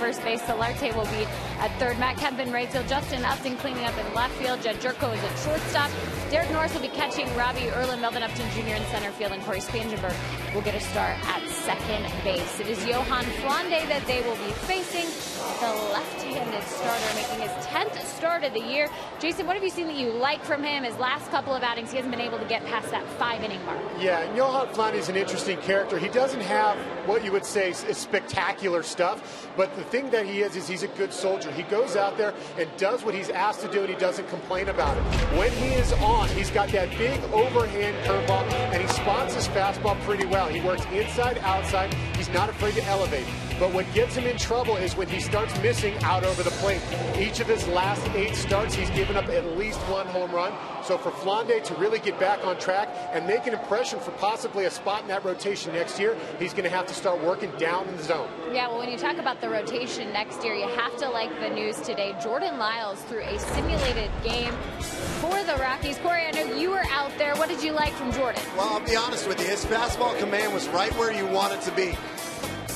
first base. Solarte will be at third. Matt Kemp in right field. Justin Upton cleaning up in left field. Jedd Gyorko is at shortstop. Derek Norris will be catching Robbie Erlin, Melvin Upton Jr. in center field, and Cory Spangenberg will get a start at second base. It is Yohan Flande that they will be facing, the left-handed starter making his 10th start of the year. Jason, what have you seen that you like from him? His last couple of outings, he hasn't been able to get past that five-inning mark. Yeah, Yohan Flande is an interesting character. He doesn't have what you would say is spectacular stuff, but the thing that he is is he's a good soldier. He goes out there and does what he's asked to do, and he doesn't complain about it. When he is on, he's got that big overhand curveball, and he spots his fastball pretty well. He works inside, outside. He's not afraid to elevate. But what gets him in trouble is when he starts missing out over the plate. Each of his last eight starts, he's given up at least one home run. So for Flande to really get back on track and make an impression for possibly a spot in that rotation next year, he's going to have to start working down in the zone. Yeah, well, when you talk about the rotation next year, you have to like the news today. Jordan Lyles threw a simulated game for the Rockies. Corey, I know you were out there. What did you like from Jordan? Well, I'll be honest with you. His fastball command was right where you want it to be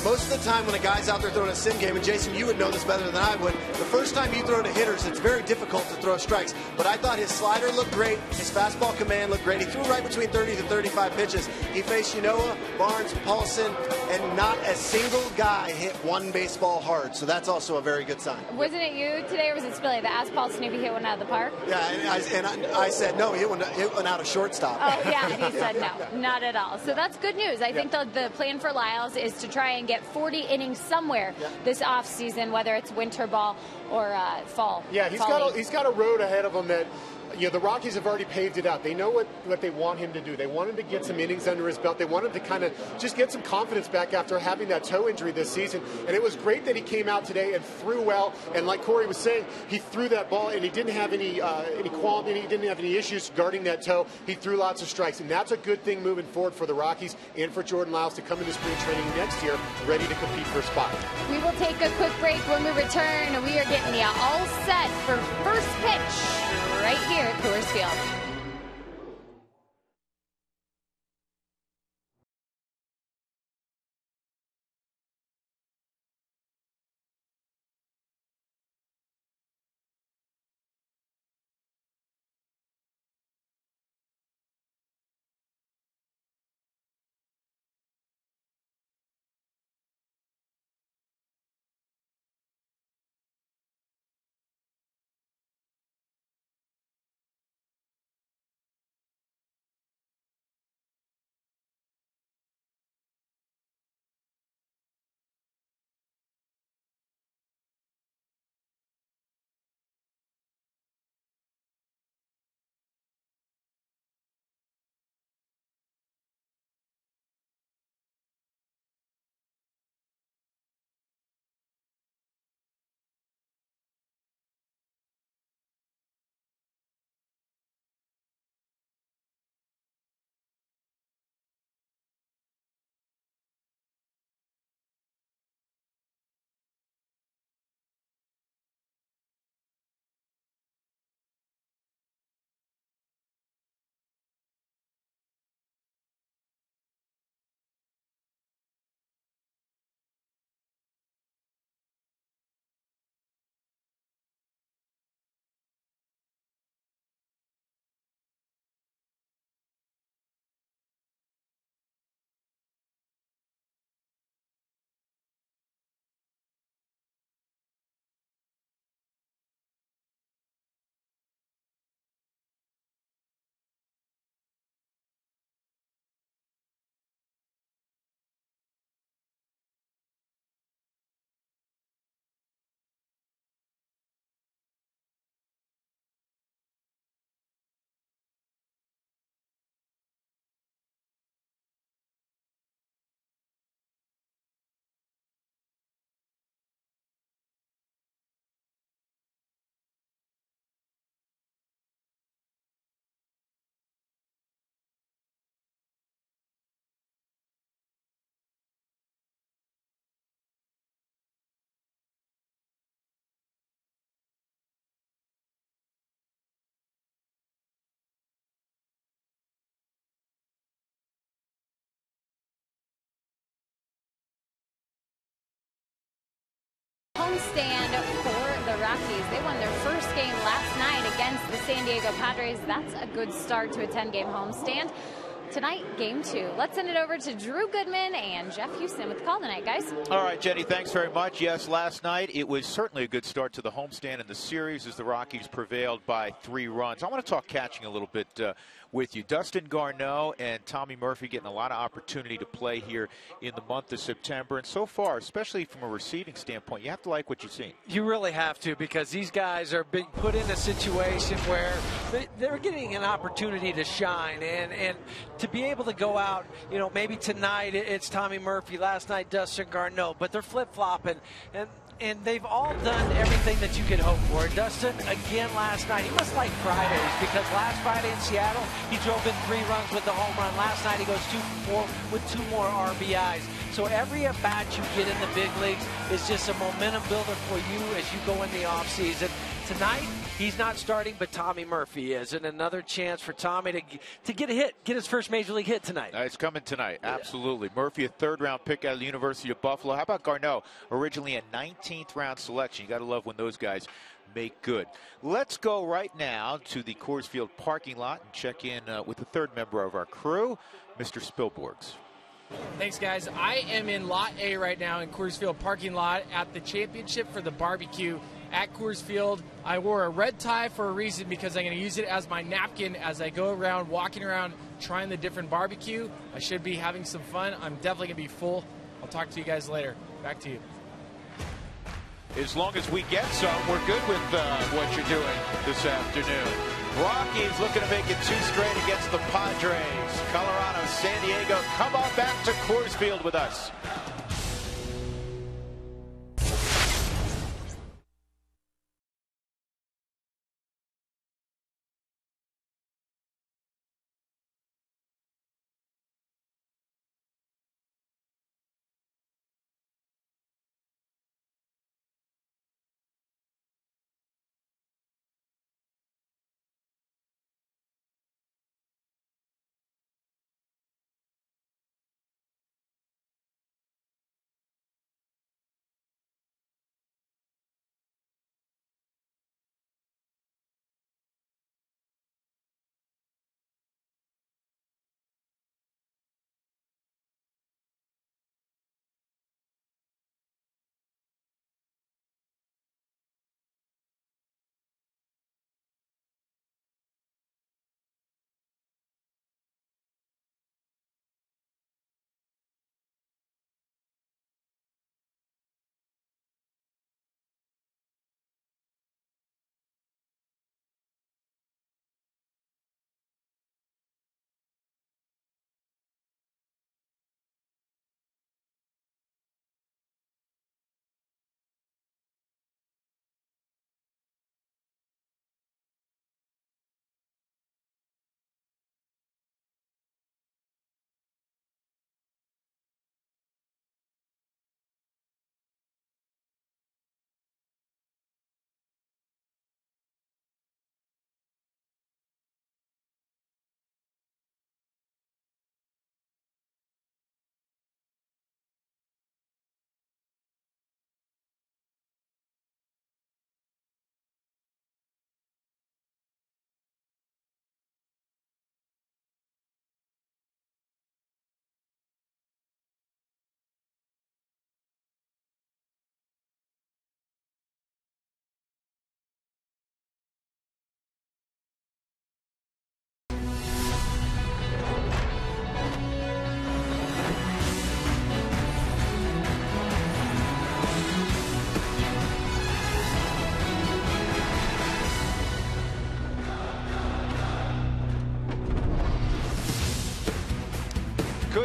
most of the time when a guy's out there throwing a sim game, and Jason, you would know this better than I would, the first time you throw to hitters, it's very difficult to throw strikes. But I thought his slider looked great, his fastball command looked great. He threw right between 30 to 35 pitches. He faced Ynoa, Barnes, Paulsen, and not a single guy hit one baseball hard. So that's also a very good sign. Wasn't it you today, or was it Spilly that asked Paulsen if he hit one out of the park? Yeah, and I, and I, I said no, he hit one, hit one out of shortstop. Oh, yeah, he said no, not at all. So that's good news. I think the, the plan for Lyles is to try and get 40 innings somewhere yeah. this off season, whether it's winter ball or uh, fall. Yeah, he's fall got a, he's got a road ahead of him that you know, the Rockies have already paved it out. They know what, what they want him to do. They want him to get some innings under his belt. They want him to kind of just get some confidence back after having that toe injury this season. And it was great that he came out today and threw well. And like Corey was saying, he threw that ball and he didn't have any uh, any qualm, he didn't have any issues guarding that toe. He threw lots of strikes, and that's a good thing moving forward for the Rockies and for Jordan Lyles to come into spring training next year ready to compete for a spot. We will take a quick break when we return. We are getting you all set for first pitch right here at Coors Field. Homestand for the Rockies. They won their first game last night against the San Diego Padres. That's a good start to a 10-game homestand. Tonight, game two. Let's send it over to Drew Goodman and Jeff Huson with the call tonight, guys. All right, Jenny, thanks very much. Yes, last night it was certainly a good start to the homestand in the series as the Rockies prevailed by three runs. I want to talk catching a little bit uh, with you. Dustin Garneau and Tommy Murphy getting a lot of opportunity to play here in the month of September. And so far, especially from a receiving standpoint, you have to like what you've seen. You really have to because these guys are being put in a situation where they're getting an opportunity to shine and, and to be able to go out, you know, maybe tonight it's Tommy Murphy, last night Dustin Garneau, but they're flip flopping. And and they've all done everything that you could hope for. Dustin, again last night, he must like Fridays because last Friday in Seattle, he drove in three runs with the home run. Last night, he goes two four with two more RBIs. So every at bat you get in the big leagues is just a momentum builder for you as you go in the offseason. Tonight, he's not starting, but Tommy Murphy is. And another chance for Tommy to, to get a hit, get his first major league hit tonight. Uh, it's coming tonight, absolutely. Yeah. Murphy, a third round pick out of the University of Buffalo. How about Garneau? Originally a 19th round selection. You got to love when those guys make good. Let's go right now to the Coors Field parking lot and check in uh, with the third member of our crew, Mr. Spilborghs. Thanks, guys. I am in Lot A right now in Coors Field parking lot at the championship for the barbecue at Coors Field. I wore a red tie for a reason because I'm going to use it as my napkin as I go around, walking around, trying the different barbecue. I should be having some fun. I'm definitely going to be full. I'll talk to you guys later. Back to you. As long as we get some, we're good with uh, what you're doing this afternoon. Rockies looking to make it two straight against the Padres. Colorado, San Diego, come on back to Coors Field with us.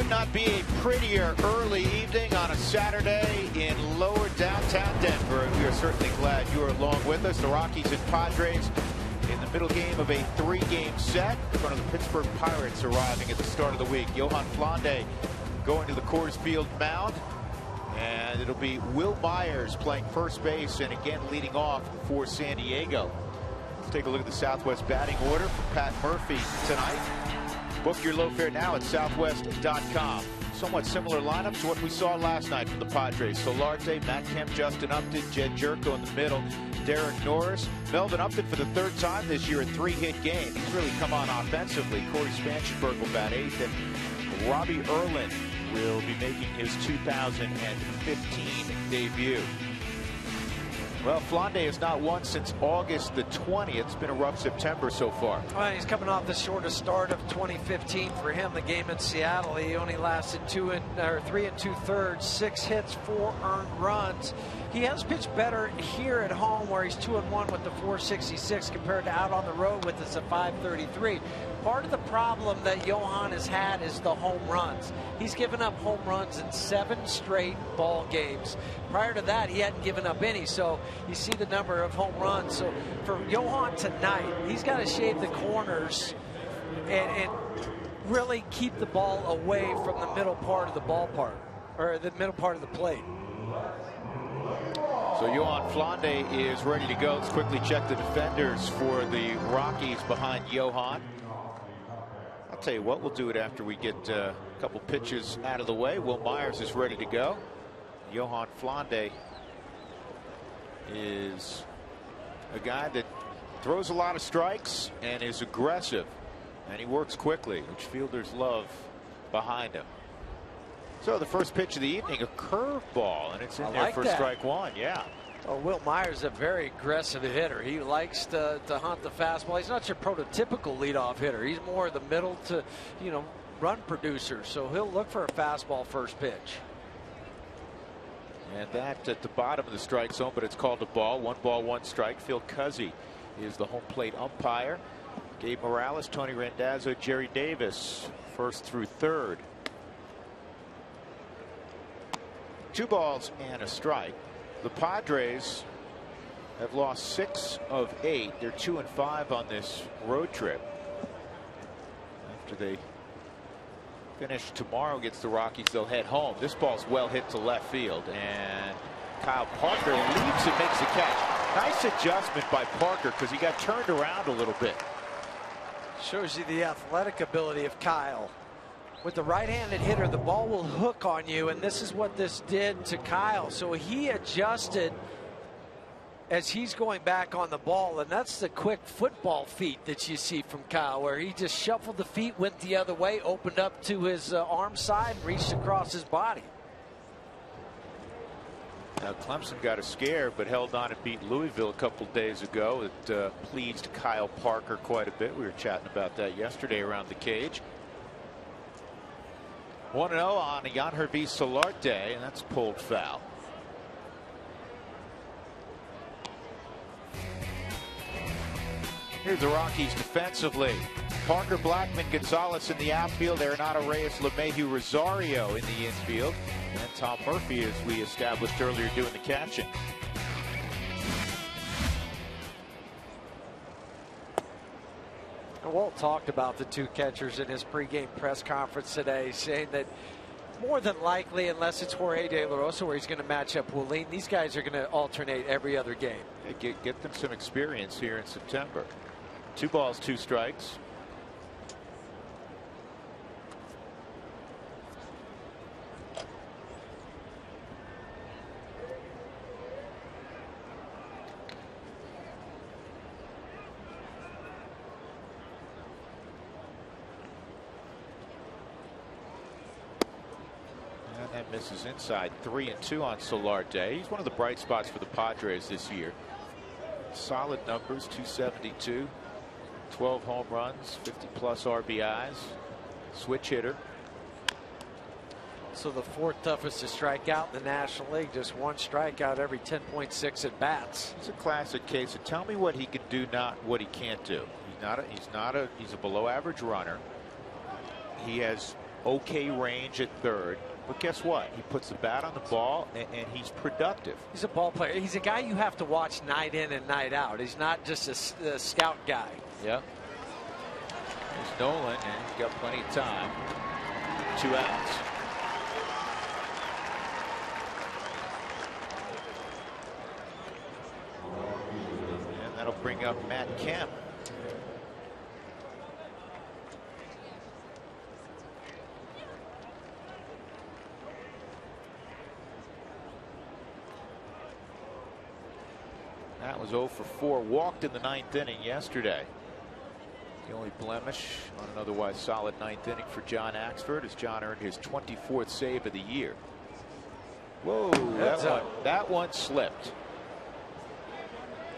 Not be a prettier early evening on a Saturday in lower downtown Denver. We are certainly glad you are along with us. The Rockies and Padres in the middle game of a three-game set in front of the Pittsburgh Pirates arriving at the start of the week. Yohan Flande going to the Coors Field mound. And it'll be Wil Myers playing first base and again leading off for San Diego. Let's take a look at the Southwest batting order for Pat Murphy tonight. Book your low fare now at southwest.com. somewhat similar lineup to what we saw last night from the Padres. Solarte, Matt Kemp, Justin Upton, Jedd Gyorko in the middle, Derek Norris, Melvin Upton for the third time this year, a three-hit game. He's really come on offensively. Cory Spangenberg will bat eighth, and Robbie Erlin will be making his 2015 debut. Well, Flande has not won since August the 20th. It's been a rough September so far. Well, he's coming off the shortest start of 2015 for him. The game in Seattle, he only lasted two and or three and two thirds, six hits, four earned runs. He has pitched better here at home, where he's two and one with the 466, compared to out on the road with at 533. Part of the problem that Yohan has had is the home runs. He's given up home runs in seven straight ball games. Prior to that, he hadn't given up any. So you see the number of home runs. So for Yohan tonight, he's got to shave the corners and, and really keep the ball away from the middle part of the ballpark or the middle part of the plate. So Yohan Flande is ready to go. Let's quickly check the defenders for the Rockies behind Yohan. I'll tell you what, we'll do it after we get uh, a couple pitches out of the way. Wil Myers is ready to go. Yohan Flande is a guy that throws a lot of strikes and is aggressive. And he works quickly, which fielders love behind him. So the first pitch of the evening, a curveball, and it's in I there like for that. strike one. Yeah. Oh, Wil Myers is a very aggressive hitter. He likes to, to hunt the fastball. He's not your prototypical leadoff hitter. He's more the middle to, you know, run producer. So he'll look for a fastball first pitch. And that at the bottom of the strike zone, but it's called a ball. One ball, one strike. Phil Cuzzi is the home plate umpire. Gabe Morales, Tony Randazzo, Jerry Davis, first through third. Two balls and a strike. The Padres have lost six of eight. They're two and five on this road trip. After they finish tomorrow against the Rockies, they'll head home. This ball's well hit to left field, and Kyle Parker leaps and makes the catch. Nice adjustment by Parker because he got turned around a little bit. Shows you the athletic ability of Kyle. With the right-handed hitter, the ball will hook on you, and this is what this did to Kyle. So he adjusted as he's going back on the ball, and that's the quick football feet that you see from Kyle, where he just shuffled the feet, went the other way, opened up to his uh, arm side, reached across his body. Now Clemson got a scare, but held on and beat Louisville a couple days ago. It uh, pleased Kyle Parker quite a bit. We were chatting about that yesterday around the cage. 1 0 on Yangervis Solarte, and that's pulled foul. Here's the Rockies defensively. Parker Blackmon Gonzalez in the outfield. Arenado Reyes LeMahieu Rosario in the infield. And Tom Murphy, as we established earlier, doing the catching. Walt talked about the two catchers in his pregame press conference today, saying that more than likely, unless it's Jorge De La Rosa where he's going to match up Wooleen, these guys are going to alternate every other game. Get, get them some experience here in September. Two balls, two strikes. And is inside. Three and two on Solarte. He's one of the bright spots for the Padres this year. Solid numbers 272, 12 home runs, 50 plus RBIs, switch hitter. So the fourth toughest to strike out in the National League, just one strikeout every 10.6 at bats. It's a classic case of tell me what he can do, not what he can't do. He's not a he's not a he's a below average runner. He has okay range at third. But guess what? He puts the bat on the ball and, and he's productive. He's a ball player. He's a guy you have to watch night in and night out. He's not just a scout guy. Yep. There's Nolan, and he's got plenty of time. Two outs. And that'll bring up Matt Kemp. That was 0 for 4. Walked in the ninth inning yesterday. The only blemish on an otherwise solid ninth inning for John Axford as John earned his 24th save of the year. Whoa, that one, that one slipped.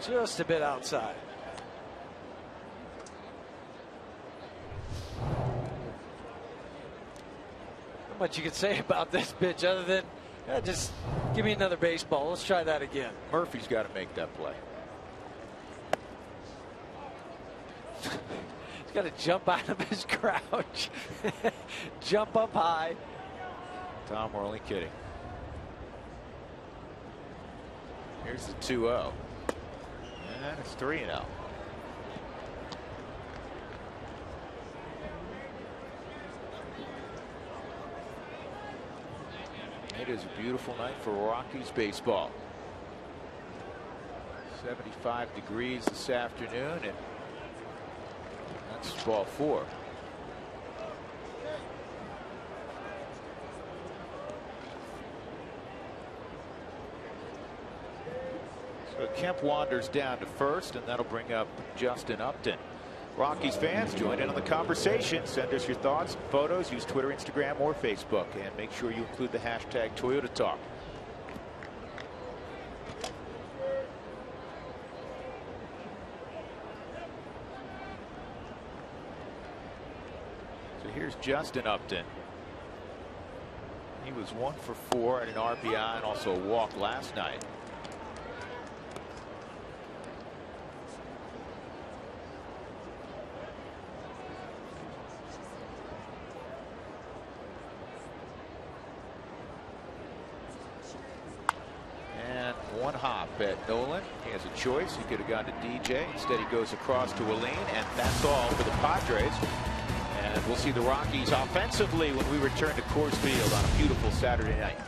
Just a bit outside. Not much you can say about this pitch other than yeah, just give me another baseball. Let's try that again. Murphy's got to make that play. He's got to jump out of his crouch, jump up high. Tom, we're only kidding. Here's the 2 0. And it's 3 0. It is a beautiful night for Rockies baseball. 75 degrees this afternoon, and ball four. So Kemp wanders down to first, and that'll bring up Justin Upton. Rockies fans, join in on the conversation. Send us your thoughts photos. Use Twitter, Instagram, or Facebook. And make sure you include the hashtag Toyota Talk. So here's Justin Upton. He was one for four at an RBI and also a walk last night. And one hop at Nolan. He has a choice. He could have gone to DJ. Instead, he goes across to Alleyne, and that's all for the Padres. And we'll see the Rockies offensively when we return to Coors Field on a beautiful Saturday night.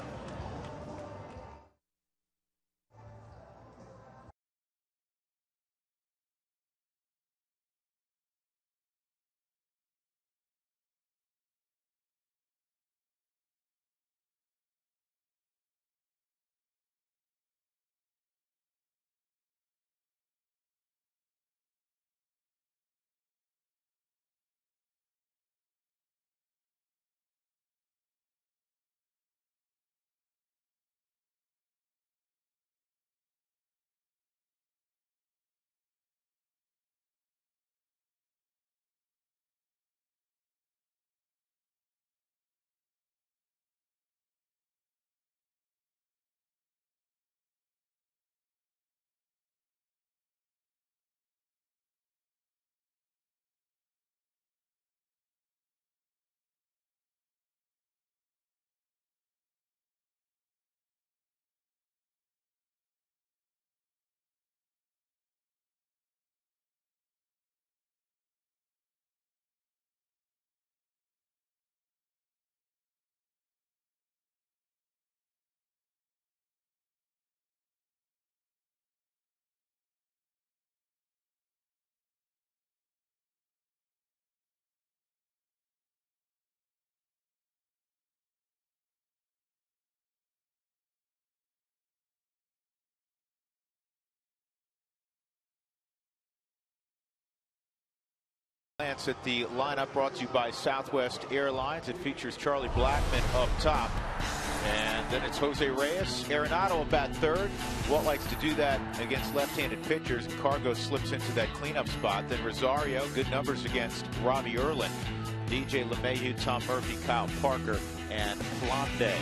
Glance at the lineup brought to you by Southwest Airlines. It features Charlie Blackmon up top. And then it's Jose Reyes. Arenado about third. Walt likes to do that against left-handed pitchers. Cargo slips into that cleanup spot. Then Rosario, good numbers against Robbie Erlin. DJ LeMahieu, Tom Murphy, Kyle Parker, and Flande.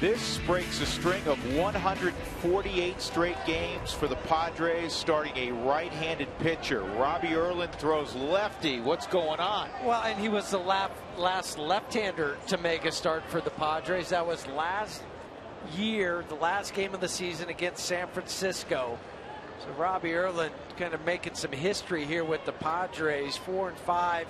This breaks a string of 148 straight games for the Padres, starting a right-handed pitcher. Robbie Erlin throws lefty. What's going on? Well, and he was the last left-hander to make a start for the Padres. That was last year, the last game of the season against San Francisco. So Robbie Erlin kind of making some history here with the Padres, four and five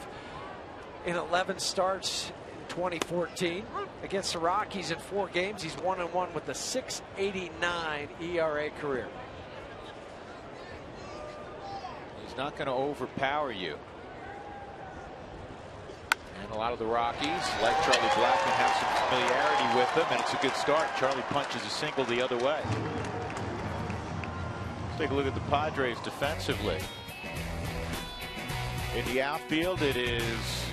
in 11 starts 2014 against the Rockies in four games. He's one and one with a 6.89 ERA career. He's not going to overpower you. And a lot of the Rockies, like Charlie Blackmon, have some familiarity with them, and it's a good start. Charlie punches a single the other way. Let's take a look at the Padres defensively. In the outfield, it is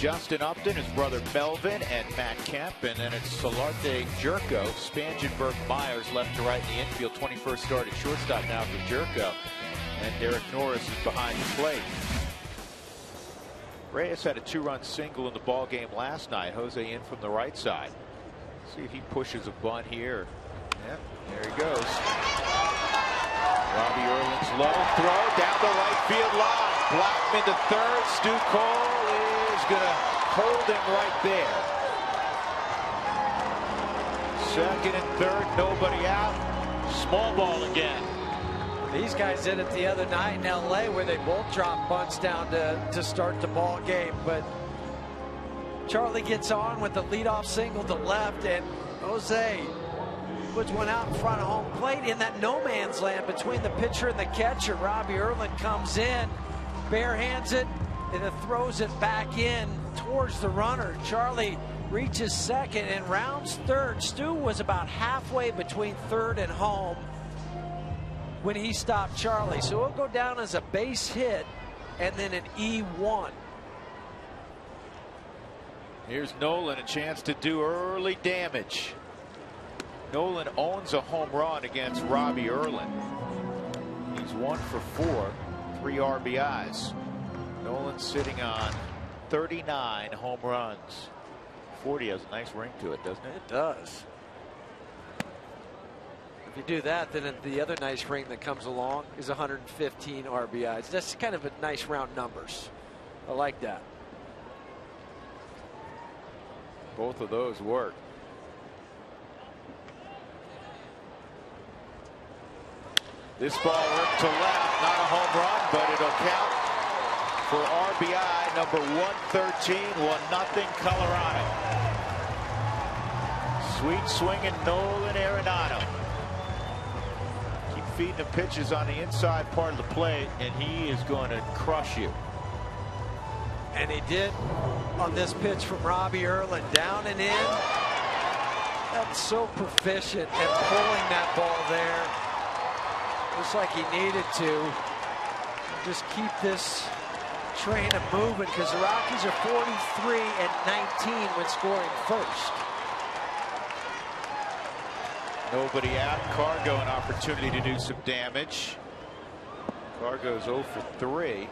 Justin Upton, his brother Melvin, and Matt Kemp. And then it's Solarte Gyorko, Spangenberg Myers left to right in the infield. 21st start at shortstop now for Gyorko. And Derek Norris is behind the plate. Reyes had a two-run single in the ball game last night. Jose in from the right side. See if he pushes a bunt here. Yep, there he goes. Robbie Erlin's low throw down the right field line. Blackmon to third. Stu Cole going to hold him right there. Second and third, nobody out. Small ball again. These guys did it the other night in L.A. where they both dropped bunts down to, to start the ball game. But Charlie gets on with the leadoff single to left, and Jose puts one out in front of home plate in that no man's land between the pitcher and the catcher. Robbie Erlin comes in, bare hands it, and then throws it back in towards the runner. Charlie reaches second and rounds third. Stu was about halfway between third and home when he stopped Charlie. So it'll go down as a base hit and then an E1. Here's Nolan, a chance to do early damage. Nolan owns a home run against Robbie Erlin. He's one for four, three RBIs. Nolan sitting on 39 home runs. 40 has a nice ring to it, doesn't it? It does. If you do that, then the other nice ring that comes along is 115 RBIs. That's kind of a nice round numbers. I like that. Both of those work. This ball ripped to left, not a home run, but it'll count for RBI number 113, 1 nothing Colorado. Sweet swinging Nolan Arenado. Keep feeding the pitches on the inside part of the plate, and he is going to crush you. And he did on this pitch from Robbie Erlin, down and in. That's so proficient at pulling that ball there. Looks like he needed to just keep this train of moving because the Rockies are 43 and 19 when scoring first. Nobody out. Cargo an opportunity to do some damage. Cargo's 0 for 3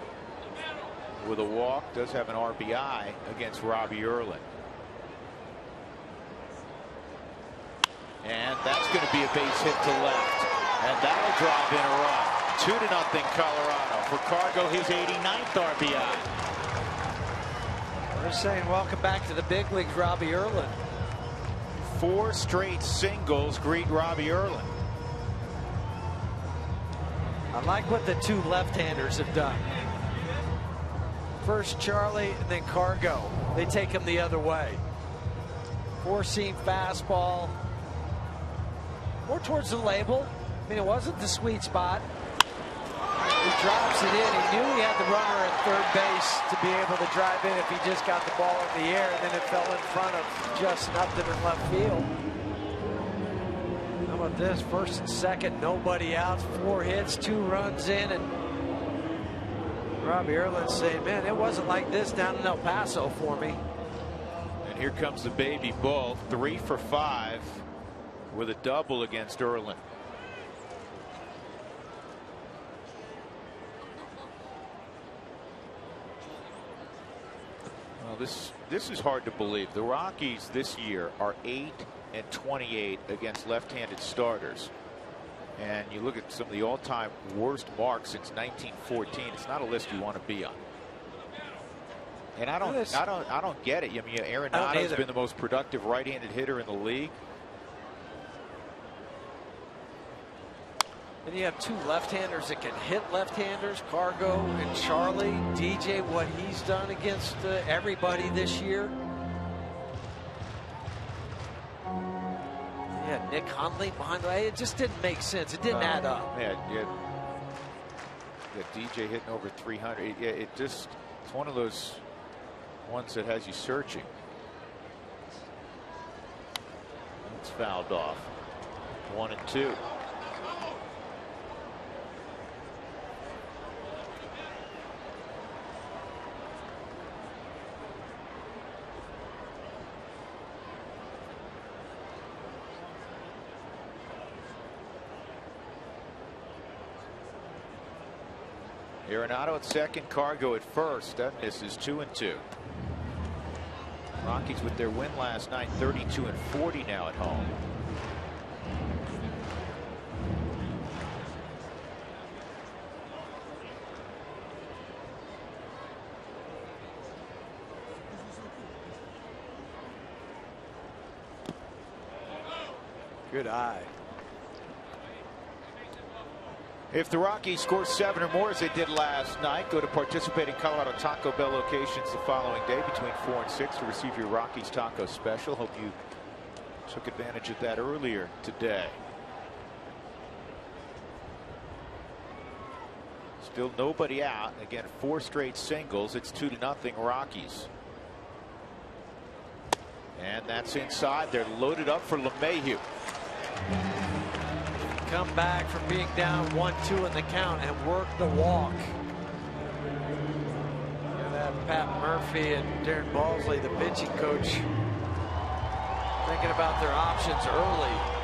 with a walk. Does have an RBI against Robbie Erlin. And that's going to be a base hit to left. And that'll drive in a run. Two to nothing Colorado. For Cargo, his 89th RBI. We're saying welcome back to the big leagues, Robbie Erlin. Four straight singles greet Robbie Erlin. I like what the two left-handers have done. First Charlie and then Cargo. They take him the other way. Four-seam fastball. More towards the label. I mean, it wasn't the sweet spot. He drops it in. He knew he had the runner at third base to be able to drive in if he just got the ball in the air. And then it fell in front of Justin Upton in left field. How about this? First and second, nobody out. Four hits, two runs in, and Robbie Erlin saying, man, it wasn't like this down in El Paso for me. And here comes the baby bull, three for five with a double against Erlin. Well, this this is hard to believe. The Rockies this year are 8 and 28 against left-handed starters. And you look at some of the all-time worst marks since 1914. It's not a list you want to be on. And I don't, I don't, I don't get it. I mean, Arenado's been the most productive right-handed hitter in the league. And you have two left-handers that can hit left-handers, Cargo and Charlie. DJ, what he's done against uh, everybody this year. Yeah, Nick Hundley behind the It just didn't make sense. It didn't uh, add up. Yeah, yeah. Yeah, DJ hitting over 300. Yeah, it just, it's one of those ones that has you searching. It's fouled off. One and two. Arenado at second, Cargo at first. That misses two and two. Rockies with their win last night, 32 and 40 now at home. Good eye. If the Rockies score seven or more as they did last night, go to participating Colorado Taco Bell locations the following day between four and six to receive your Rockies taco special. Hope you took advantage of that earlier today. Still nobody out. Again, four straight singles. It's two to nothing Rockies. And that's inside. They're loaded up for LeMahieu come back from being down 1-2 in the count and work the walk. that Pat Murphy and Darren Balsley, the pitching coach, thinking about their options early.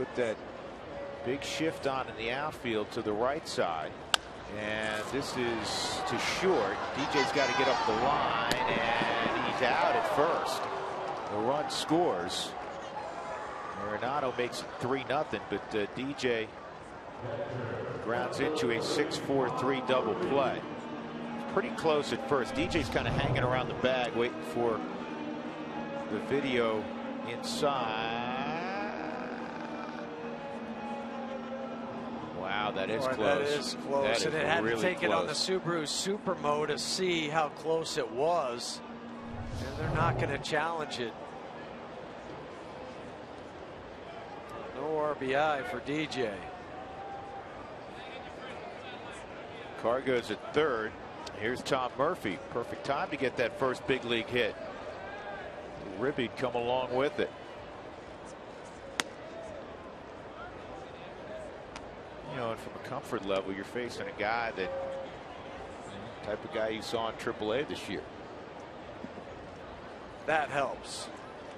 put that big shift on in the outfield to the right side. And this is to short. DJ's got to get up the line, and he's out at first. The run scores. Arenado makes it 3 0, but uh, DJ grounds into a 6-4-3 double play. Pretty close at first. DJ's kind of hanging around the bag, waiting for the video inside. That is Boy, close. That is close. That and is it had really to take close. it on the Subaru Super Mode to see how close it was. And they're not going to challenge it. No RBI for DJ. Car goes at third. Here's Tom Murphy. Perfect time to get that first big league hit. Ribby'd come along with it. Know, and from a comfort level, you're facing a guy that type of guy you saw in AAA this year. That helps.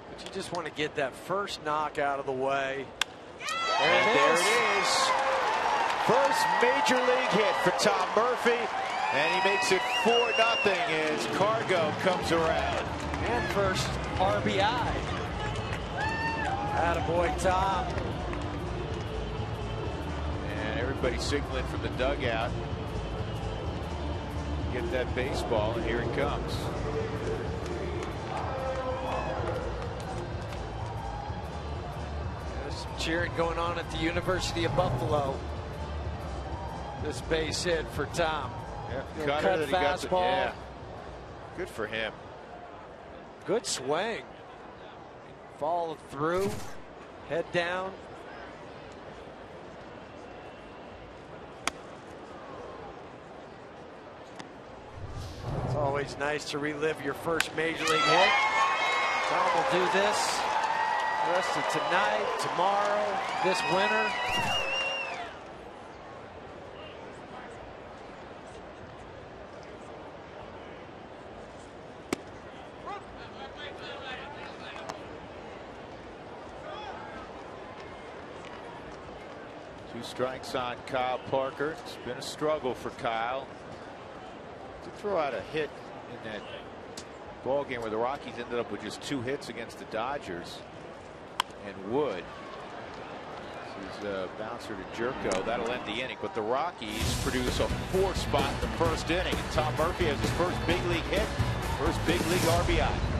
But you just want to get that first knock out of the way. There and it there is. it is. First major league hit for Tom Murphy. And he makes it 4 nothing as Cargo comes around. And first RBI. Attaboy Tom. Everybody signaling from the dugout. Get that baseball, and here it comes. There's some cheering going on at the University of Buffalo. This base hit for Tom. Yeah, cut that he got the- fastball. yeah. Good for him. Good swing. Followed through. Head down. It's always nice to relive your first major league hit. Tom will do this the rest of tonight, tomorrow, this winter. Two strikes on Kyle Parker. It's been a struggle for Kyle to throw out a hit in that ball game where the Rockies ended up with just two hits against the Dodgers and Wood. This is a bouncer to Gyorko. That'll end the inning. But the Rockies produce a four spot in the first inning. And Tom Murphy has his first big league hit, first big league RBI.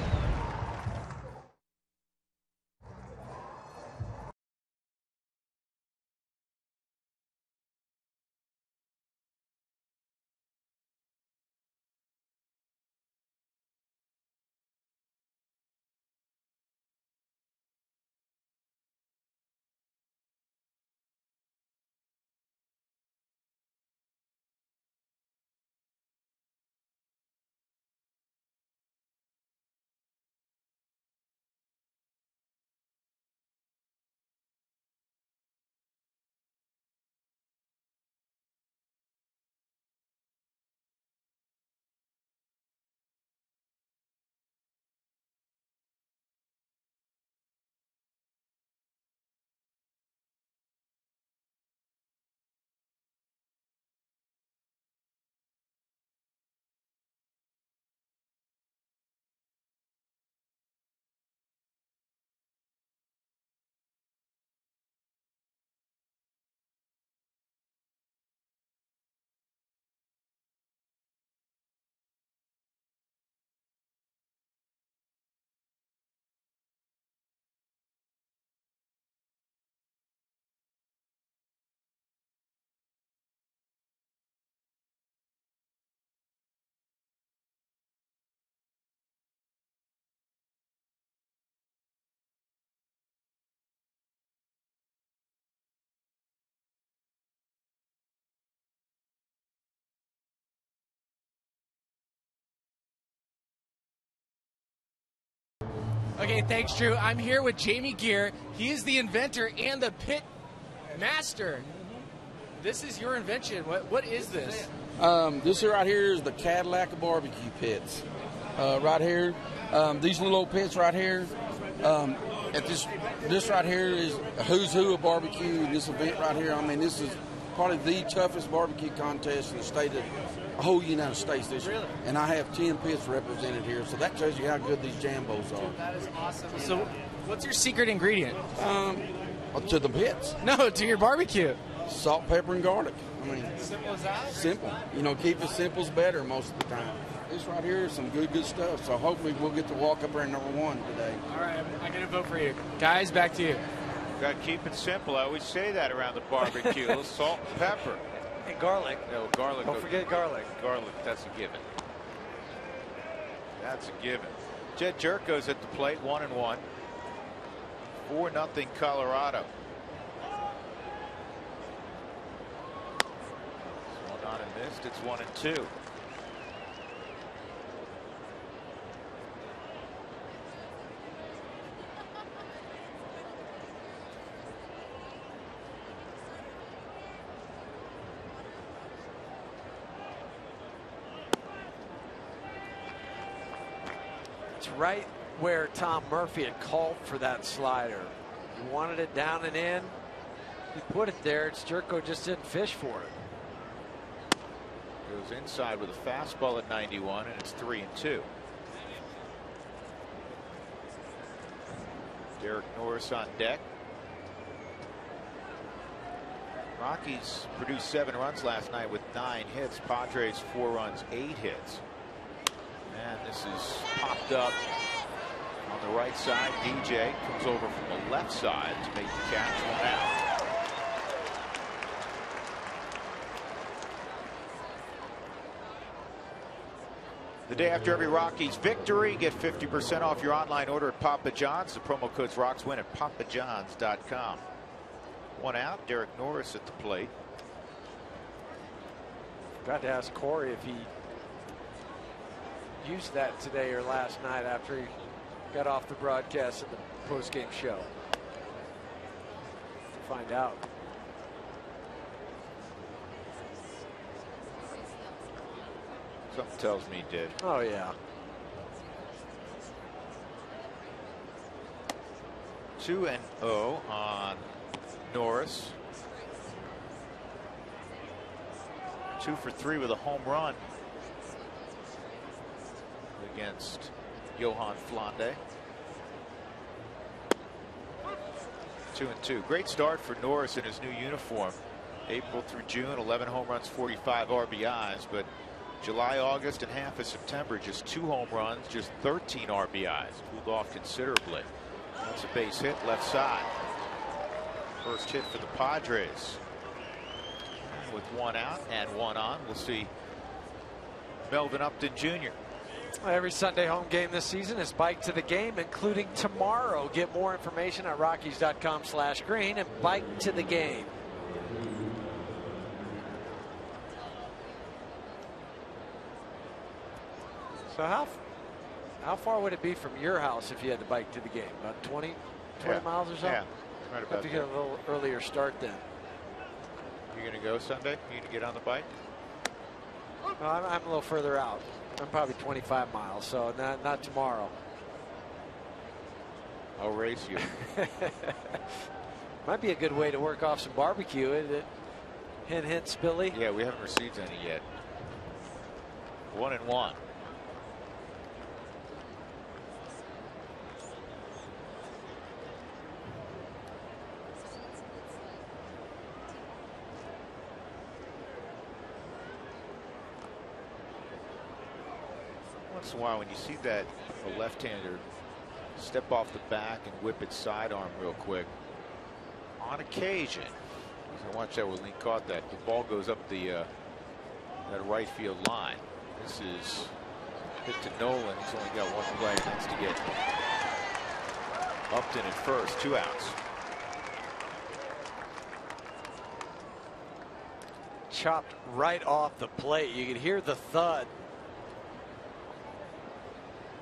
Okay, thanks, Drew. I'm here with Jamie Gear. He is the inventor and the pit master. This is your invention. What what is this? Um, this right here is the Cadillac of barbecue pits. Uh, right here, um, these little old pits right here. Um, at this, this right here is a who's who of barbecue. This event right here, I mean, this is probably the toughest barbecue contest in the state of the whole United States this year. And I have 10 pits represented here, so that tells you how good these jambos are. That is awesome. So, what's your secret ingredient? Um, to the pits, No, to your barbecue. salt, pepper, and garlic. I mean, Simple as that. simple. You know, keep it simple's better most of the time. This right here is some good, good stuff. So hopefully we'll get to walk up there number one today. All right, I'm, I'm gonna vote for you, guys. Back to you. Got to keep it simple. I always say that around the barbecue. Salt and pepper. And garlic. No, garlic. Don't forget garlic. Garlic, that's a given. That's a given. Jedd Gyorko's at the plate, one and one. Four nothing Colorado. One on and missed. It's one and two. Right where Tom Murphy had called for that slider. He wanted it down and in. He put it there. It's Gyorko just didn't fish for it. Goes inside with a fastball at 91, and it's three and two. Derek Norris on deck. Rockies produced seven runs last night with nine hits. Padres four runs, eight hits. And this is popped up on the right side. DJ comes over from the left side to make the catch. One out. The day after every Rockies victory, get 50% off your online order at Papa John's. The promo code's ROXWIN at papajohns.com. One out, Derek Norris at the plate. Got to ask Corey if he used that today or last night after he got off the broadcast at the post-game show. Find out. Something tells me he did. Oh yeah. Two and oh on Norris. Two for three with a home run against Yohan Flande. Two and two. Great start for Norris in his new uniform. April through June, 11 home runs, 45 RBIs, but July, August, and half of September, just two home runs, just 13 RBIs. Cooled off considerably. That's a base hit left side. First hit for the Padres. With one out and one on, we'll see Melvin Upton Jr. Every Sunday home game this season is Bike to the Game, including tomorrow. Get more information at Rockies.com slash green and Bike to the Game. So how how far would it be from your house if you had to bike to the game? About 20, 20 Yeah. miles or so? Yeah, right about Have to get a little earlier start then. You gonna go Sunday? You gonna get on the bike? No, I'm, I'm a little further out. I'm probably 25 miles, so not not tomorrow. I'll race you. Might be a good way to work off some barbecue. Is it? Hint, hint, Spilly. yeah, we haven't received any yet. One and one. Once in a while, when you see that a left-hander step off the back and whip its sidearm real quick, on occasion, I watched that when Lee caught that. The ball goes up the uh, that right field line. This is hit to Nolan. He's only got one play. Needs to get Upton at first. Two outs. Chopped right off the plate. You can hear the thud.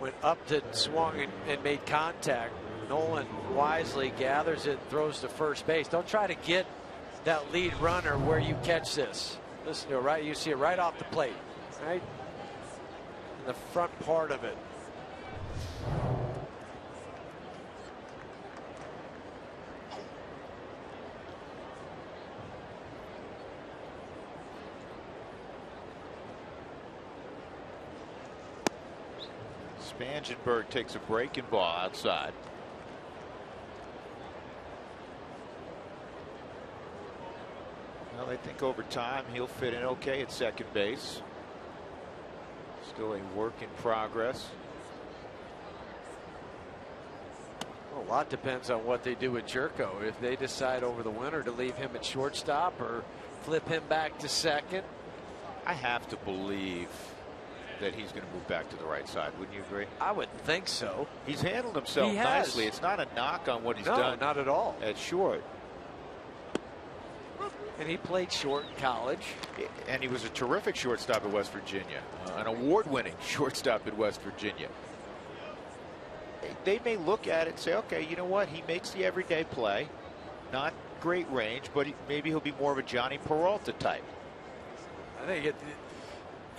Went up to swung and, and made contact. Nolan wisely gathers it, throws to first base. Don't try to get that lead runner where you catch this. Listen to it, right? You see it right off the plate, right? In the front part of it. Spangenberg takes a breaking ball outside. Well, they think over time he'll fit in okay at second base. Still a work in progress. Well, a lot depends on what they do with Gyorko. If they decide over the winter to leave him at shortstop or flip him back to second. I have to believe that he's going to move back to the right side. Wouldn't you agree? I would think so. He's handled himself he nicely. It's not a knock on what he's no, done. not at all. At short. And he played short in college. And he was a terrific shortstop at West Virginia, uh, an award-winning shortstop at West Virginia. They may look at it and say, okay, you know what? He makes the everyday play. Not great range, but he, maybe he'll be more of a Jhonny Peralta type. I think it,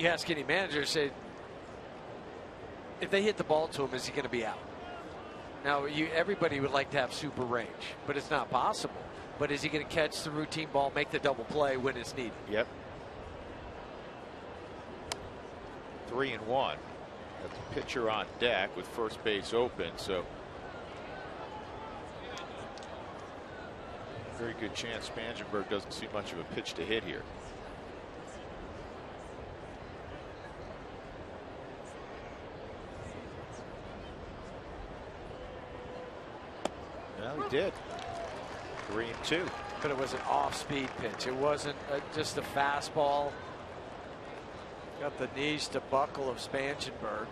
you ask any manager, say, if they hit the ball to him, is he going to be out? Now, you, everybody would like to have super range, but it's not possible. But is he going to catch the routine ball, make the double play when it's needed? Yep. Three and one. Got the pitcher on deck with first base open, so very good chance Spangenberg doesn't see much of a pitch to hit here. Well, he did. Three and two. But it was an off-speed pitch. It wasn't uh, just a fastball. Got the knees to buckle of Spangenberg.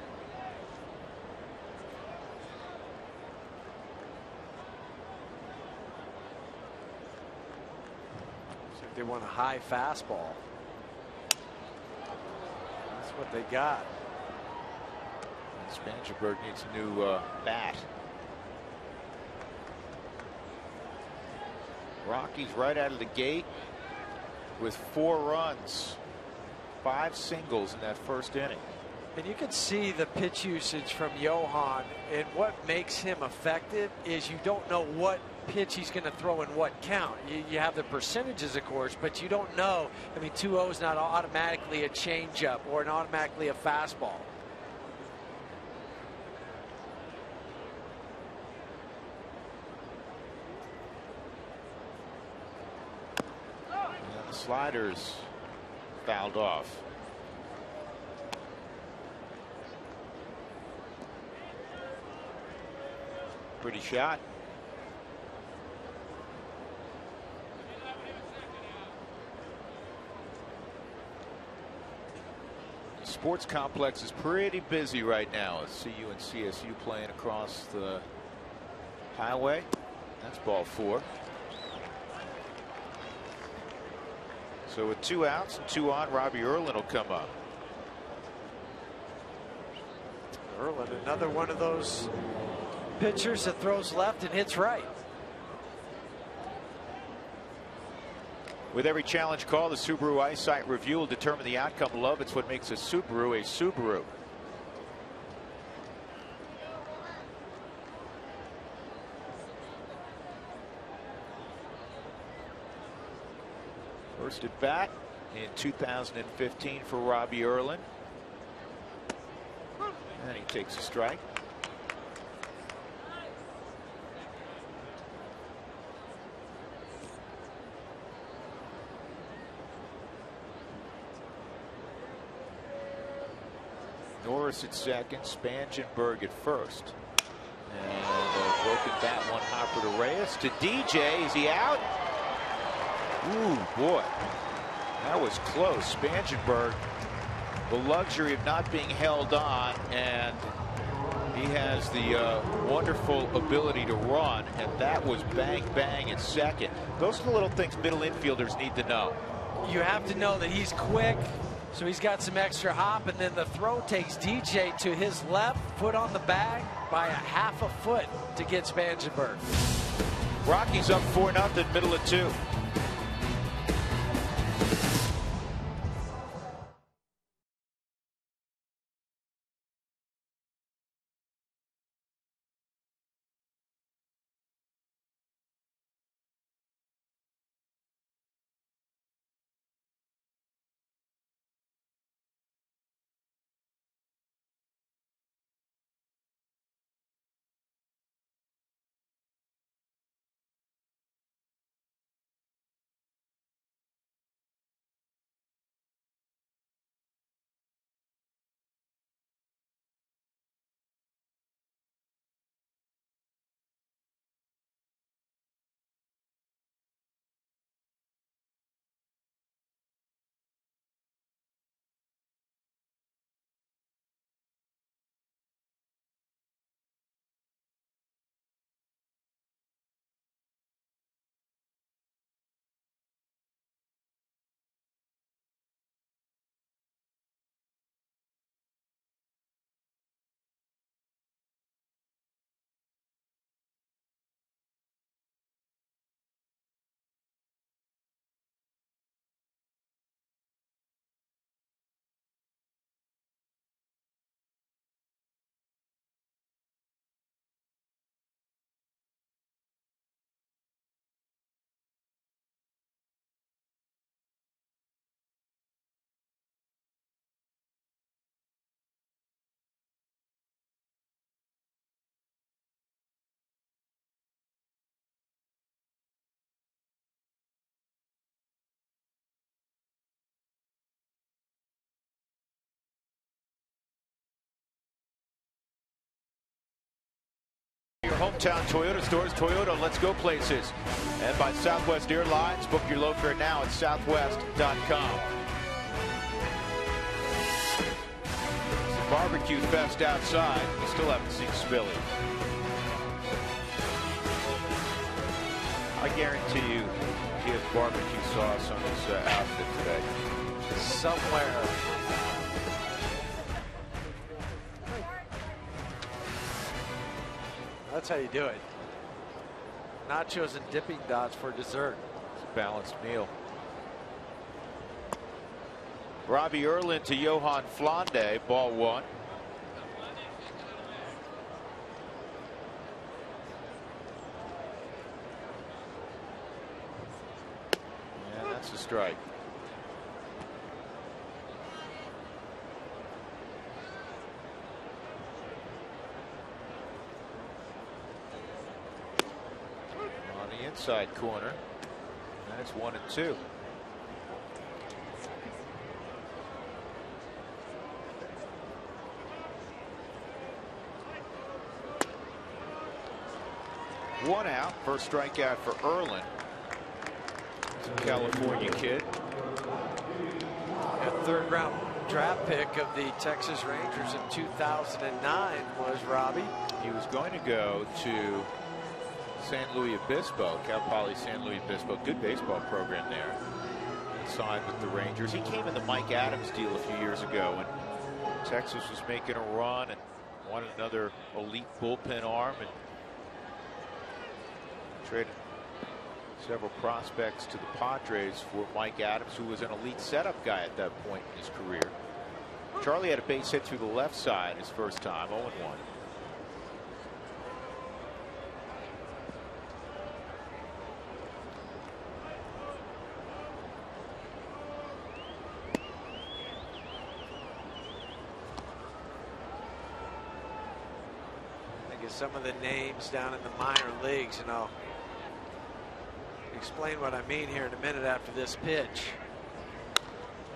They want a high fastball. That's what they got. Spangenberg needs a new uh, bat. Rockies right out of the gate with four runs, five singles in that first inning. And you can see the pitch usage from Yohan. And what makes him effective is you don't know what pitch he's going to throw in what count. You, you, have the percentages, of course, but you don't know. I mean, 2 0 is not automatically a changeup or an automatically a fastball. Sliders fouled off. Pretty shot. The sports complex is pretty busy right now. CU and CSU playing across the highway. That's ball four. So with two outs and two on, Robbie Erlin will come up. Erlin, another one of those pitchers that throws left and hits right. With every challenge call, the Subaru Eyesight Review will determine the outcome. Love, it's what makes a Subaru a Subaru. First at bat in 2015 for Robbie Erlin. And he takes a strike. Norris at second, Spangenberg at first. And a broken bat, one hopper to Reyes. To DJ, is he out? Ooh, boy. That was close. Spangenberg, the luxury of not being held on, and he has the uh, wonderful ability to run, and that was bang, bang at second. Those are the little things middle infielders need to know. You have to know that he's quick, So he's got some extra hop, and then the throw takes DJ to his left, foot on the bag by a half a foot to get Spangenberg. Rockies up 4 nothing, middle of two. Your hometown Toyota stores, Toyota Let's Go places. And by Southwest Airlines, book your low fare now at southwest.com. Barbecue Fest outside. We still haven't seen Spilly. I guarantee you he has barbecue sauce on his uh, outfit today. Somewhere. That's how you do it. Nachos and dipping dots for dessert. It's a balanced meal. Robbie Erlin to Yohan Flande, ball one. Yeah, that's a strike. Inside corner. That's one and two. One out. First strikeout for Erlin. California kid. A third round draft pick of the Texas Rangers in 2009 was Robbie. He was going to go to San Luis Obispo, Cal Poly San Luis Obispo. Good baseball program there. Signed with the Rangers. He came in the Mike Adams deal a few years ago when Texas was making a run and wanted another elite bullpen arm and traded several prospects to the Padres for Mike Adams, who was an elite setup guy at that point in his career. Charlie had a base hit through the left side his first time, 0 some of the names down in the minor leagues, and I'll Explain what I mean here in a minute after this pitch.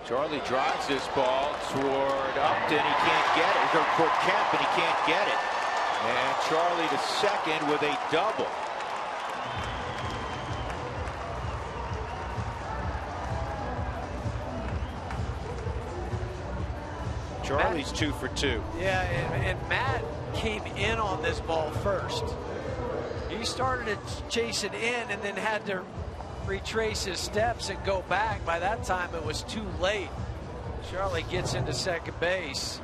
Charlie drives this ball toward Upton. He can't get it. Or toward Kemp, and he can't get it. And Charlie to second with a double. Two for two. Yeah, and, and Matt came in on this ball first. He started to chase it in and then had to retrace his steps and go back. By that time, it was too late. Charlie gets into second base.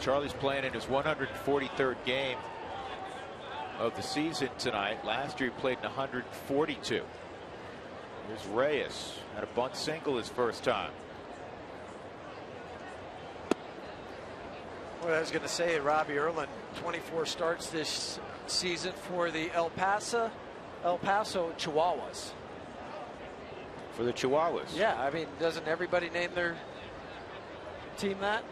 Charlie's playing in his 143rd game of the season tonight. Last year he played in 142. Here's Reyes. Had a bunt single his first time. Well, I was going to say Robbie Erlin, 24 starts this season for the El Paso, El Paso Chihuahuas. For the Chihuahuas. Yeah, I mean, doesn't everybody name their team that?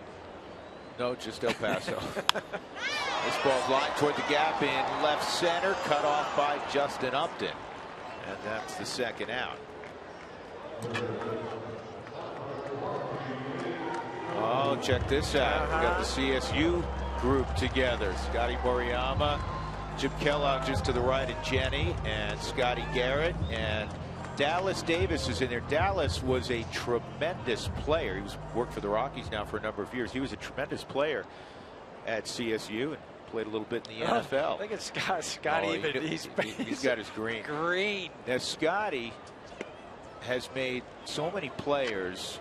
No, just El Paso. this ball's lined toward the gap in left center, cut off by Justin Upton. And that's the second out. Oh, check this out. We got the CSU group together. Scotty Moriyama, Jim Kellogg just to the right of Jenny, and Scotty Garrett, and Dallas Davis is in there. Dallas was a tremendous player. He was worked for the Rockies now for a number of years. He was a tremendous player at CSU and played a little bit in the Oh, NFL. Look at Scott. Scotty, Oh, even he- he's, he- he's got his green. green. Now, Scotty has made so many players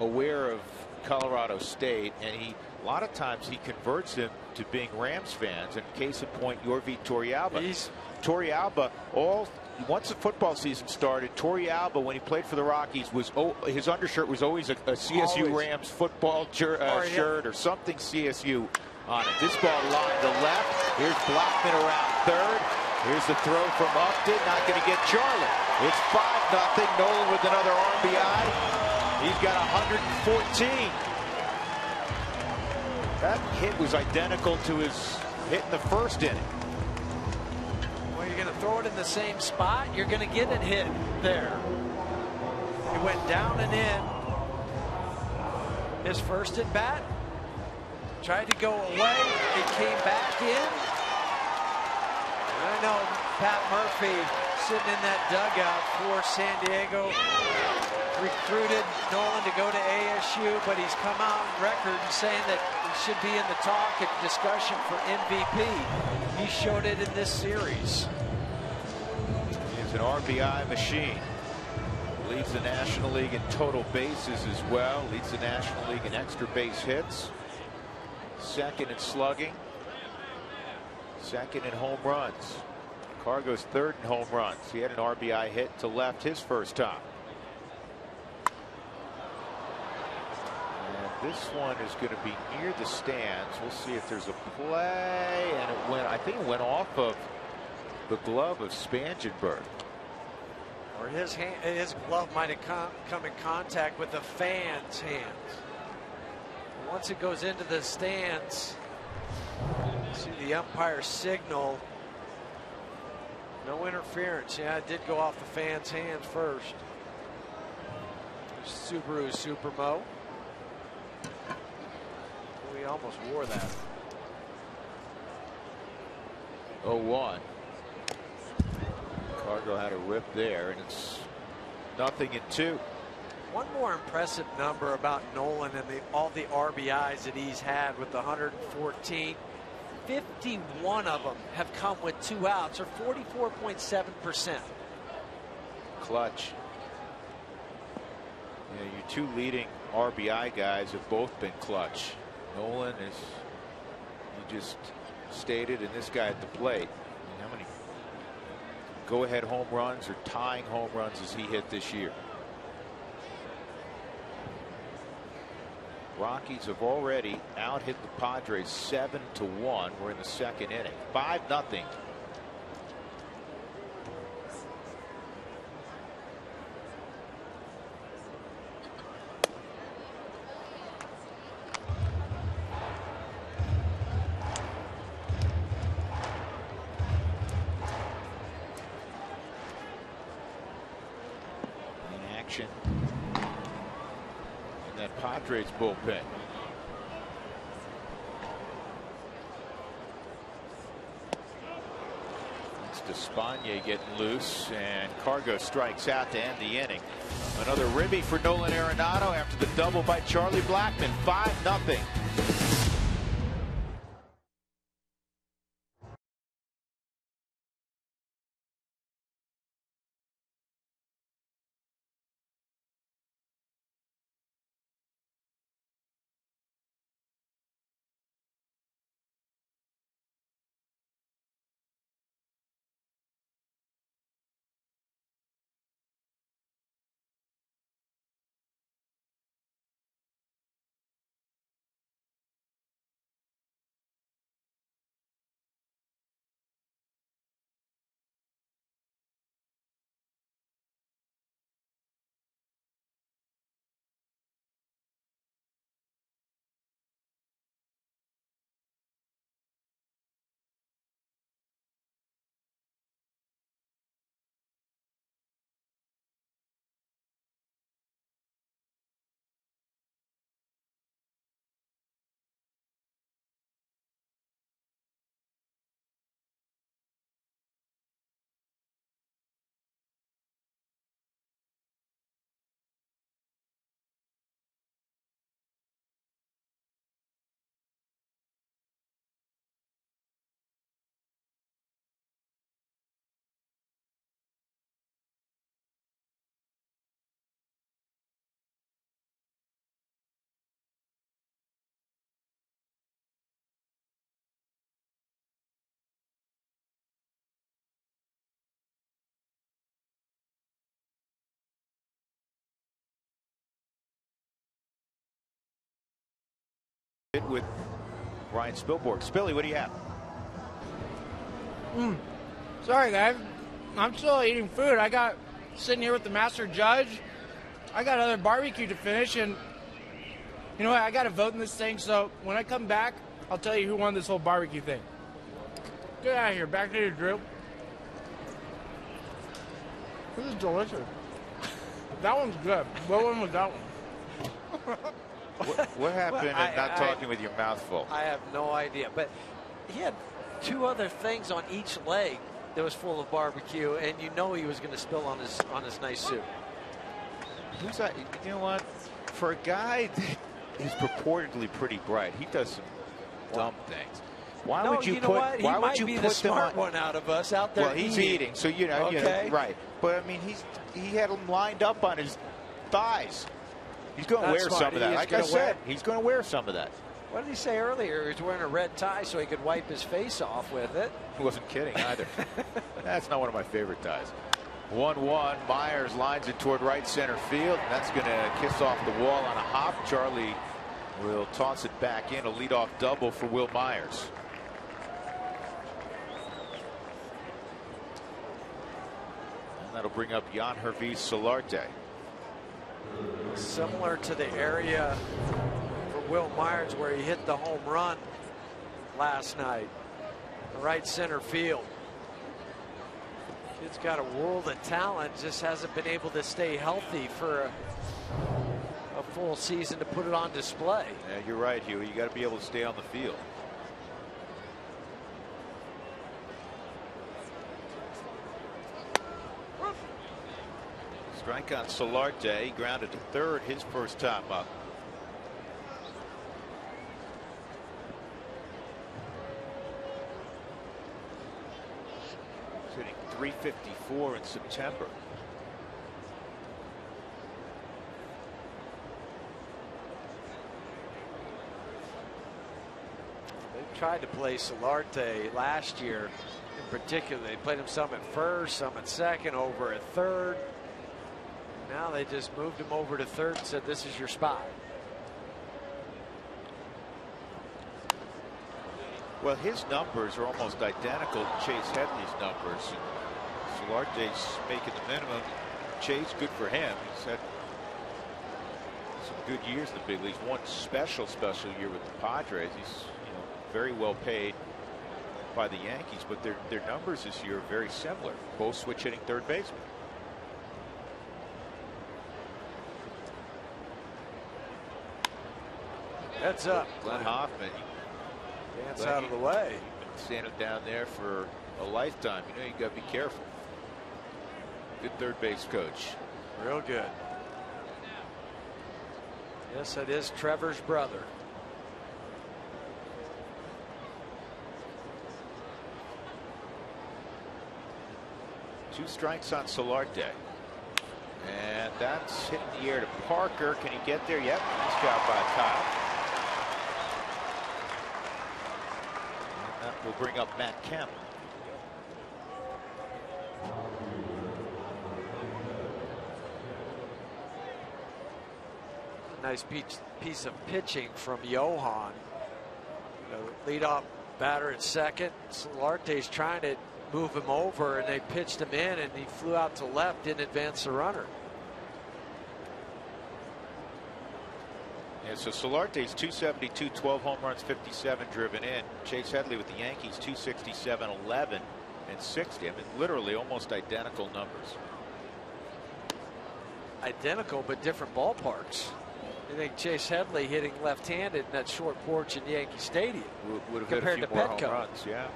aware of Colorado State, and he a lot of times he converts them to being Rams fans. And case in point, Yorvit Torrealba. He's- Torrealba, all once the football season started, Torrealba, when he played for the Rockies, was oh, his undershirt was always a, a CSU Always. Rams football jer- uh, Or, shirt or something CSU on it. This ball lined to left. Here's Blackmon around third. Here's the throw from Upton. Not going to get Charlie. It's 5 nothing. Nolan with another RBI. He's got 114. That hit was identical to his hit in the first inning. Well, you're going to throw it in the same spot. You're going to get it hit there. He went down and in. His first at bat. Tried to go away. It came back in. I know Pat Murphy sitting in that dugout for San Diego recruited Nolan to go to ASU, but he's come out on record saying that he should be in the talk and discussion for MVP. He showed it in this series. He's an RBI machine. Leads the National League in total bases as well. Leads the National League in extra base hits. Second in slugging. Second in home runs. Cargo's third in home runs. He had an RBI hit to left his first time. This one is going to be near the stands. We'll see if there's a play. And it went, I think it went off of the glove of Spangenberg. Or his hand, his glove might have come, come in contact with the fan's hands. Once it goes into the stands, see the umpire signal. No interference. Yeah, it did go off the fan's hands first. Subaru Supermo. Almost wore that. 0-1. Cargo had a rip there, and it's nothing in two. One more impressive number about Nolan and the, all the RBIs that he's had with the 114. 51 of them have come with two outs, or 44.7 percent. Clutch. Yeah, your two leading RBI guys have both been clutch. Nolan is, you just stated, and this guy at the plate. How many go-ahead home runs or tying home runs has he hit this year? Rockies have already out hit the Padres seven to one. We're in the second inning, five nothing. in action in Padres bullpen. It's Despaigne getting loose, and Cargo strikes out to end the inning. Another ribby for Nolan Arenado after the double by Charlie Blackmon. 5 nothing. With Ryan Spilborghs. Spilly, what do you have? Mm. Sorry, guys. I'm still eating food. I got sitting here with the master judge. I got another barbecue to finish, and you know what? I got to vote in this thing. So when I come back, I'll tell you who won this whole barbecue thing. Get out of here. Back to you, Drew. This is delicious. That one's good. What one was that one? what, what, happened well, I, not talking I, with your mouth full? I have no idea. But he had two other things on each leg that was full of barbecue, and you know he was going to spill on his on his nice suit. Who's that? You know what? For a guy who's purportedly pretty bright, he does some dumb things. Why no, would you, you put? What? Why would you be put the smart on, one out of us out there? Well, he's eating, eating, so you know, okay. you know, right? But I mean, he's he had them lined up on his thighs. He's going to wear smart. some of that. He like I said, he's going to wear some of that. What did he say earlier? He was wearing a red tie so he could wipe his face off with it. He wasn't kidding either. That's not one of my favorite ties. 1-1. Myers lines it toward right center field. That's going to kiss off the wall on a hop. Charlie will toss it back in. A leadoff double for Wil Myers. And that'll bring up Yangervis Solarte. Similar to the area for Wil Myers where he hit the home run last night. Right center field. Kid's got a world of talent, just hasn't been able to stay healthy for a, a full season to put it on display. Yeah, you're right, Hugh. You got to be able to stay on the field. Strike on Solarte, grounded to third his first time up. Hitting 354 in September. They tried to play Solarte last year in particular. They played him some at first, some at second, over at third. Now they just moved him over to third and said, this is your spot. Well, his numbers are almost identical to Chase Headley's numbers. Solarte's making the minimum. Chase, good for him. He's had some good years in the big leagues. One special, special year with the Padres. He's you know very well paid by the Yankees, but their their numbers this year are very similar. Both switch hitting third baseman. Heads up. Glenn Hoffman. Dance out of the way. Standing down there for a lifetime. You know you got to be careful. Good third base coach. Real good. Yes, it is Trevor's brother. Two strikes on Solarte. And that's hitting the air to Parker. Can he get there? Yep. Nice job by Kyle. Will bring up Matt Kemp. Nice piece of pitching from Yohan. You know, lead off batter at second. Solarte's trying to move him over, and they pitched him in, and he flew out to left, didn't advance the runner. Yeah, so Solarte's 272, 12 home runs, 57 driven in. Chase Headley with the Yankees 267, 11 and 60. I mean, literally almost identical numbers. Identical, but different ballparks. I think Chase Headley hitting left-handed in that short porch in Yankee Stadium would, would have compared hit a few to more Petco. home runs. Yeah.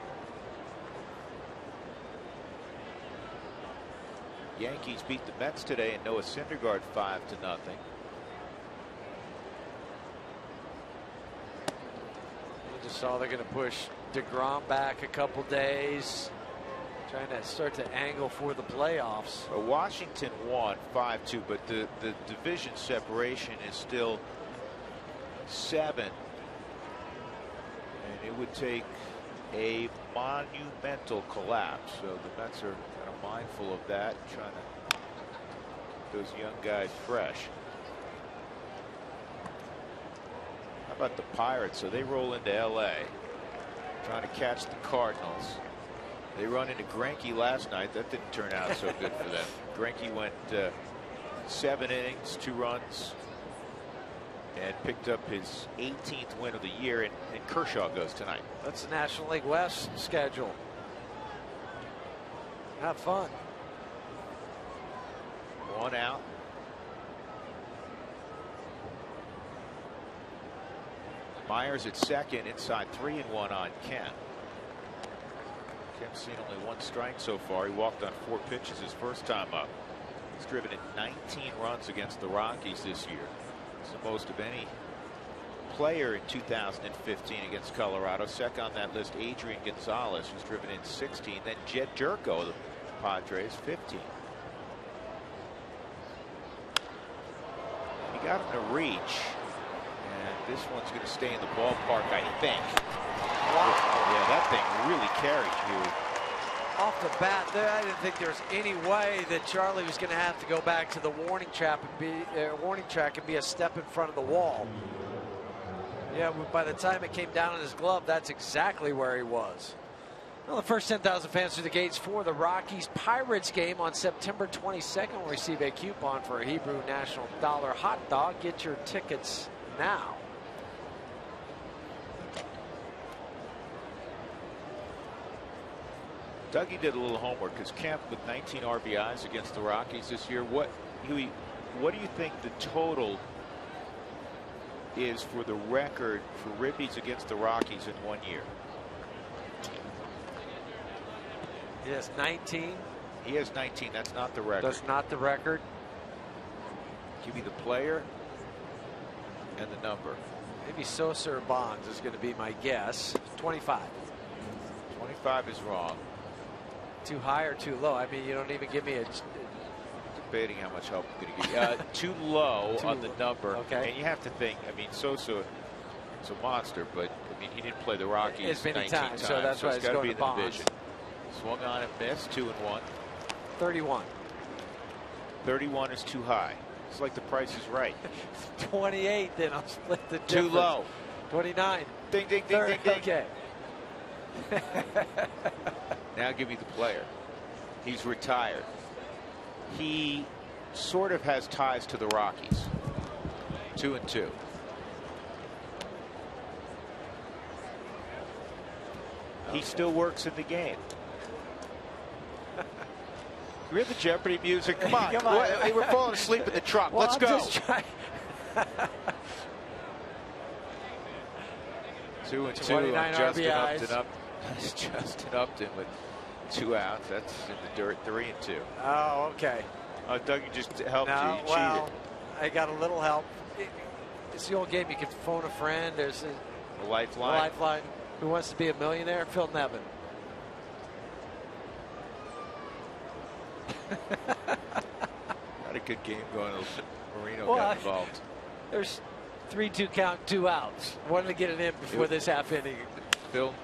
Yankees beat the Mets today and Noah Syndergaard five to nothing. Saw they're going to push DeGrom back a couple days. Trying to start to angle for the playoffs. Well, Washington won 5-2, but the, the division separation is still seven. And it would take a monumental collapse. So the Mets are kind of mindful of that, trying to those young guys fresh. About the Pirates? So they roll into L.A. trying to catch the Cardinals. They run into Greinke last night. That didn't turn out so good for them. Greinke went uh, seven innings, two runs, and picked up his 18th win of the year. And, and Kershaw goes tonight. That's the National League West schedule. Have fun. One out. Myers at second, inside three and one on Kemp. Kemp's seen only one strike so far. He walked on four pitches his first time up. He's driven in 19 runs against the Rockies this year. It's the most of any player in 2015 against Colorado. Second on that list, Adrian Gonzalez, who's driven in 16. Then Jedd Gyorko, the Padres, 15. He got him to reach. And this one's going to stay in the ballpark, I think. Yeah, that thing really carried you. Off the bat, there, I didn't think there was any way that Charlie was going to have to go back to the warning track and be uh, warning track and be a step in front of the wall. Yeah, by the time it came down on his glove, that's exactly where he was. Well, the first 10,000 fans through the gates for the Rockies Pirates game on September 22nd will receive a coupon for a Hebrew National Dollar hot dog. Get your tickets now. Dougie did a little homework because Kemp with 19 RBIs against the Rockies this year. What Huey, what do you think the total is for the record for ribbies against the Rockies in one year? He has 19. He has 19. That's not the record. That's not the record. Give me the player and the number. Maybe Sosa or Bonds is going to be my guess. 25. 25 is wrong. Too high or too low? I mean, you don't even give me a. Debating how much help I'm going to give you. Uh, too low too on the number. Okay. And you have to think, I mean, Sosa is a monster, but I mean, he didn't play the Rockies as many 19 times, so that's why it's got to be in the Bonds. division. Swung on and missed, two and one. 31. 31 is too high. It's like the price is right. 28, then I'll split the difference. Too low. 29. Ding, ding, ding, ding, ding. Okay. Now give me the player. He's retired. He sort of has ties to the Rockies. Two and two. He still works in the game. Hear the Jeopardy music? Come on. Come on. We're- We're falling asleep in the truck. Well, Let's I'm go. Two and two. 29 on Justin RBIs. Upton up. Justin Upton with two outs. That's in the dirt. Three and two. Oh, okay. Oh, Doug, you just helped No, you. You well. I got a little help. It's the old game. You can phone a friend. There's a The lifeline. lifeline. Who wants to be a millionaire? Phil Nevin. Not a good game going. Marino Well, got involved. There's three two count, two outs. Wanted to get it in before this half inning. Phil,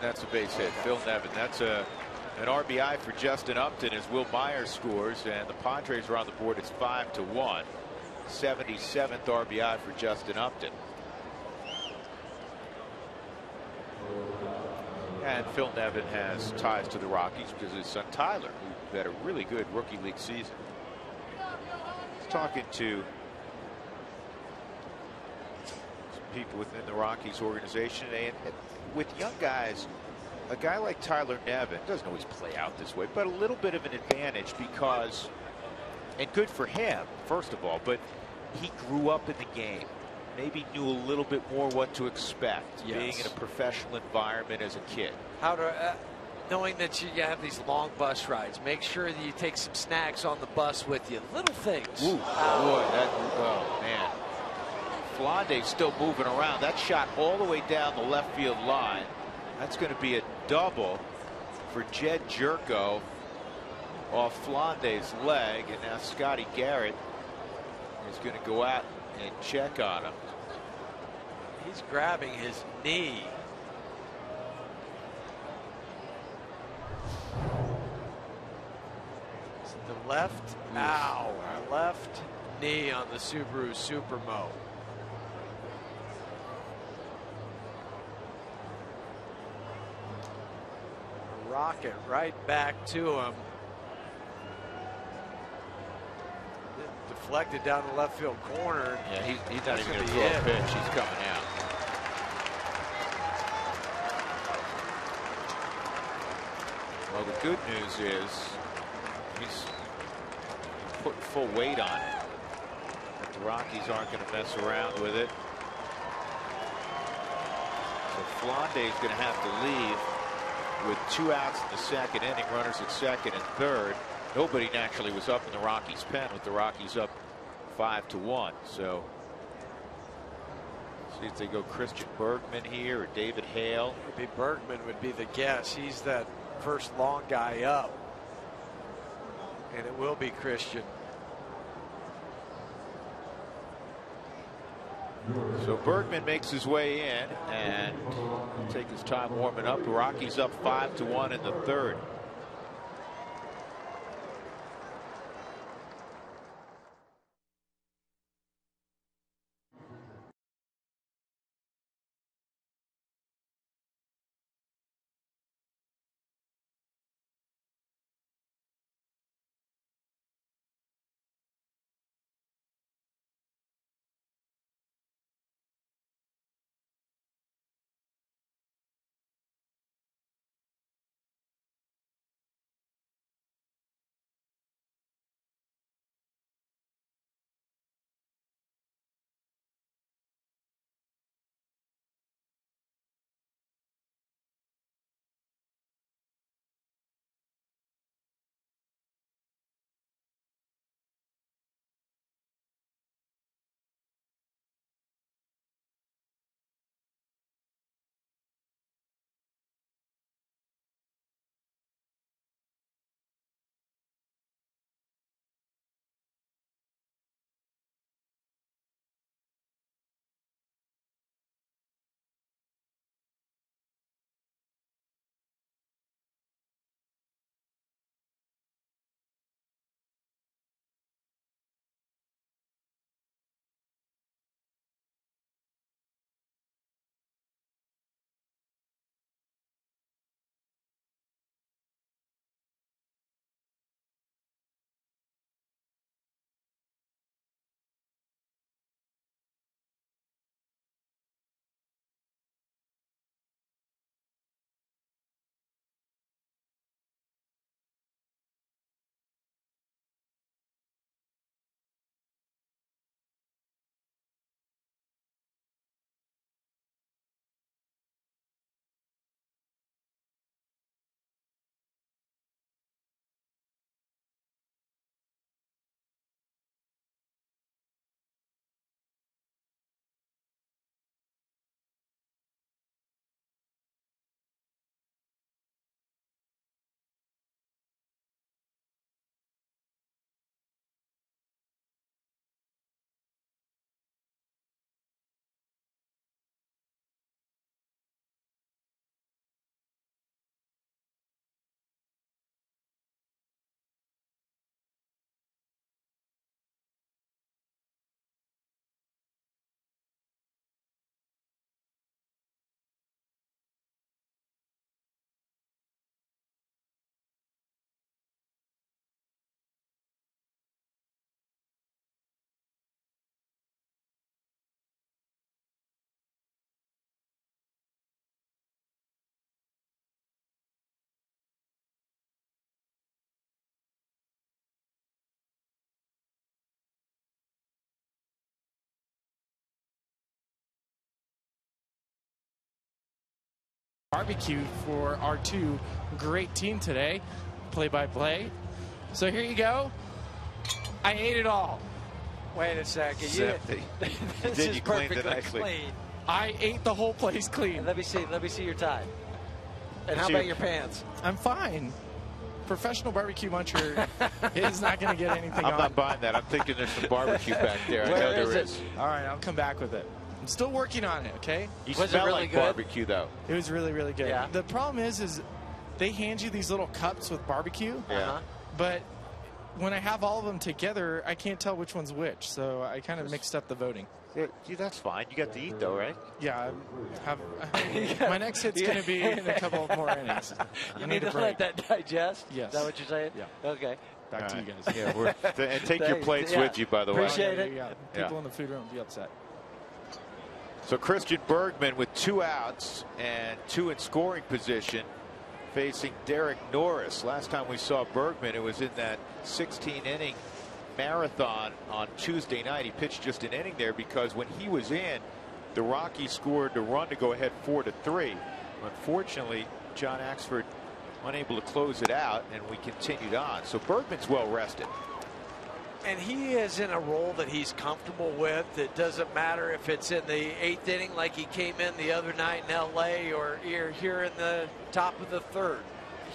that's a base hit. Phil Nevin. That's a an RBI for Justin Upton as Wil Myers scores, and the Padres are on the board. It's five to one. 77th RBI for Justin Upton. And Phil Nevin has ties to the Rockies because his son Tyler, who had a really good rookie league season. He's talking to people within the Rockies organization, and with young guys, a guy like Tyler Nevin doesn't always play out this way, but a little bit of an advantage because, and good for him, first of all, but he grew up in the game. Maybe knew a little bit more what to expect being in a professional environment as a kid. How to, uh, knowing that you have these long bus rides, make sure that you take some snacks on the bus with you. Little things. Ooh, boy, that, oh man. Flande's still moving around. That shot all the way down the left field line. That's going to be a double for Jedd Gyorko off Flande's leg. And now Scotty Garrett is going to go out and check on him. He's grabbing his knee. It's the left, ow, left knee on the Subaru Supermo. rocket right back to him. Deflected down the left field corner. Yeah, he, he's not That's even going to throw a pitch. He's coming out. Well, the good news is he's putting full weight on it. But the Rockies aren't going to mess around with it. So Flande is going to have to leave with two outs in the second inning, runners at second and third. Nobody naturally was up in the Rockies' pen with the Rockies up five to one. So see if they go Christian Bergman here or David Hale. Maybe Bergman would be the guess. He's that first long guy up. And it will be Christian. So Bergman makes his way in and take his time warming up. Rockies up five to one in the third. Barbecue for our two great team today, play by play. So here you go. I ate it all. Wait a second. It's You, empty. this Then is you cleaned it perfectly nicely. clean. I ate the whole place And clean. let me see. Let me see your tie. And how See- about your pants? I'm fine. Professional barbecue muncher is not going to get anything I'm on. not buying that. I'm thinking there's some barbecue back there. I know is there it? is. All right, I'll come back with it. I'm still working on it. Okay. You Was it smell really like good? barbecue though. It was really, really good. Yeah. The problem is, is they hand you these little cups with barbecue, Yeah. Uh-huh. but when I have all of them together, I can't tell which one's which. So I kind of mixed up the voting. Yeah, gee, that's fine. You got to eat though, right? Yeah, I have. my next hit's going to be in a couple more innings. I You need to let that digest? Yes. Is that what you're saying? Yeah. Okay. Back All to right. you guys. Yeah, we're, and take your plates Yeah. with you, by the way. Appreciate it. Yeah, Yeah. people in the food room will be upset. So Christian Bergman with two outs and two in scoring position facing Derek Norris. Last time we saw Bergman, it was in that 16 inning marathon on Tuesday night. He pitched just an inning there because when he was in, the Rockies scored the run to go ahead four to three. Unfortunately, John Axford unable to close it out, and we continued on. So Bergman's well rested. And he is in a role that he's comfortable with. It doesn't matter if it's in the eighth inning like he came in the other night in L.A. or here here in the top of the third.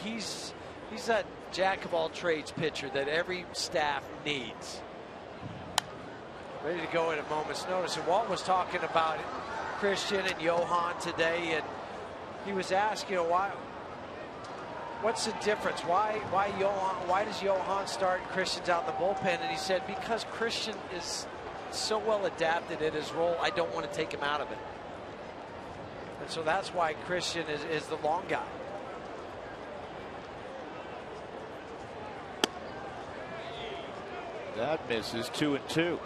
He's he's that jack of all trades pitcher that every staff needs. Ready to go at a moment's notice. And Walt was talking about Christian and Yohan today, and he was asked, you know, why what's the difference? Why why Yohan why does Yohan start Christian's out in the bullpen? And he said because Christian is so well adapted in his role, I don't want to take him out of it. And so that's why Christian is, is the long guy. That misses two and two.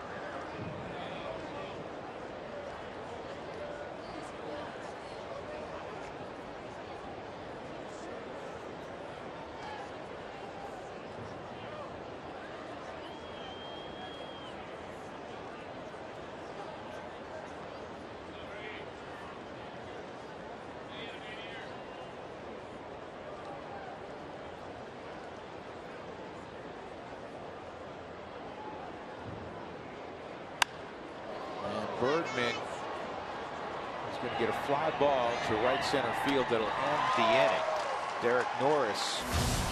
And Bergman is going to get a fly ball to right center field that'll end the inning. Derek Norris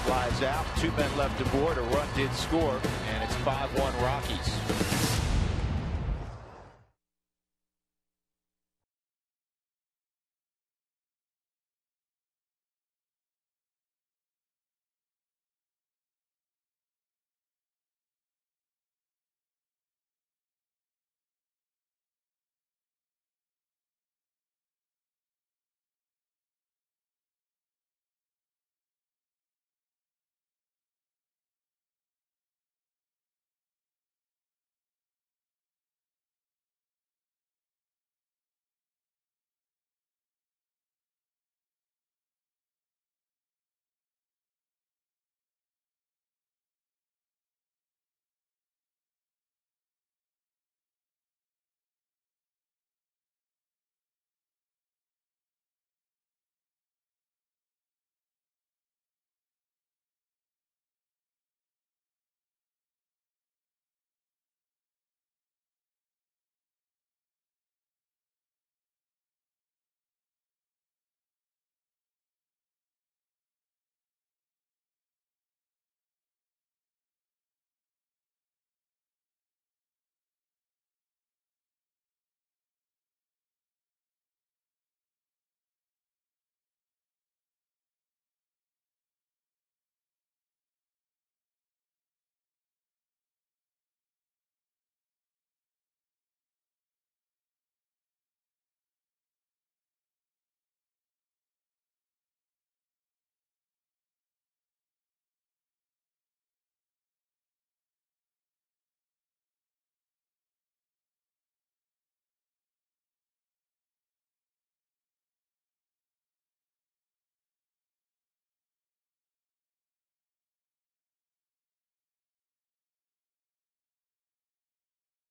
flies out. Two men left aboard. A run did score, and it's 5-1 Rockies.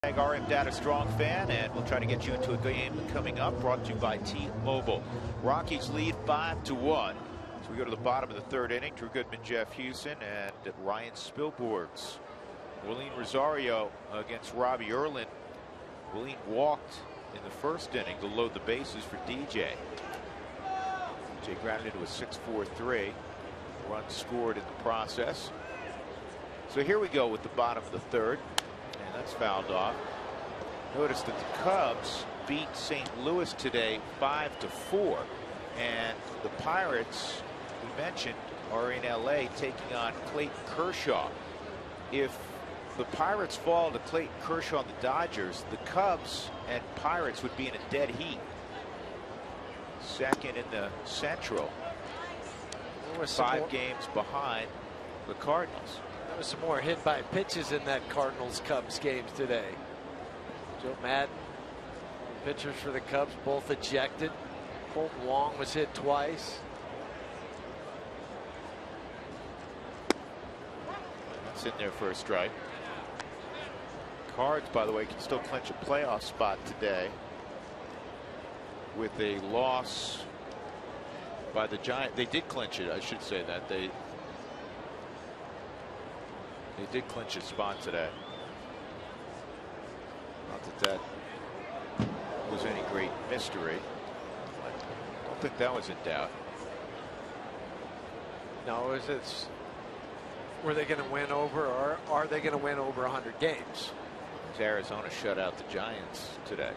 RM Data Strong fan, and we'll try to get you into a game coming up. Brought to you by T-Mobile. Rockies lead five to one. So we go to the bottom of the third inning. Drew Goodman, Jeff Huson, and Ryan Spilborghs. Wilin Rosario against Robbie Erlin. Willeen walked in the first inning to load the bases for DJ. DJ grounded into a 6-4-3. Run scored in the process. So here we go with the bottom of the third. And that's fouled off. Notice that the Cubs beat St. Louis today 5 to 4. And the Pirates, we mentioned, are in LA taking on Clayton Kershaw. If the Pirates fall to Clayton Kershaw and the Dodgers, the Cubs and Pirates would be in a dead heat. Second in the Central. Five games behind the Cardinals. There was some more hit by pitches in that Cardinals Cubs game today. Joe Maddon, pitchers for the Cubs, both ejected. Kolten Wong was hit twice. That's in there for a strike. Cards, by the way, can still clinch a playoff spot today with a loss by the Giant. They did clinch it. I should say that they they did clinch his spot today. Not that that was any great mystery. I don't think that was in doubt. No, is it's were they going to win over or are they going to win over 100 games? Arizona shut out the Giants today.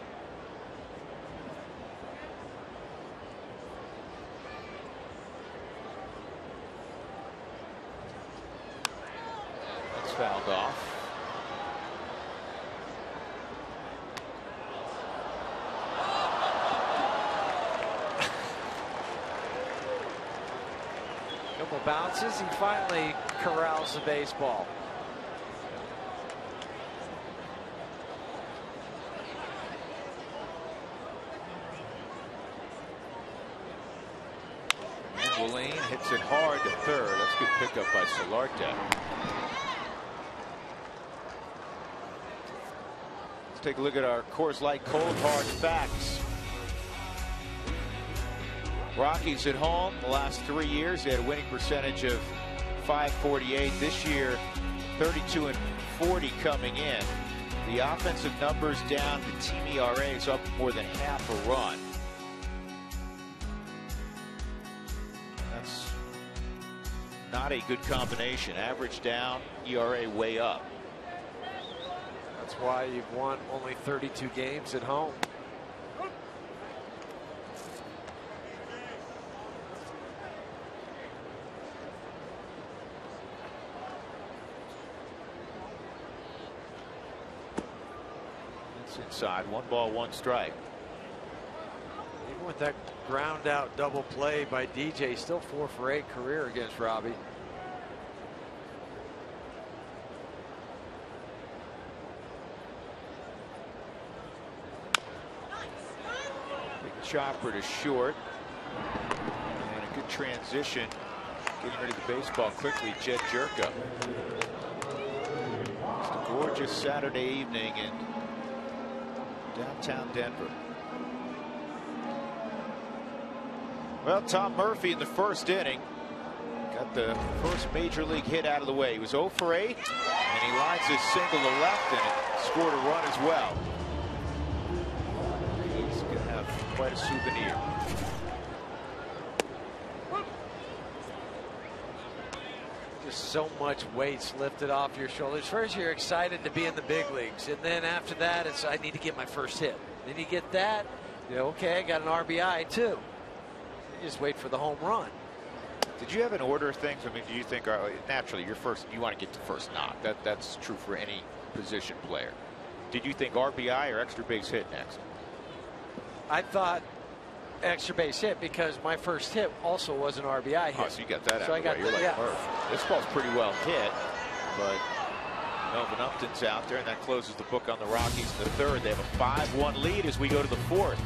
That's fouled off. Bounces. He finally corrals the baseball. Wilin hits it hard to third. That's good pickup by Solarte. Let's take a look at our Coors Light cold hard facts. Rockies at home the last three years they had a winning percentage of 548 this year 32 and 40 coming in. The offensive numbers down the team ERA is up more than half a run. That's not a good combination. Average down ERA way up. That's why you've won only 32 games at home inside. One ball, one strike. Even with that ground out double play by DJ, still four for eight career against Robbie. Big chopper to short. And a good transition. Getting ready to baseball quickly, Jedd Gyorko. It's a gorgeous Saturday evening in downtown Denver. Well, Tom Murphy in the first inning got the first major league hit out of the way. He was 0 for 8, and he lines his single to left, and scored a run as well. He's going to have quite a souvenir. So much weight's lifted off your shoulders. First, you're excited to be in the big leagues, and then after that, it's I need to get my first hit. Then you get that, you know, okay, I got an RBI too. You just wait for the home run. Did you have an order of things? I mean, do you think uh, naturally your first you want to get to first knock? That that's true for any position player. Did you think RBI or extra base hit next? I thought extra base hit because my first hit also was an RBI oh, hit. Oh, so you got that out so of the way. You're like yeah. Murph. This ball's pretty well hit, but Melvin Upton's out there, and that closes the book on the Rockies in the third. They have a 5-1 lead as we go to the fourth.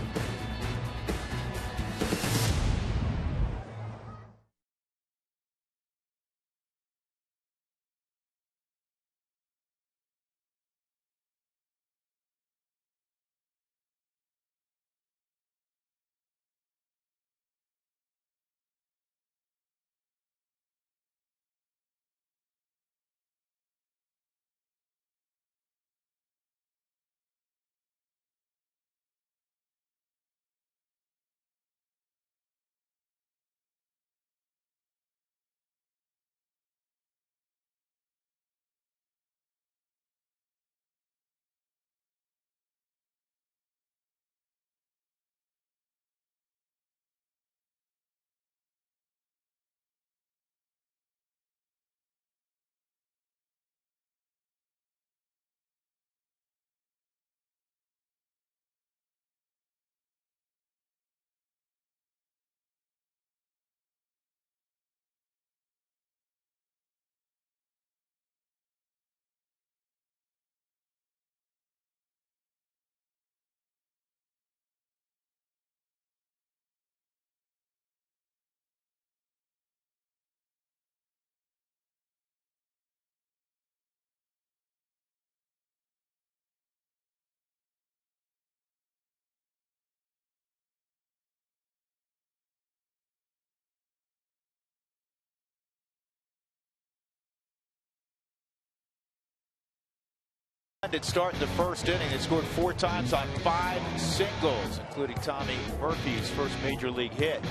It started the first inning. They scored four times on five singles, including Tommy Murphy's first major league hit.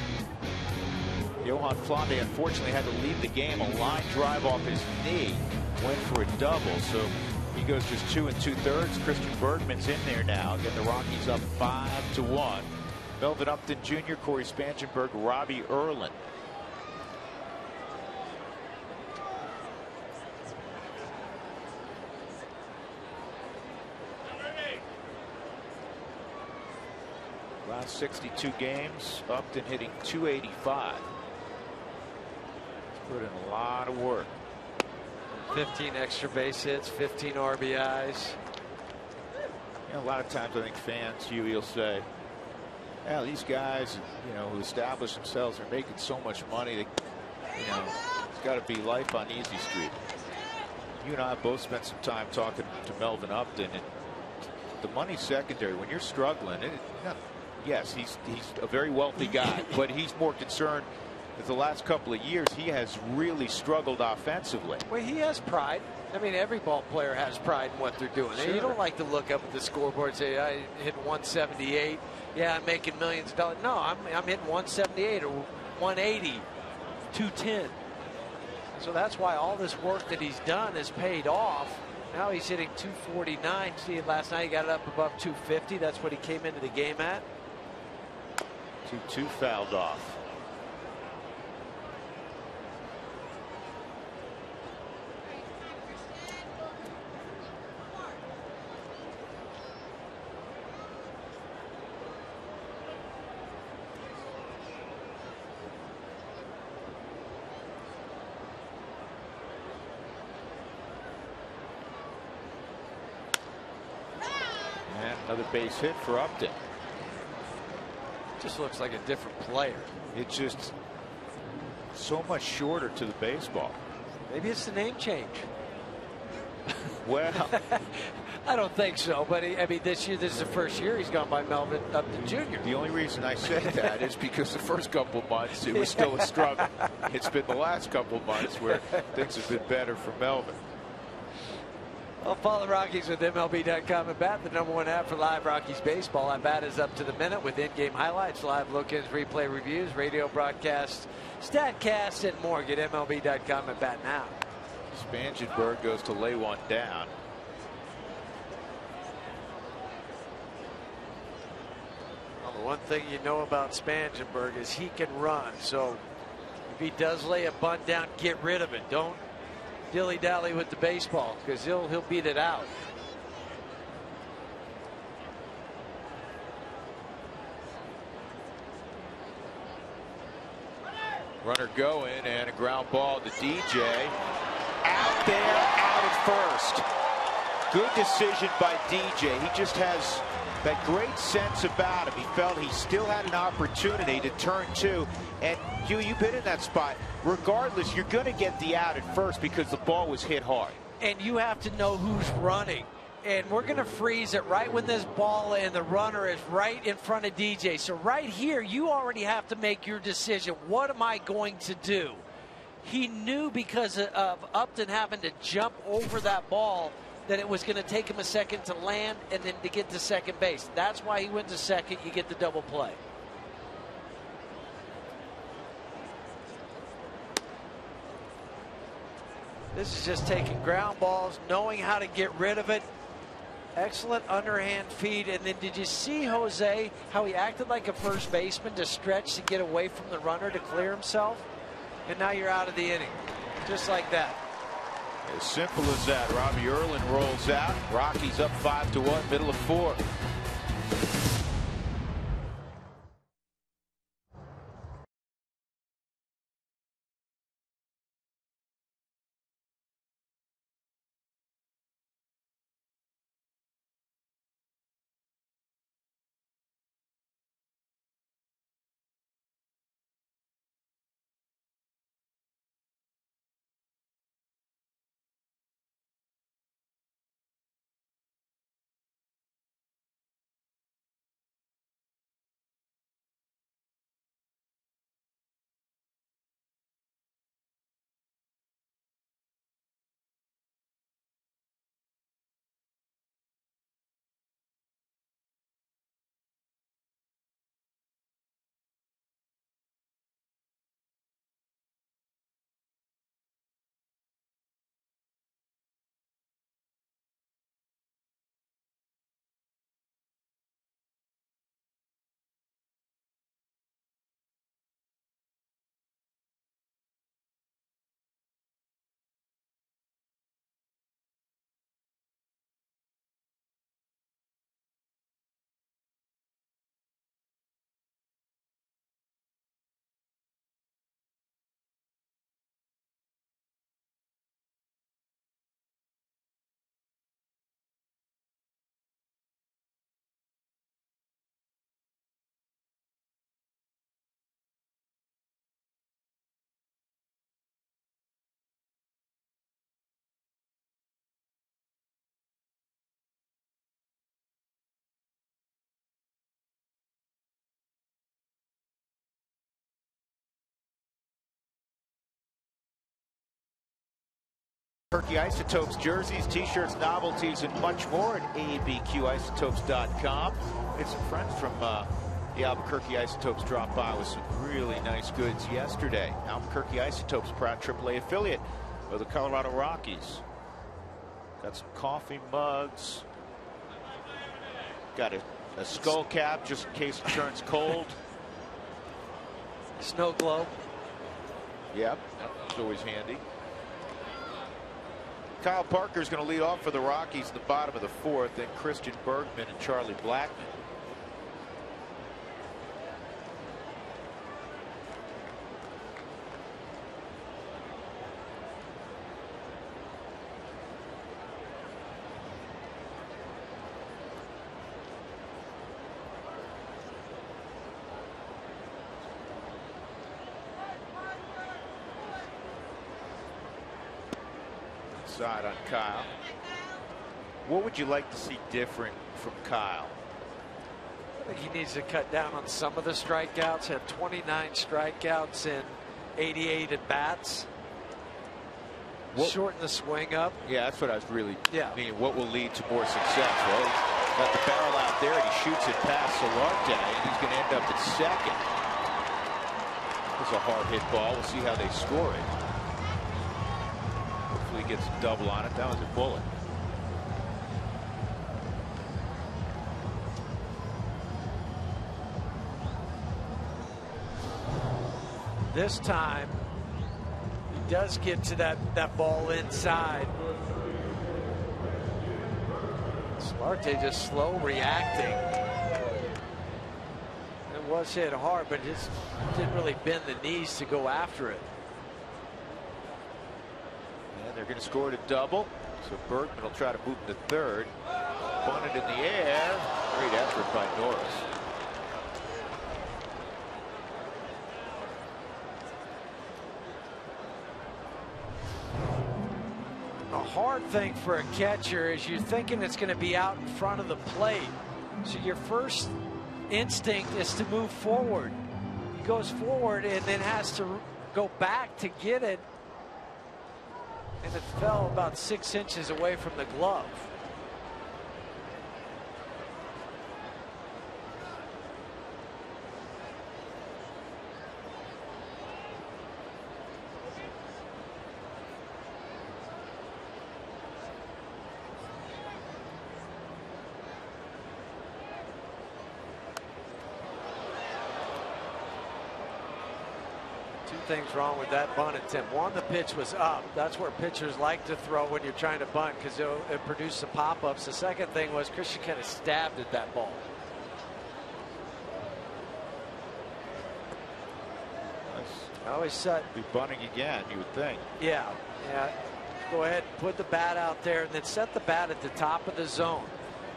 Yohan Flande unfortunately had to leave the game. A line drive off his knee went for a double, so he goes just two and two thirds. Christian Bergman's in there now. Get the Rockies up five to one. Melvin Upton Jr., Cory Spangenberg, Robbie Erlin. Last 62 games, Upton hitting 285. Put in a lot of work. 15 extra base hits, 15 RBIs. Know, a lot of times I think fans, you, you'll say, yeah, these guys, you know, who establish themselves are making so much money. That, you know, it's got to be life on easy street. You and I both spent some time talking to Melvin Upton, and the money secondary. When you're struggling, it, yes, he's he's a very wealthy guy, but he's more concerned that the last couple of years he has really struggled offensively. Well, he has pride. I mean, every ball player has pride in what they're doing. Sure. You don't like to look up at the scoreboard and say, I hit 178. Yeah, I'm making millions of dollars. No, I'm, I'm hitting 178 or 180, 210. So that's why all this work that he's done has paid off. Now he's hitting 249. See, last night he got it up above 250. That's what he came into the game at. 2 2 fouled off. Another base hit for Upton. Just looks like a different player. It's just so much shorter to the baseball. Maybe it's the name change. Well, I don't think so. But he, I mean, this year, this is the first year he's gone by Melvin Upton Jr. The only reason I said that is because the first couple months it was still a struggle. It's been the last couple months where things have been better for Melvin. Well, follow the Rockies with MLB.com at bat, the number one app for live Rockies baseball. At bat is up to the minute with in-game highlights, live look-ins, replay reviews, radio broadcasts, statcasts, and more. Get MLB.com at bat now. Spangenberg goes to lay one down. Well, the one thing you know about Spangenberg is he can run. So if he does lay a bunt down, get rid of it. Don't dilly dally with the baseball because he'll he'll beat it out. Runner going and a ground ball to DJ. Out there, out at first. Good decision by DJ. He just has that great sense about him. He felt he still had an opportunity to turn two. And Hugh, you've been in that spot. Regardless, you're going to get the out at first because the ball was hit hard. And you have to know who's running. And we're going to freeze it right when this ball and the runner is right in front of DJ. So right here, you already have to make your decision. What am I going to do? He knew because of Upton having to jump over that ball that it was going to take him a second to land and then to get to second base. That's why he went to second. You get the double play. This is just taking ground balls, knowing how to get rid of it. Excellent underhand feed. And then did you see Jose, how he acted like a first baseman to stretch to get away from the runner to clear himself? And now you're out of the inning. Just like that. As simple as that. Robbie Erlin rolls out. Rockies up 5 to 1, middle of four. Albuquerque Isotopes jerseys, t-shirts, novelties, and much more at abqisotopes.com. We had some friends from uh, the Albuquerque Isotopes drop by with some really nice goods yesterday. Albuquerque Isotopes, proud AAA affiliate of the Colorado Rockies. Got some coffee mugs. Got a, a skull cap just in case it turns cold. Snow globe. Yep, that's always handy. Kyle Parker is going to lead off for the Rockies in the bottom of the fourth, then Christian Bergman and Charlie Blackmon. Side on Kyle. What would you like to see different from Kyle? I think he needs to cut down on some of the strikeouts. Had 29 strikeouts in 88 at bats. What- Shorten the swing up. Yeah, that's what I was really Yeah. meaning. What will lead to more success? Well, he's got the barrel out there and he shoots it past Solarte and he's going to end up at second. It's a hard hit ball. We'll see how they score it. Gets a double on it. That was a bullet. This time, he does get to that, that ball inside. Solarte just slow reacting. It was hit hard, but just didn't really bend the knees to go after it. Going to score a double. So Bergman will try to move to third. Bunted in the air. Great effort by Norris. A hard thing for a catcher is you're thinking it's going to be out in front of the plate. So your first instinct is to move forward. He goes forward and then has to go back to get it. And it fell about six inches away from the glove. Things wrong with that bunt attempt. One, the pitch was up. That's where pitchers like to throw when you're trying to bunt because it'll, it produce some pop-ups. The second thing was Christian kind of stabbed at that ball. I always set, Be bunting again, you would think. yeah, yeah. Go ahead, put the bat out there, and then set the bat at the top of the zone.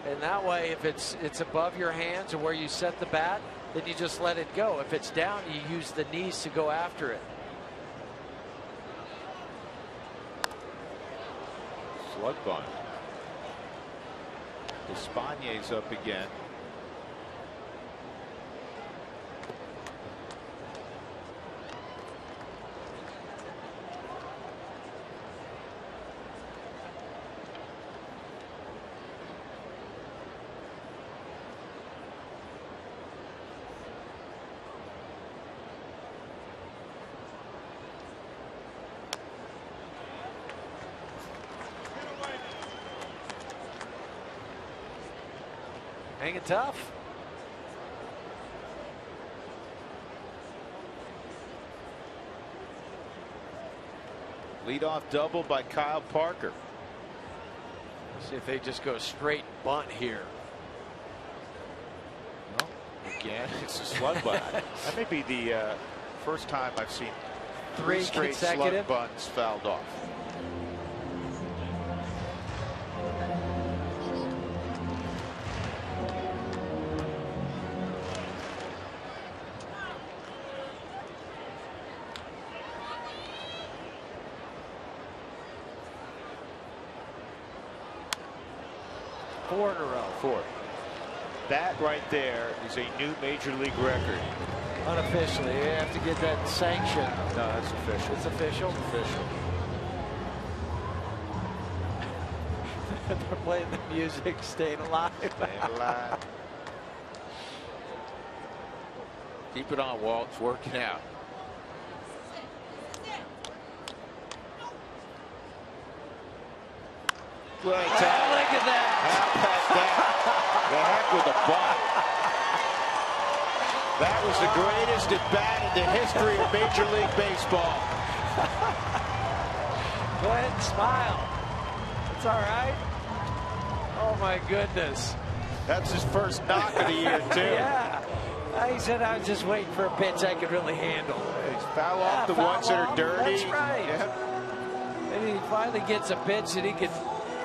And that way, if it's it's above your hands or where you set the bat, then you just let it go. If it's down, you use the knees to go after it. Slug bunt. Despaignet's up again. Hanging tough. Leadoff double by Kyle Parker. See if they just go straight bunt here. Well, again, it's a slug bunt. that may be the uh, first time I've seen three, Three straight slug bunts fouled off. There is a new major league record. Unofficially, you have to get that sanction. No, that's official. It's official. official. They're playing the music, staying alive. Staying alive. Keep it on, Walt. It's working out. Great Oh, look at that. How about that? The heck with the butt. That was the greatest at bat in the history of Major League Baseball. Go ahead and smile. It's all right. Oh my goodness. That's his first knock of the year, too. Yeah. He said I was just waiting for a pitch I could really handle. He's foul off the foul ones that are dirty. That's right. Yeah. And he finally gets a pitch that he can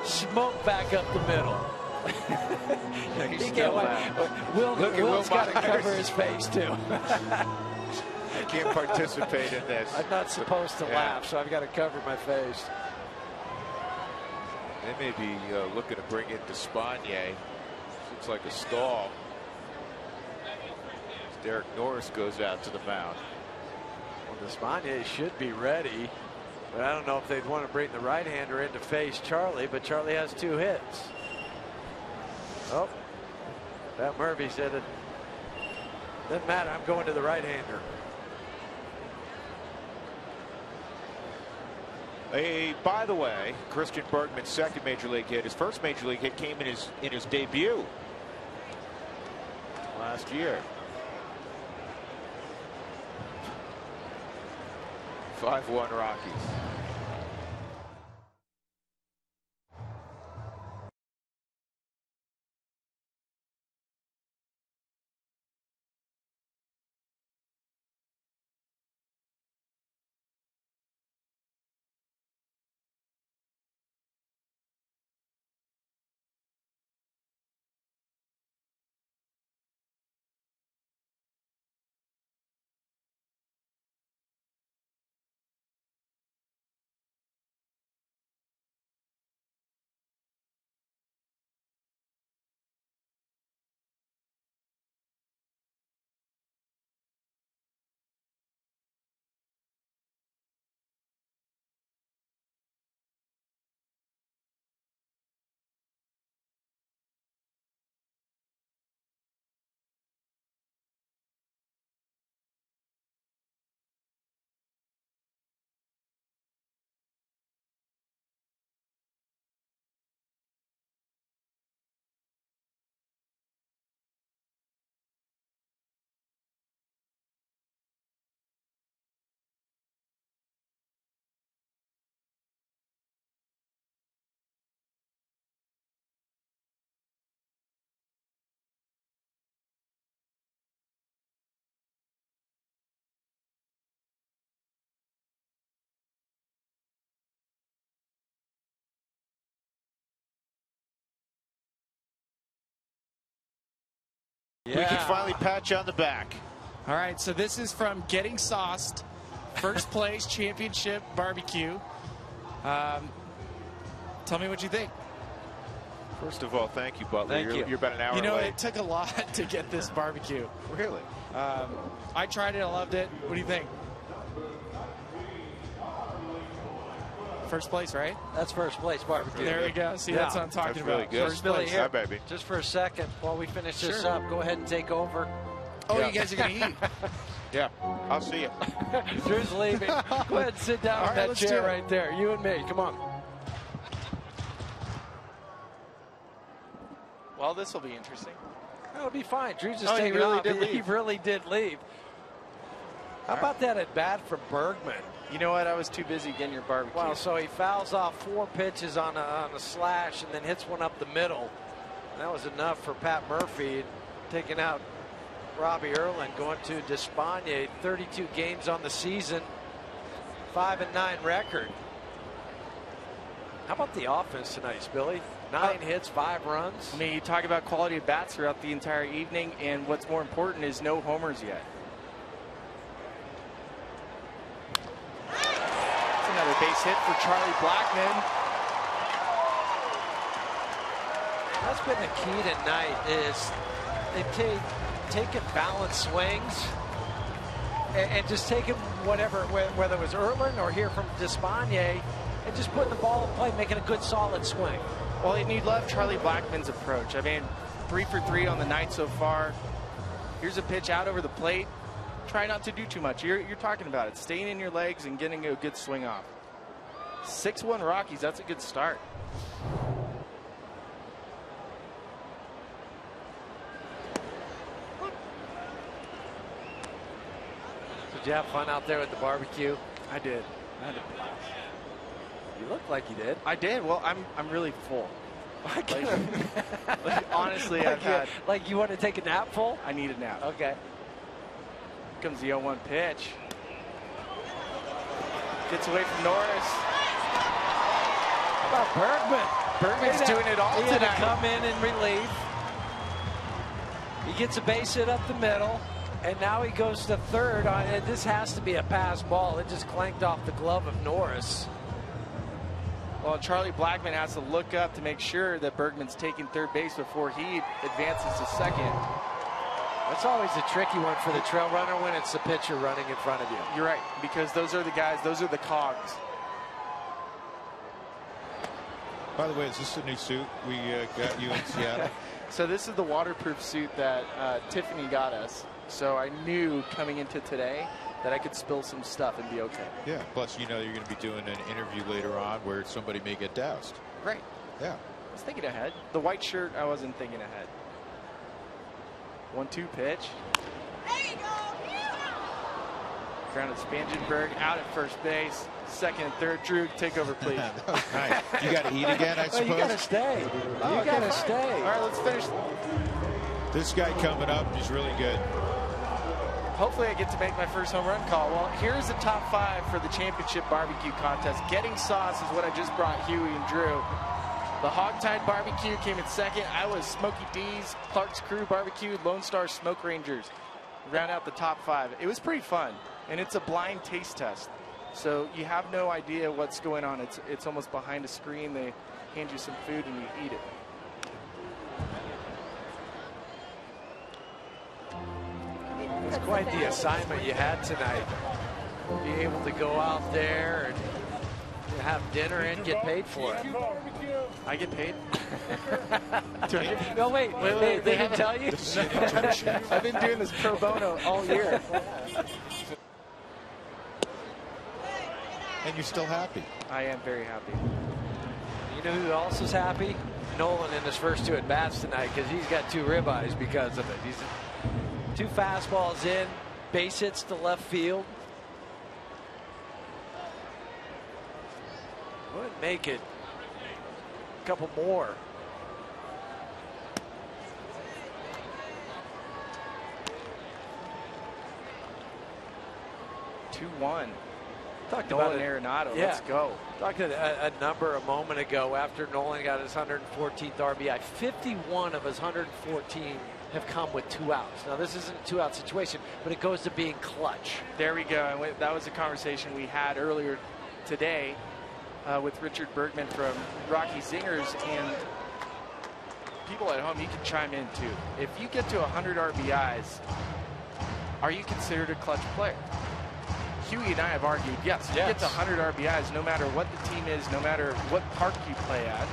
smoke back up the middle. He's He still can't laughing. Will, Look Will's Will got to cover his face too. I can't participate in this. I'm not supposed to Yeah. laugh, so I've got to cover my face. They may be uh, looking to bring in Despaigne. Looks like a stall. As Derek Norris goes out to the mound. Well, Despaigne should be ready, but I don't know if they'd want to bring the right-hander in to face Charlie. But Charlie has two hits. Oh, Pat Murphy said it doesn't matter. I'm going to the right-hander. Hey, by the way, Christian Bergman's second major league hit, his first major league hit came in his in his debut last year. Five one Rockies. We can finally pat you on the back. All right, so this is from Getting Sauced, first place championship barbecue. Um, tell me what you think. First of all, thank you, Butler. Thank you're, you. you're about an hour You know, late. it took a lot to get this barbecue. really? Um, I tried it, I loved it. What do you think? First place, right? That's first place barbecue. There you go. See, Yeah. that's what I'm talking That's about. good. First Billy, place. here, Hi, baby. just for a second while we finish this up, go ahead and take over. Oh, Yeah. you guys are going to eat. Yeah. I'll see you. Drew's leaving. Go ahead and sit down All in right, that chair right there. You and me. Come on. Well, this will be interesting. That'll be fine. Drew's just Oh, he taking really off. did He, he leave. really did leave. How about that at bat from Bergman? You know what? I was too busy getting your barbecue. Wow, so he fouls off four pitches on a, on a slash and then hits one up the middle. That was enough for Pat Murphy, taking out Robbie Erlin, going to Despaigne, 32 games on the season, five and nine record. How about the offense tonight, Billy? Nine uh, hits, five runs. I mean, you talk about quality of bats throughout the entire evening, and what's more important is no homers yet. That's another base hit for Charlie Blackmon. That's been the key tonight is they've ta- taken balanced swings and, and just taken whatever, whether it was Erlin or here from Despaigne, and just putting the ball in play, making a good solid swing. Well, and you love Charlie Blackmon's approach. I mean, three for three on the night so far. Here's a pitch out over the plate. Try not to do too much. You're, you're talking about it. Staying in your legs and getting a good swing off. 6-1 Rockies. That's a good start. Did you have fun out there with the barbecue? I did. I had a blast. You look like you did. I did. Well, I'm I'm really full. Like, Like, honestly, like I've you, had. like you want to take a nap full? I need a nap. Okay. Comes the 0-1 pitch. Gets away from Norris. About Bergman? Bergman's had- doing it all he had to come in in relief. He gets a base hit up the middle, and now he goes to third. On, and this has to be a pass ball. It just clanked off the glove of Norris. Well, Charlie Blackmon has to look up to make sure that Bergman's taking third base before he advances to second. That's always a tricky one for the trail runner when it's the pitcher running in front of you. You're right, because those are the guys, those are the cogs. By the way, is this a new suit we uh, got you in Seattle? So this is the waterproof suit that uh, Tiffany got us. So I knew coming into today that I could spill some stuff and be okay. Yeah. Plus, you know, you're going to be doing an interview later on where somebody may get doused. Right. Yeah. I was thinking ahead. The white shirt, I wasn't thinking ahead. One-two pitch. There you go. Grounded Spangenberg out at first base. Second and third. Drew, take over, please. that. You got to eat again, I suppose. you got to stay. Oh, you okay, got to fine. stay. All right, let's finish. This guy coming up is really good. Hopefully, I get to make my first home run call. Well, here's the top five for the championship barbecue contest. Getting sauce is what I just brought Huey and Drew. The Hogtied Barbecue came in second. I was Smoky D's, Clark's Crew Barbecue, Lone Star Smoke Rangers. Round out the top five. It was pretty fun, and it's a blind taste test. So you have no idea what's going on. It's it's almost behind a screen. They hand you some food and you eat it. It's quite the assignment you had tonight. Be able to go out there and have dinner and get paid for it. I get paid. No, wait, Wait, they, wait, they they didn't tell you? I've been doing this pro bono all year. And you're still happy. I am very happy. You know who else is happy? Nolan in his first two at bats tonight because he's got two ribeyes because of it. He's two fastballs in, base hits to left field. Would make it a couple more. Two one. Talked Nolan about it. Arenado. Yeah. Let's go. Talked a, a number a moment ago after Nolan got his 114th RBI. 51 of his 114 have come with two outs. Now this isn't a two-out situation, but it goes to being clutch. There we go. That was a conversation we had earlier today uh, with Richard Bergman from Rocky Zingers. And people at home, you can chime in too. If you get to 100 RBIs, are you considered a clutch player? Huey and I have argued, yes, you get Yes. to 100 RBIs, no matter what the team is, no matter what park you play at.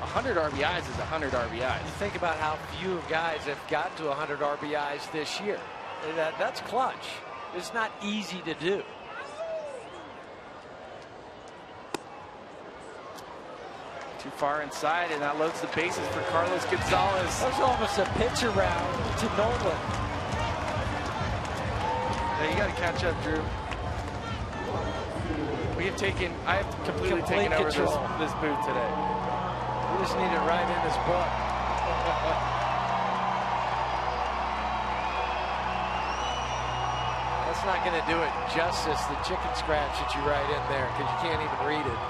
100 RBIs is 100 RBIs. You think about how few guys have gotten to 100 RBIs this year. That, that's clutch. It's not easy to do. Too far inside, and that loads the bases for Carlos Gonzalez. That was almost a pitch around to Nolan. Now you got to catch up, Drew. Have taken, I have completely Complete taken over this, control. this booth today. We just need it right in this book. That's not going to do it justice, the chicken scratch that you write in there, because you can't even read it.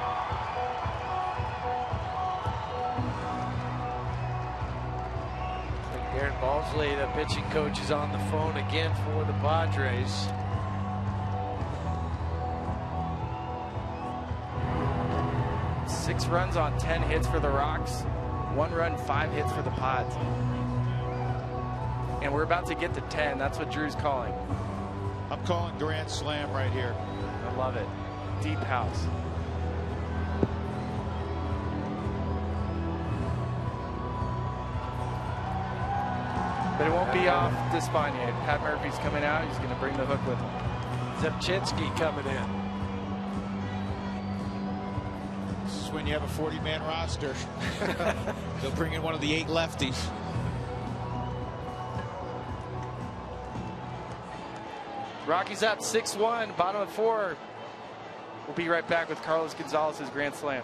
Darren Balsley, the pitching coach, is on the phone again for the Padres. Six runs on 10 hits for the Rocks, one run, five hits for the Pods. And we're about to get to 10. That's what Drew's calling. I'm calling Grand Slam right here. I love it. Deep house. But it won't be off Despaigne. Pat Murphy's coming out. He's going to bring the hook with him. Rzepczynski coming in. You have a 40-man roster. They'll bring in one of the eight lefties. Rockies up 6-1, bottom of four. We'll be right back with Carlos Gonzalez's Grand Slam.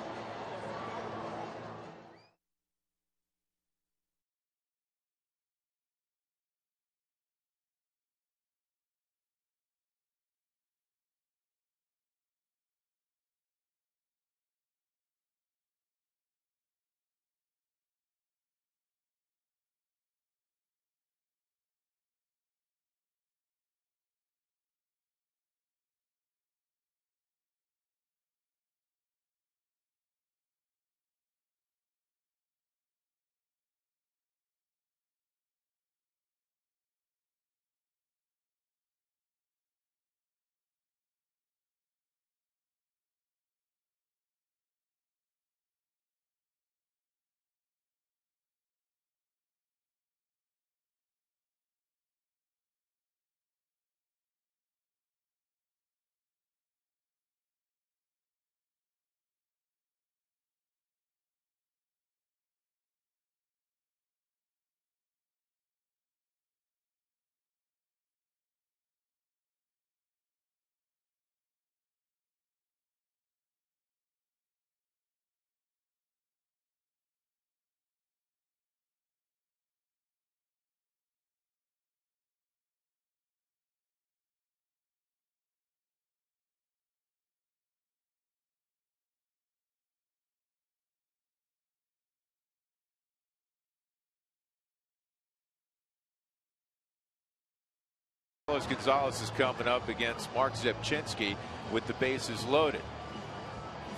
Carlos Gonzalez is coming up against Marc Rzepczynski with the bases loaded.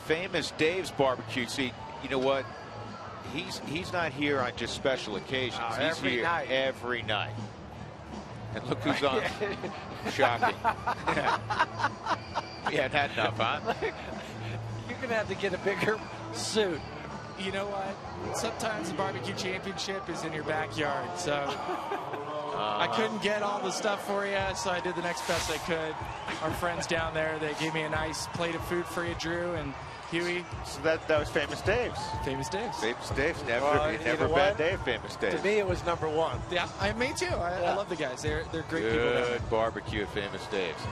Famous Dave's barbecue. See, you know what? He's he's not here on just special occasions. Oh, he's every here night. every night. And look who's on. Shocking. we hadn't had enough, huh? You're going to have to get a bigger suit. You know what? Sometimes the barbecue championship is in your backyard, so I couldn't get all the stuff for you, so I did the next best I could. Our friends down there, they gave me a nice plate of food for you, Drew and Huey. So that that was Famous Dave's. Famous Dave's. Famous Dave's never Well, never know bad what? day. Famous Dave's. To me, it was number one. Yeah, I me too. I, I love the guys. They're they're great people. Good barbecue at Famous Dave's.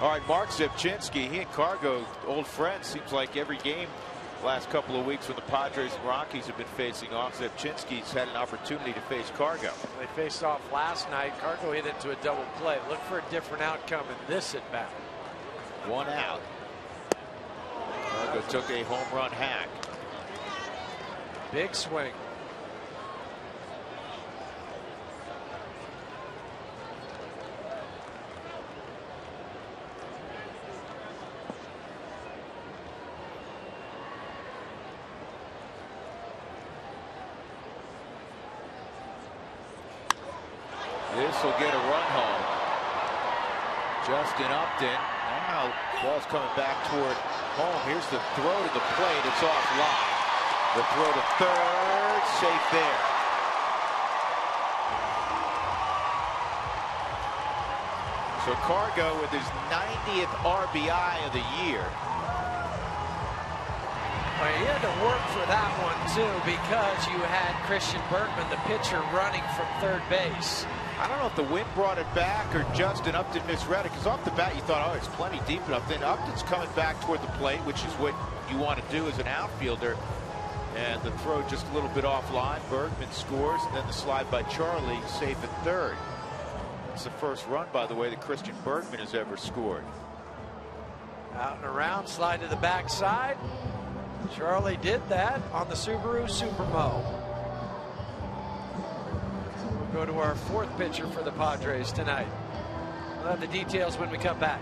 All right, Marc Rzepczynski, he and Cargo, old friends. Seems like every game last couple of weeks when the Padres and Rockies have been facing off, Rzepczynski's had an opportunity to face Cargo. They faced off last night. Cargo hit into a double play. Look for a different outcome in this at bat. One out. Cargo took a home run hack. Big swing. This will get a run home. Justin Upton. Now ball's coming back toward home. Here's the throw to the plate. It's offline. The throw to third. Safe there. So Cargo with his 90th RBI of the year. Well, you had to work for that one, too, because you had Christian Bergman, the pitcher, running from third base. I don't know if the wind brought it back or Justin Upton misread it because off the bat you thought, oh, it's plenty deep enough. Then Upton's coming back toward the plate, which is what you want to do as an outfielder. And the throw just a little bit offline. Bergman scores, and then the slide by Charlie, safe at third. It's the first run, by the way, that Christian Bergman has ever scored. Out and around, slide to the backside. Charlie did that on the Subaru Supermo. Go to our fourth pitcher for the Padres tonight. We'll have the details when we come back.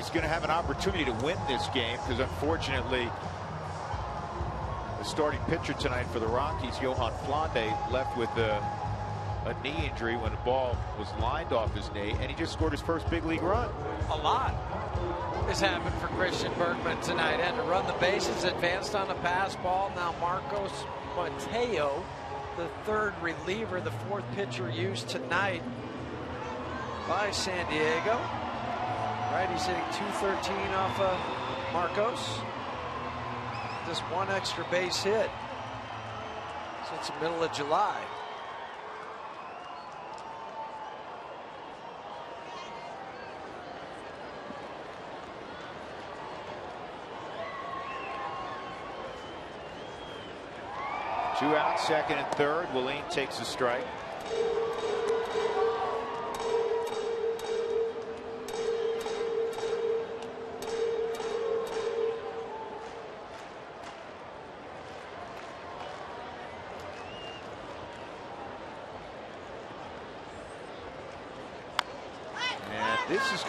He's going to have an opportunity to win this game because unfortunately the starting pitcher tonight for the Rockies, Yohan Flande, left with a, a knee injury when the ball was lined off his knee, and he just scored his first big league run. A lot has happened for Christian Bergman tonight. Had to run the bases, advanced on a pass ball. Now Marcos Mateo, the third reliever, the fourth pitcher used tonight by San Diego. Right, he's hitting 213 off of Marcos. Just one extra base hit since the middle of July. Two out, second and third. Wilin takes a strike.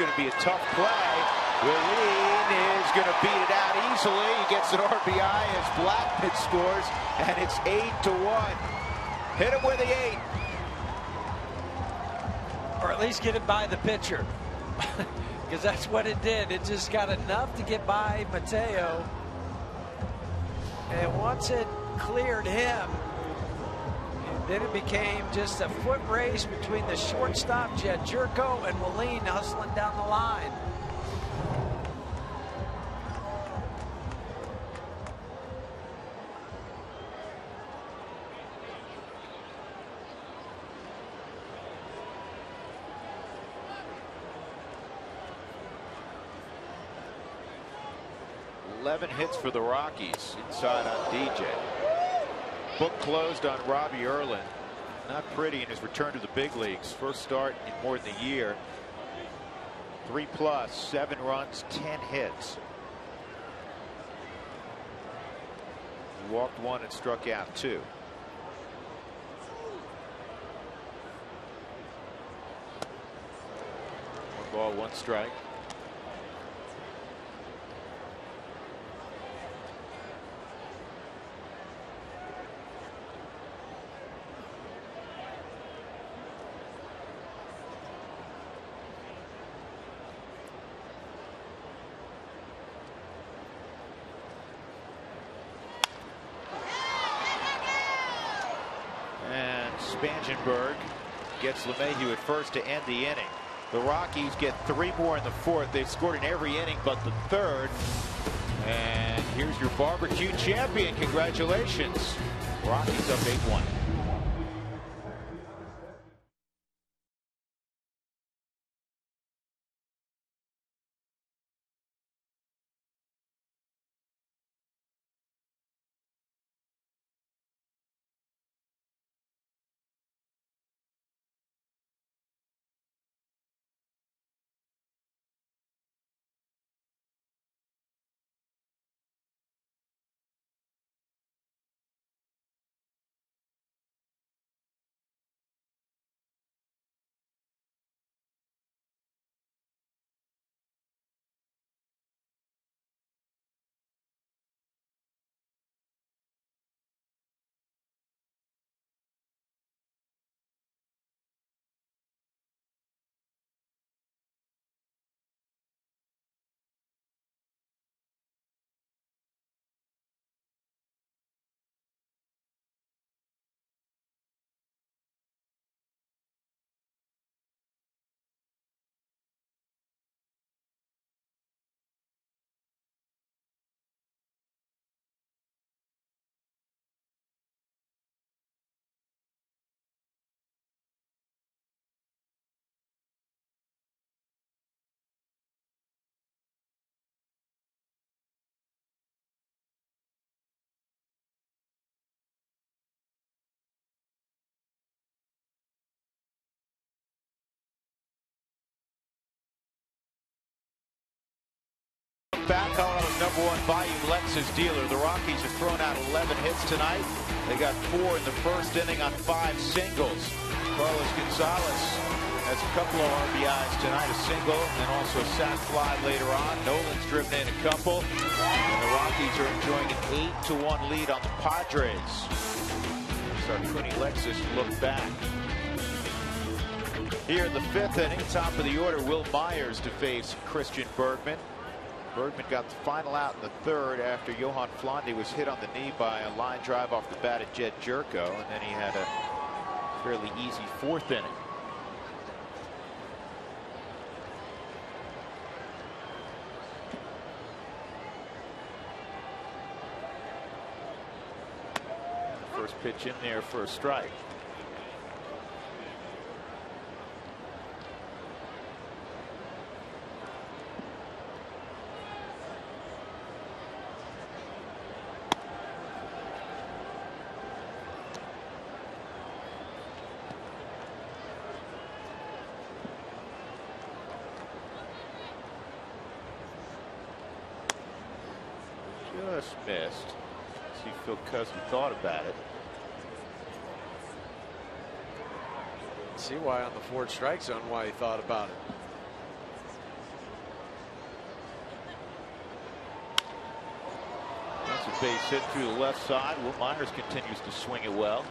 Going to be a tough play. Wilin is going to beat it out easily. He gets an RBI as Blackmon scores, and it's eight to one. Hit him with the eight. Or at least get it by the pitcher. Because that's what it did. It just got enough to get by Mateo. And once it cleared him, then it became just a foot race between the shortstop, Jedd Gyorko, and Wilin hustling down the line. Eleven hits for the Rockies inside on DJ. Book closed on Robbie Erlin. Not pretty in his return to the big leagues. First start in more than a year. Three plus, seven runs, ten hits. He walked one and struck out two. One ball, one strike. Spangenberg gets LeMahieu at first to end the inning. The Rockies get three more in the fourth. They've scored in every inning but the third. And here's your barbecue champion. Congratulations. Rockies up 8-1. Back on his number one volume Lexus dealer. The Rockies have thrown out 11 hits tonight. They got four in the first inning on five singles. Carlos Gonzalez has a couple of RBIs tonight, a single, and also a sac fly later on. Nolan's driven in a couple. And the Rockies are enjoying an 8 to 1 lead on the Padres. Cooney Lexus look back. Here in the fifth inning, top of the order, Wil Myers to face Christian Bergman. Bergman got the final out in the third after Yohan Flande was hit on the knee by a line drive off the bat of Jedd Gyorko, and then he had a fairly easy fourth inning. First pitch in there for a strike. Just missed. Phil Cousin thought about it. See why on the Ford strike zone why he thought about it. That's a base hit through the left side. Myers continues to swing it well.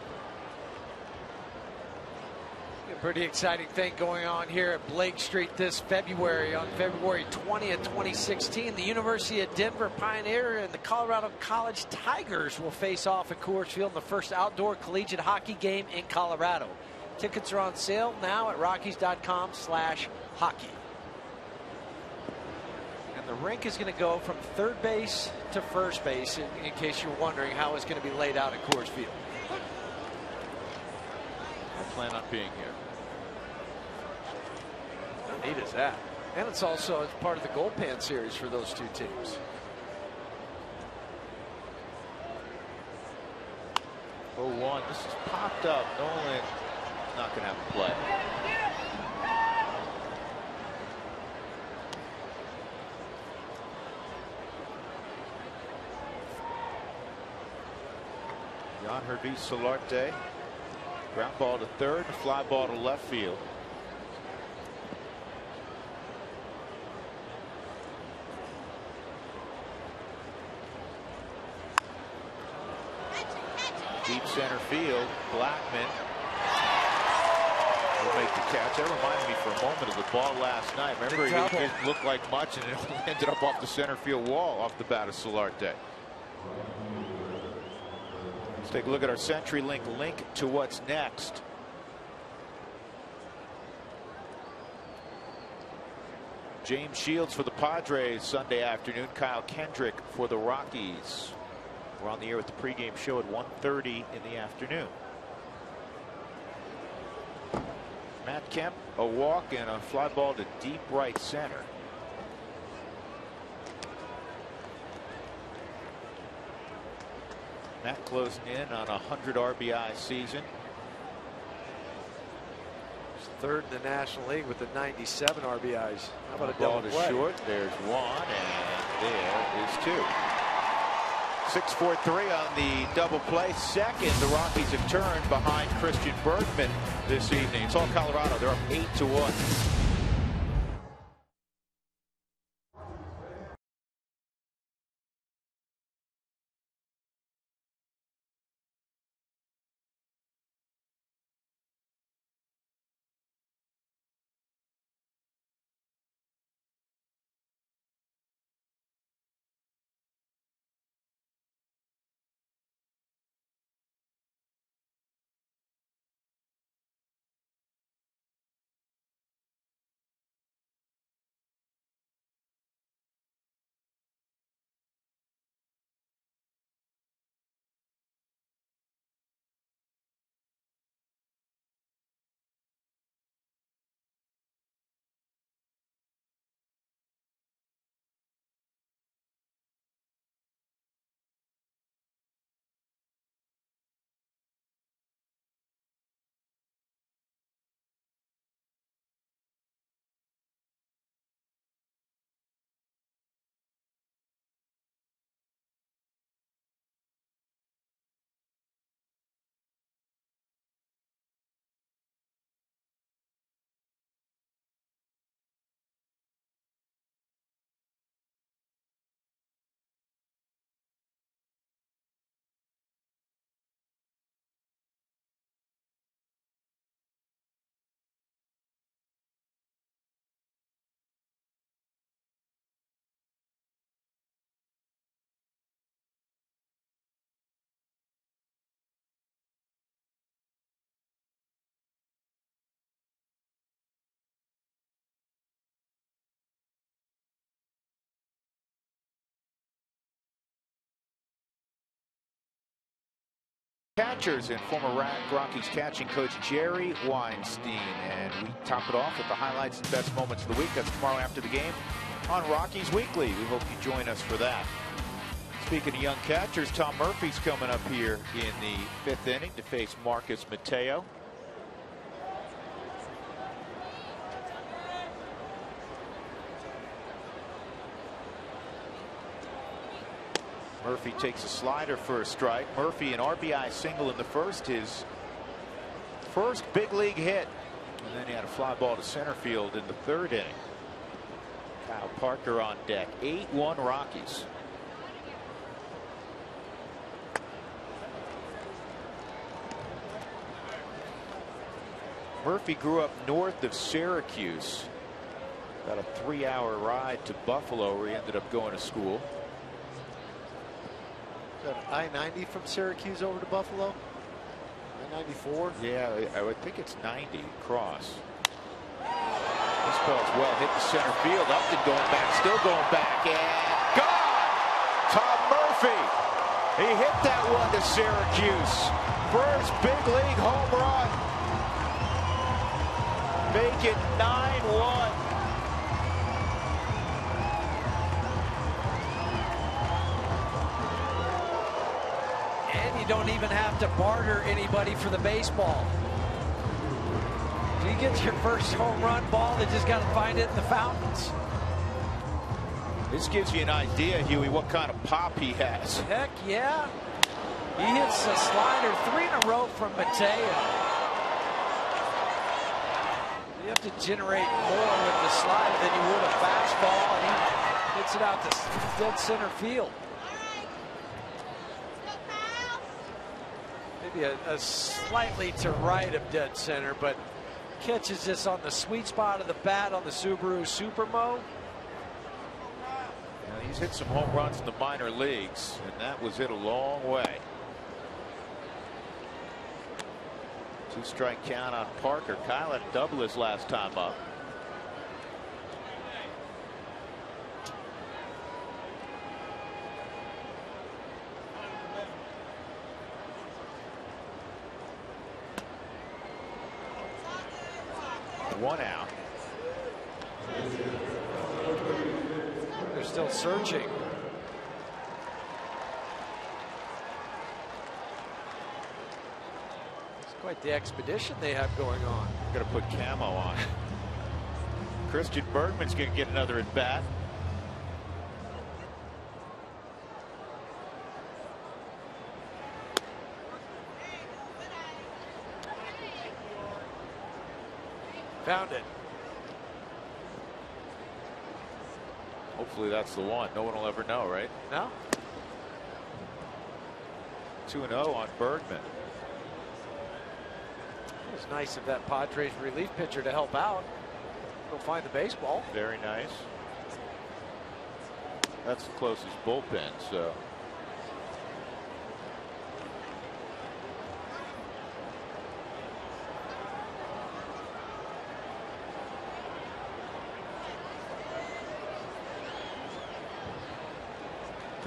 Pretty exciting thing going on here at Blake Street this February. On February 20th, 2016, the University of Denver Pioneer and the Colorado College Tigers will face off at Coors Field in the first outdoor collegiate hockey game in Colorado. Tickets are on sale now at Rockies.com slash hockey. And the rink is going to go from third base to first base, in, in case you're wondering how it's going to be laid out at Coors Field. I plan on being here. Neat is that? And it's also part of the Gold Pan series for those two teams. Oh one. This is popped up. Nolan not going to have a play. Yangervis Solarte. Ground ball to third, fly ball to left field. Deep center field, Blackmon will make the catch. That reminded me for a moment of the ball last night. Remember, it didn't look like much, and it ended up off the center field wall off the bat of Solarte. Let's take a look at our CenturyLink link to what's next. James Shields for the Padres Sunday afternoon. Kyle Kendrick for the Rockies. We're on the air with the pregame show at 1.30 in the afternoon. Matt Kemp, a walk and a fly ball to deep right center. Matt closing in on a 100 RBI season. He's third in the National League with the 97 RBIs. How about a double ball to play? short? There's one, and there is two. 6-4-3 on the double play. Second, the Rockies have turned behind Christian Bergman this evening. It's all Colorado. They're up 8 to 1. Catchers and former Rockies catching coach Jerry Weinstein. And we top it off with the highlights and best moments of the week. That's tomorrow after the game on Rockies Weekly. We hope you join us for that. Speaking of young catchers, Tom Murphy's coming up here in the fifth inning to face Marcos Mateo. Murphy takes a slider for a strike. Murphy an RBI single in the first, his first big league hit. And then he had a fly ball to center field in the third inning. Kyle Parker on deck. 8-1 Rockies. Murphy grew up north of Syracuse. About a three hour ride to Buffalo where he ended up going to school. I-90 from Syracuse over to Buffalo? I-94? Yeah, I would think it's 90 cross. This ball's well hit the center field. Upton going back, still going back, and gone! Tom Murphy! He hit that one to Syracuse. First big league home run. Make it 9-1. Don't even have to barter anybody for the baseball. If you get your first home run ball, they just got to find it in the fountains. This gives you an idea, Huey, what kind of pop he has. Heck yeah. He hits a slider three in a row from Mateo. You have to generate more with the slider than you would a fastball, and he hits it out to dead center field. A, slightly to right of dead center, but catches this on the sweet spot of the bat on the Subaru Supermo. Yeah, he's hit some home runs in the minor leagues, and that was hit a long way. Two strike count on Parker. Kyle had double his last time up. One out. They're still searching. It's quite the expedition they have going on. Gonna put camo on. Christian Bergman's going to get another at bat. Found it. Hopefully that's the one. No one will ever know, right? No. 2 0 on Bergman. It was nice of that Padres relief pitcher to help out. Go find the baseball. Very nice. That's the closest bullpen, so.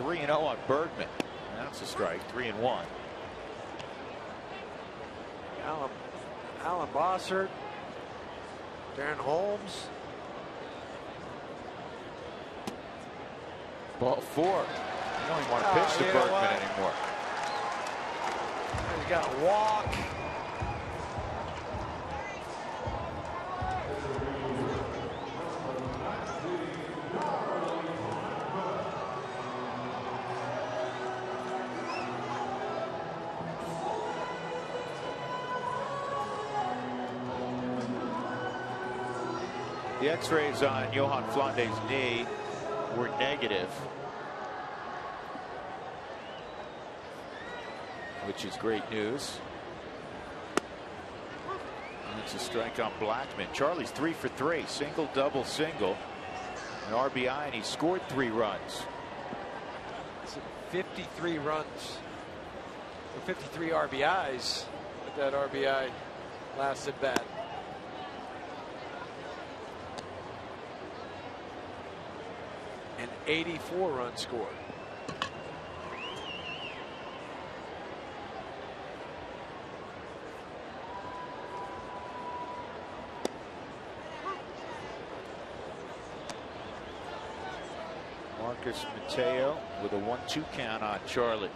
Three and zero oh on Bergman. That's a strike. Three and one. Alan, Alan Bossert, Darren Holmes. Ball four. You don't even want oh, to pitch oh, to Bergman anymore. He's got a walk. X-rays on Yohan Flande's knee were negative. Which is great news. That's a strike on Blackmon. Charlie's three for three. Single, double, single. An RBI, and he scored three runs. 53 runs. Or 53 RBIs with that RBI last at bat. and 84 runs scored. Marcos Mateo with a 1-2 count on Charlie.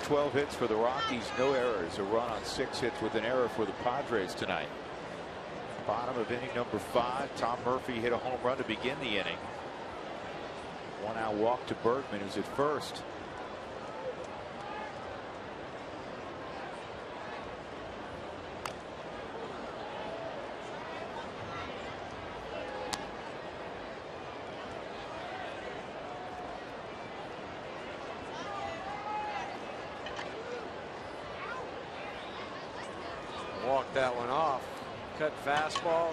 Nine 12 hits for the Rockies, no errors. A run on six hits with an error for the Padres tonight. Bottom of inning number five. Tom Murphy hit a home run to begin the inning. One out walk to Bergman, who's at first. Walked that one off. Cut fastball.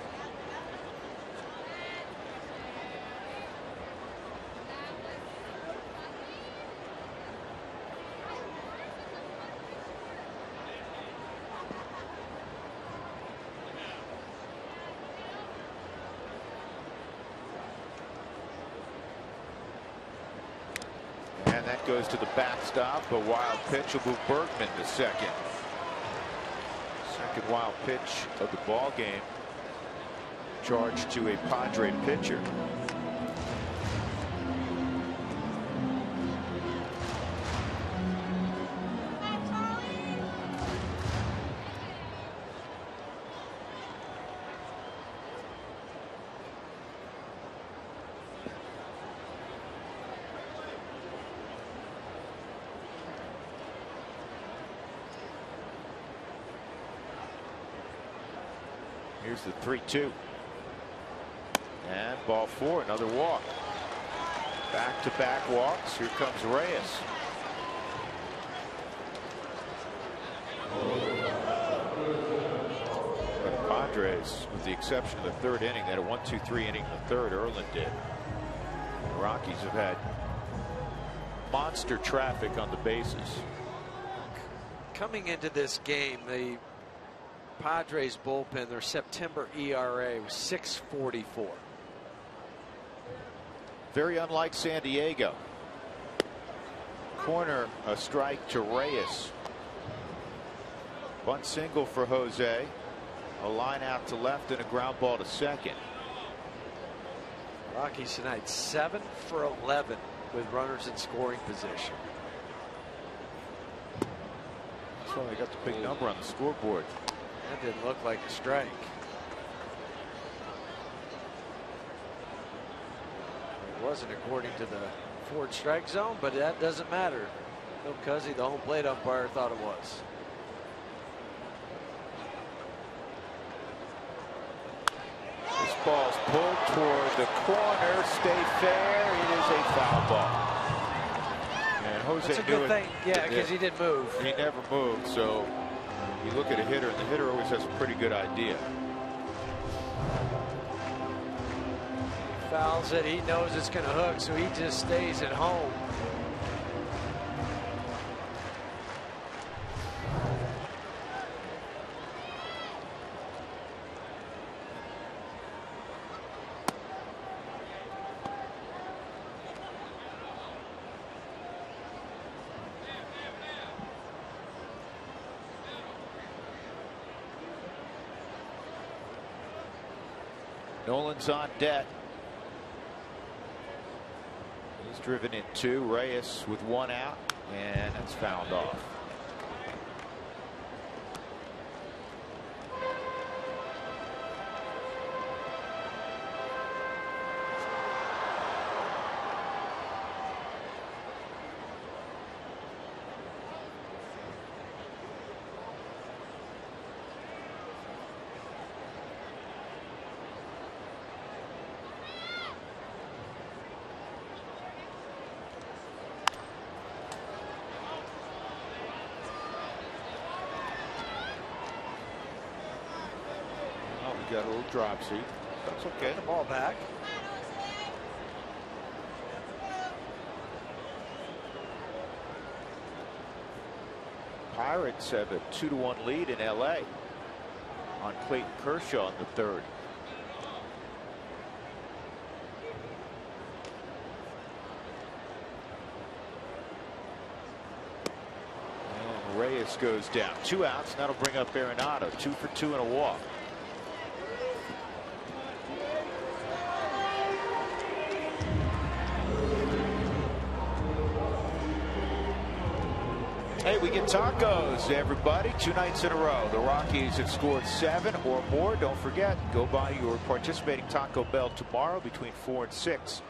And that goes to the backstop. A wild pitch will move Bergman to second. Second wild pitch of the ball game. Charged to a Padre pitcher. 3 2. And ball four, another walk. Back to back walks. Here comes Reyes. The Padres, with the exception of the third inning, they had a 1 2 3 inning in the third. Erlin did. The Rockies have had monster traffic on the bases. Coming into this game, the Padres bullpen, their September ERA was 644. Very unlike San Diego. Corner a strike to Reyes. Bunt single for Jose. A line out to left and a ground ball to second. Rockies tonight 7 for 11 with runners in scoring position. That's why they got the big number on the scoreboard. That didn't look like a strike. It wasn't according to the Ford strike zone, but that doesn't matter. Bill Cuzzi, the home plate umpire, thought it was. This ball's pulled toward the corner. Stay fair. It is a foul ball. And Jose That's a good thing. Yeah, because he didn't move. He never moved. So you look at a hitter, and the hitter always has a pretty good idea. Fouls it. He knows it's going to hook, so he just stays at home. Nolan's on deck. He's driven in two. Reyes with one out, and it's fouled off. Got a dropsy. That's okay. The ball back. Pirates have a two to one lead in LA on Clayton Kershaw in the third. And Reyes goes down. Two outs. and That'll bring up Arenado. Two for two and a walk. Tacos, everybody. Two nights in a row. The Rockies have scored seven or more. Don't forget, go buy your participating Taco Bell tomorrow between 4 and 6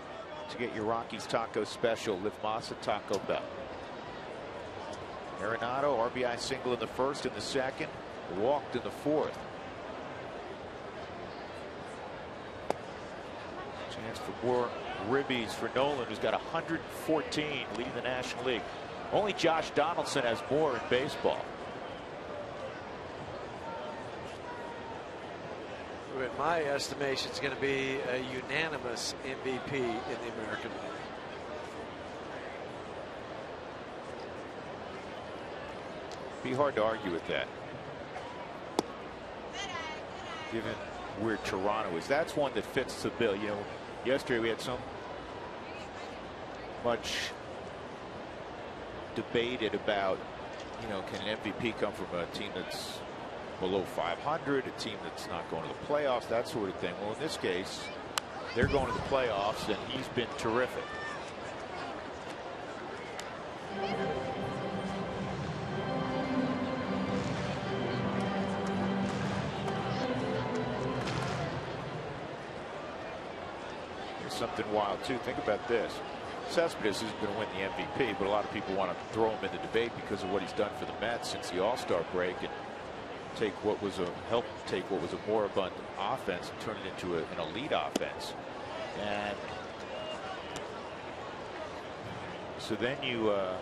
to get your Rockies taco special. Live Masa Taco Bell. Arenado, RBI single in the first and the second. Walked in the fourth. Chance for more ribbies for Nolan, who's got 114 leading the National League. Only Josh Donaldson has more in baseball. In my estimation, it's going to be a unanimous MVP in the American League. Be hard to argue with that. Given where Toronto is, that's one that fits the bill. You know, yesterday we had so much debated about, you know, can an MVP come from a team that's below 500, a team that's not going to the playoffs, that sort of thing. Well, in this case, they're going to the playoffs, and he's been terrific. Here's something wild, too. Think about this. Cespedes is going to win the MVP, but a lot of people want to throw him in the debate because of what he's done for the Mets since the All-Star break and take what was a help take what was a moribund offense and turn it into a, an elite offense. And so then you uh,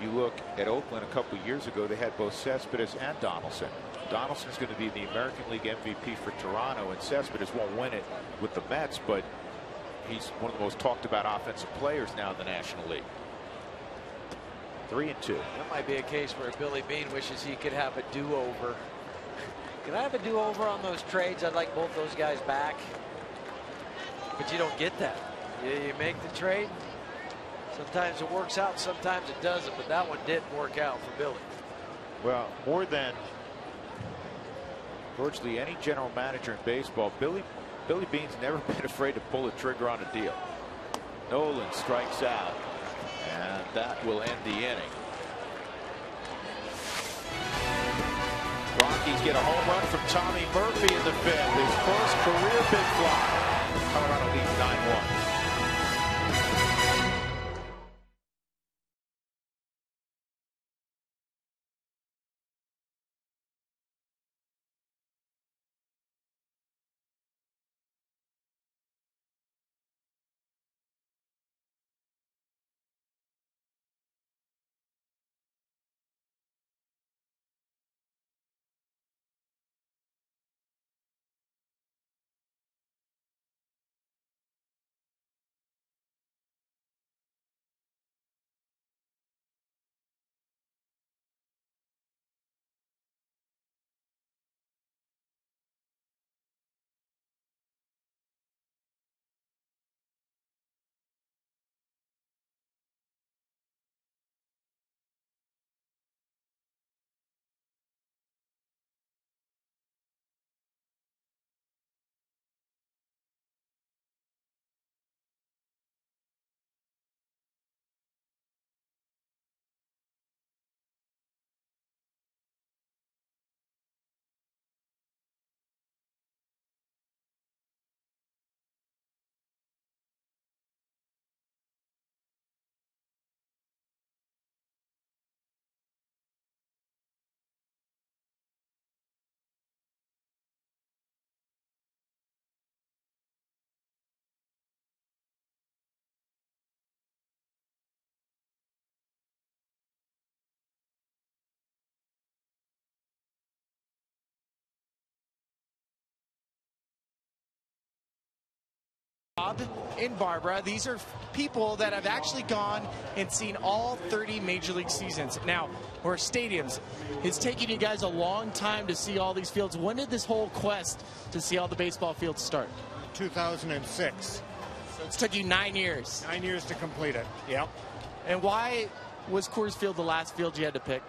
you look at Oakland a couple years ago. They had both Cespedes and Donaldson. Donaldson's going to be the American League MVP for Toronto, and Cespedes won't win it with the Mets, but he's one of the most talked about offensive players now in the National League. Three and two. That might be a case where Billy Beane wishes he could have a do-over. Can I have a do-over on those trades? I'd like both those guys back. But you don't get that. You, you make the trade. Sometimes it works out, sometimes it doesn't. But that one didn't work out for Billy. Well, more than virtually any general manager in baseball, Billy Billy Beane's never been afraid to pull the trigger on a deal. Nolan strikes out, and that will end the inning. Rockies get a home run from Tommy Murphy in the fifth, his first career big fly. Colorado leads 9 Bob and Barbara. These are people that have actually gone and seen all 30 major league seasons. Now, or stadiums. It's taken you guys a long time to see all these fields. When did this whole quest to see all the baseball fields start? 2006. So it's took you nine years. Nine years to complete it. Yep. And why was Coors Field the last field you had to pick?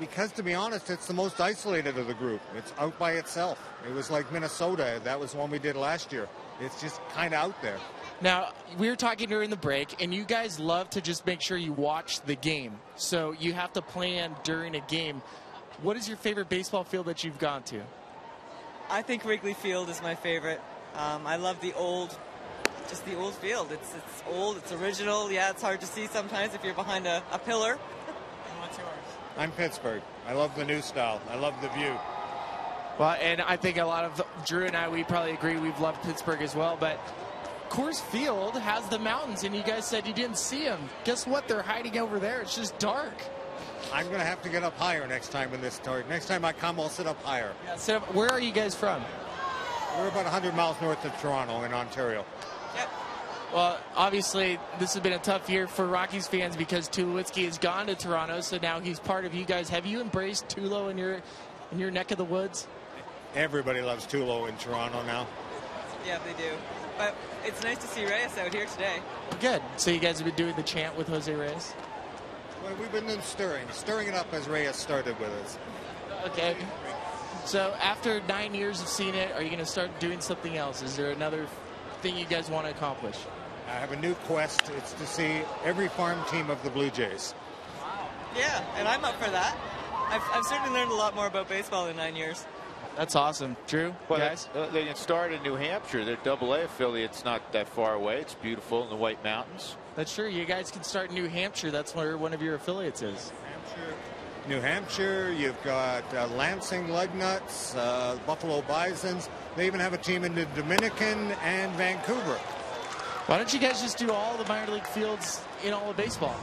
Because to be honest, it's the most isolated of the group. It's out by itself. It was like Minnesota. That was one we did last year. It's just kind of out there. Now, we were talking during the break, and you guys love to just make sure you watch the game. So you have to plan during a game. What is your favorite baseball field that you've gone to? I think Wrigley Field is my favorite. Um, I love the old, just the old field. It's it's old, it's original. Yeah, it's hard to see sometimes if you're behind a, a pillar. And what's yours? I'm Pittsburgh. I love the new style. I love the view. Well, and I think a lot of Drew and I, we probably agree we've loved Pittsburgh as well. But Coors Field has the mountains, and you guys said you didn't see them. Guess what? They're hiding over there. It's just dark. I'm going to have to get up higher next time in this story. Next time I come, I'll sit up higher. Yeah, sit up. Where are you guys from? We're about 100 miles north of Toronto in Ontario. Yep. Well, obviously, this has been a tough year for Rockies fans because Tulowitzki has gone to Toronto, so now he's part of you guys. Have you embraced Tulo in your in your neck of the woods? Everybody loves Tulo in Toronto now. Yeah, they do. But it's nice to see Reyes out here today. Good. So you guys have been doing the chant with Jose Reyes? Well, we've been doing stirring, stirring it up as Reyes started with us. Okay. So after nine years of seeing it, are you going to start doing something else? Is there another thing you guys want to accomplish? I have a new quest. It's to see every farm team of the Blue Jays. Wow. Yeah, and I'm up for that. I've, I've certainly learned a lot more about baseball in nine years. That's awesome. Drew, well, guys? Uh, they started in New Hampshire. Their double A affiliate's not that far away. It's beautiful in the White Mountains. That's true. You guys can start in New Hampshire. That's where one of your affiliates is. Hampshire. New Hampshire, you've got uh, Lansing Lugnuts, uh, Buffalo Bisons. They even have a team in the Dominican and Vancouver. Why don't you guys just do all the minor league fields in all of baseball?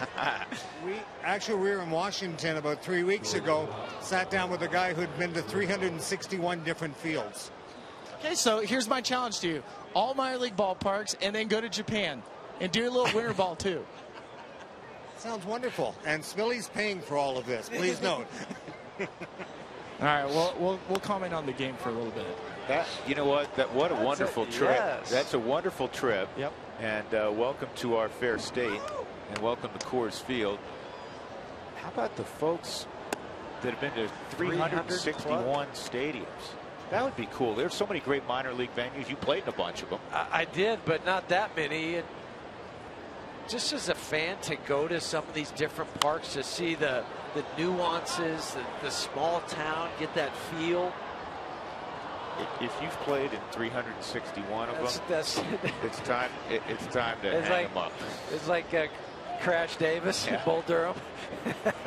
we actually we were in Washington about three weeks ago. Sat down with a guy who'd been to 361 different fields. Okay, so here's my challenge to you: all minor league ballparks, and then go to Japan and do a little winter ball too. Sounds wonderful. And Spilly's paying for all of this. Please note. all right, well, we'll we'll comment on the game for a little bit. That you know what? That what a That's wonderful a- trip. yes. That's a wonderful trip. Yep. And uh, welcome to our fair state, and welcome to Coors Field. How about the folks that have been to 361 stadiums? That would be cool. There's so many great minor league venues. You played in a bunch of them. I, I did, but not that many. And just as a fan to go to some of these different parks to see the the nuances, the, the small town, get that feel. If- If you've played in 361 of That's, them, that's it's time. It, it's time to It's hang like- them up. it's like uh, Crash Davis Yeah. in Bull Durham.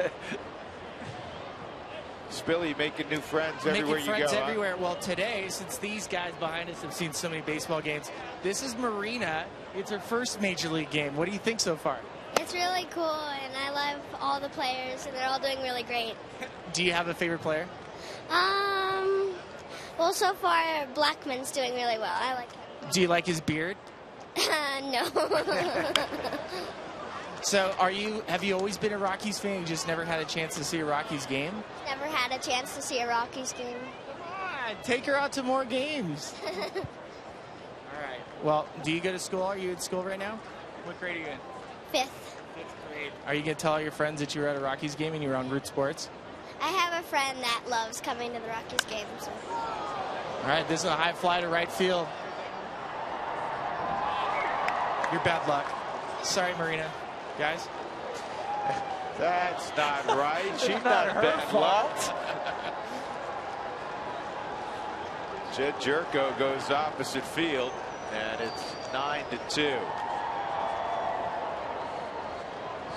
Spilly making new friends Making everywhere you friends go. huh? everywhere. Well, today, since these guys behind us have seen so many baseball games, this is Marina. It's her first major league game. What do you think so far? It's really cool, and I love all the players, and they're all doing really great. Do you have a favorite player? Um, well, so far Blackmon's doing really well. I like him. Do you like his beard? him. no. So, are you? Have you always been a Rockies fan? You just never had a chance to see a Rockies game? Never had a chance to see a Rockies game. Take her out to more games. All right. Well, do you go to school? Are you at school right now? What grade are you in? Fifth. Fifth grade. Are you going to tell all your friends that you were at a Rockies game and you were on Root Sports? I have a friend that loves coming to the Rockies games. So. All right, this is a high fly to right field. Your bad luck. Sorry, Marina. Guys? That's not right. She's not, not her bad fault. luck. Jedd Gyorko goes opposite field, and it's nine to two.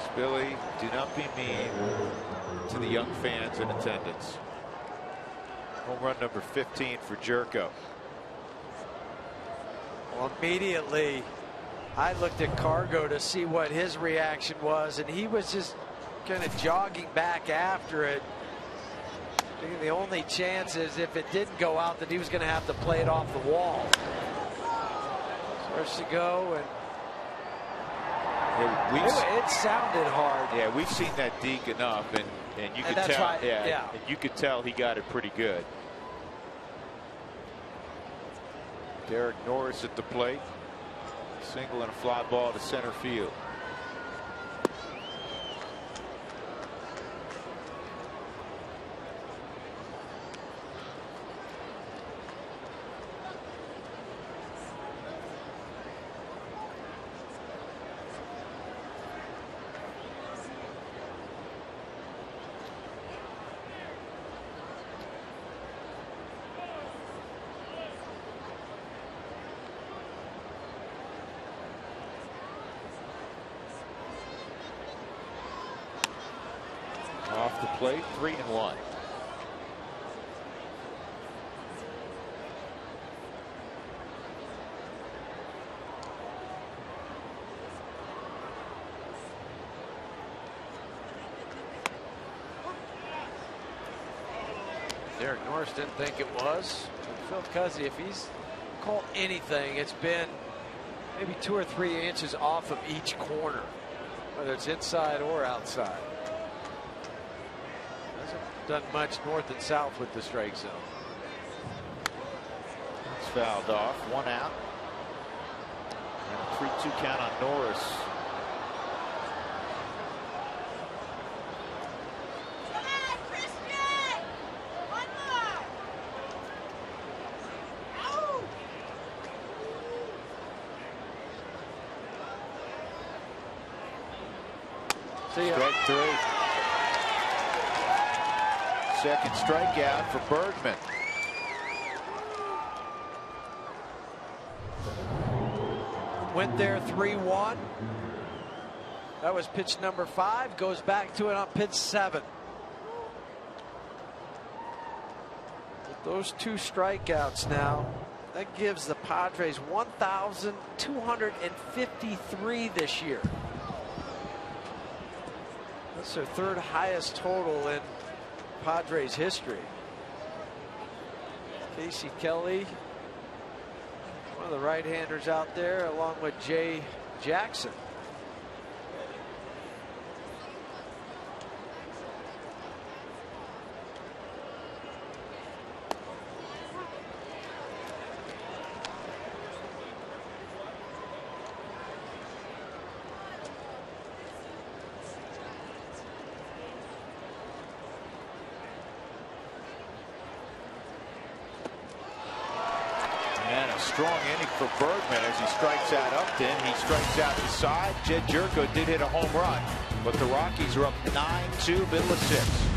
Spilly, do not be mean to the young fans in attendance. Home run number 15 for Gyorko. Well, immediately, I looked at Cargo to see what his reaction was, and he was just kind of jogging back after it. The only chance is if it didn't go out, that he was going to have to play it off the wall. First to go, and Yeah, it, it sounded hard. yeah, we've seen that deke enough, and and you And could tell. why- yeah, yeah. and you could tell he got it pretty good. Derek Norris at the plate. Single and a fly ball to center field. Plate, three and one. Derek Norris didn't think it was. Phil Cuzzi, if he's called anything, it's been maybe two or three inches off of each corner, whether it's inside or outside. Done much north and south with the strike zone. It's fouled off. One out. And a 3 2 count on Norris. See ya. Strike three. Second strikeout for Bergman. Went there 3 1. That was pitch number five. Goes back to it on pitch seven. With those two strikeouts now, that gives the Padres 1,253 this year. That's their third highest total in Padres history. Casey Kelly, one of the right-handers out there, along with Jay Jackson. And a strong inning for Bergman as he strikes out Upton. He strikes out the side. Jedd Gyorko did hit a home run, but the Rockies are up 9-2, middle of six.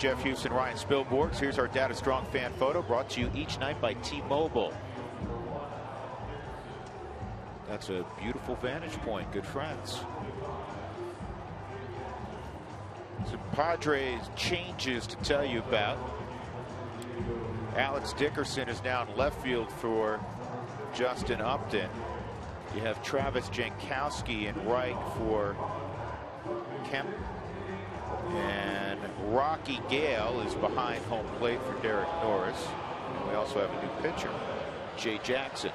Jeff Huson, Ryan Spilborghs. Here's our Data Strong fan photo brought to you each night by T-Mobile. That's a beautiful vantage point. Good friends. Some Padres changes to tell you about. Alex Dickerson is now in left field for Justin Upton. You have Travis Jankowski in right for Kemp. And Rocky Gale is behind home plate for Derek Norris. And we also have a new pitcher, Jay Jackson.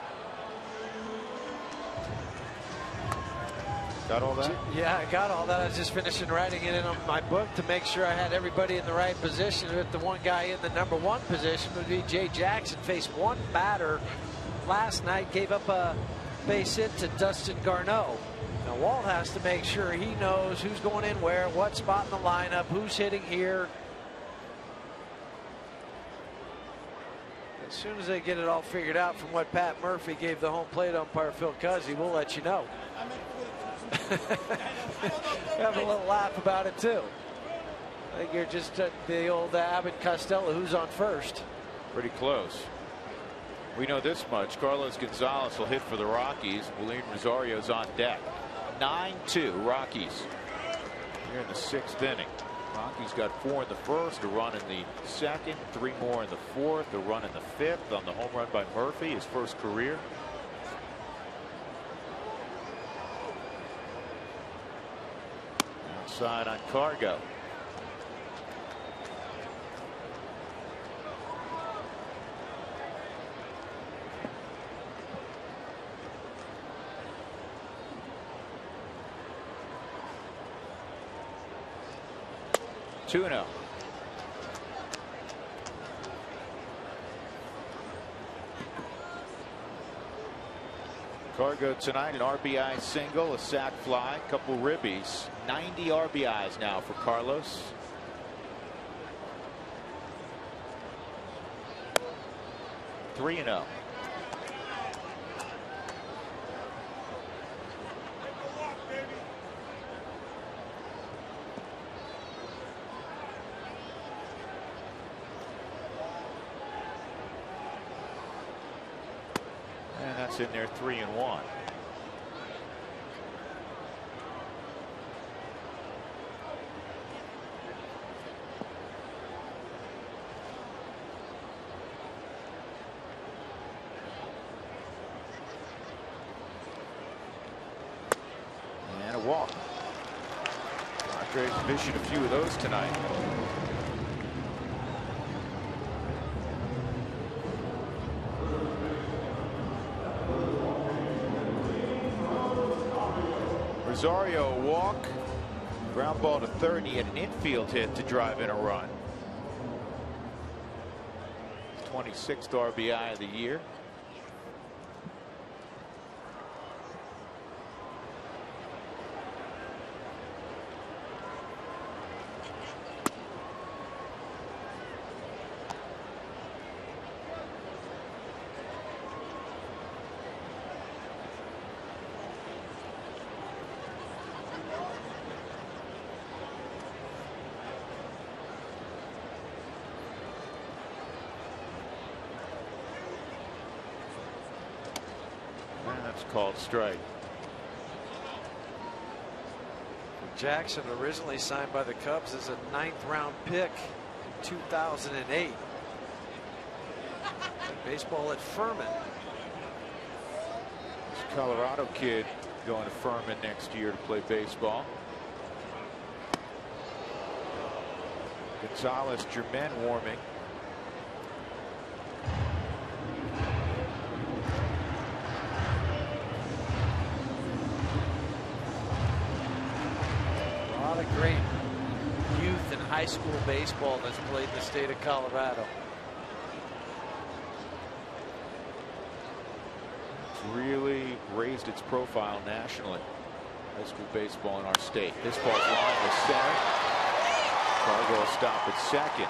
Got all that? Yeah, I got all that. I was just finishing writing it in on my book to make sure I had everybody in the right position. If the one guy in the number one position would be Jay Jackson, faced one batter last night, gave up a base hit to Dustin Garneau. Now Walt has to make sure he knows who's going in where, what spot in the lineup, who's hitting here. As soon as they get it all figured out from what Pat Murphy gave the home plate umpire Phil Cuzzi, we'll let you know. Have a little laugh about it too. I think you're just uh, the old Abbott Costello who's on first. Pretty close. We know this much. Carlos Gonzalez will hit for the Rockies. Wilin Rosario's on deck. 9-2 Rockies. Here in the sixth inning. Rockies got four in the first, a run in the second, three more in the fourth, a run in the fifth on the home run by Murphy, his first career. Outside on Cargo. Two and zero. Cargo tonight, an RBI single, a sac fly, a couple ribbies. 90 RBIs now for Carlos. Three and oh. zero. And in there three and one. And a walk. Padres fishing a few of those tonight. Rosario a walk. Ground ball to third. He had an infield hit to drive in a run. 26th RBI of the year. And that's called strike. Jackson originally signed by the Cubs as a ninth round pick in 2008. Baseball at Furman. This Colorado kid going to Furman next year to play baseball. Gonzalez Germen warming. High school baseball that's played in the state of Colorado. It's really raised its profile nationally. High school baseball in our state. This ball's line to center. Cargo will stop at second.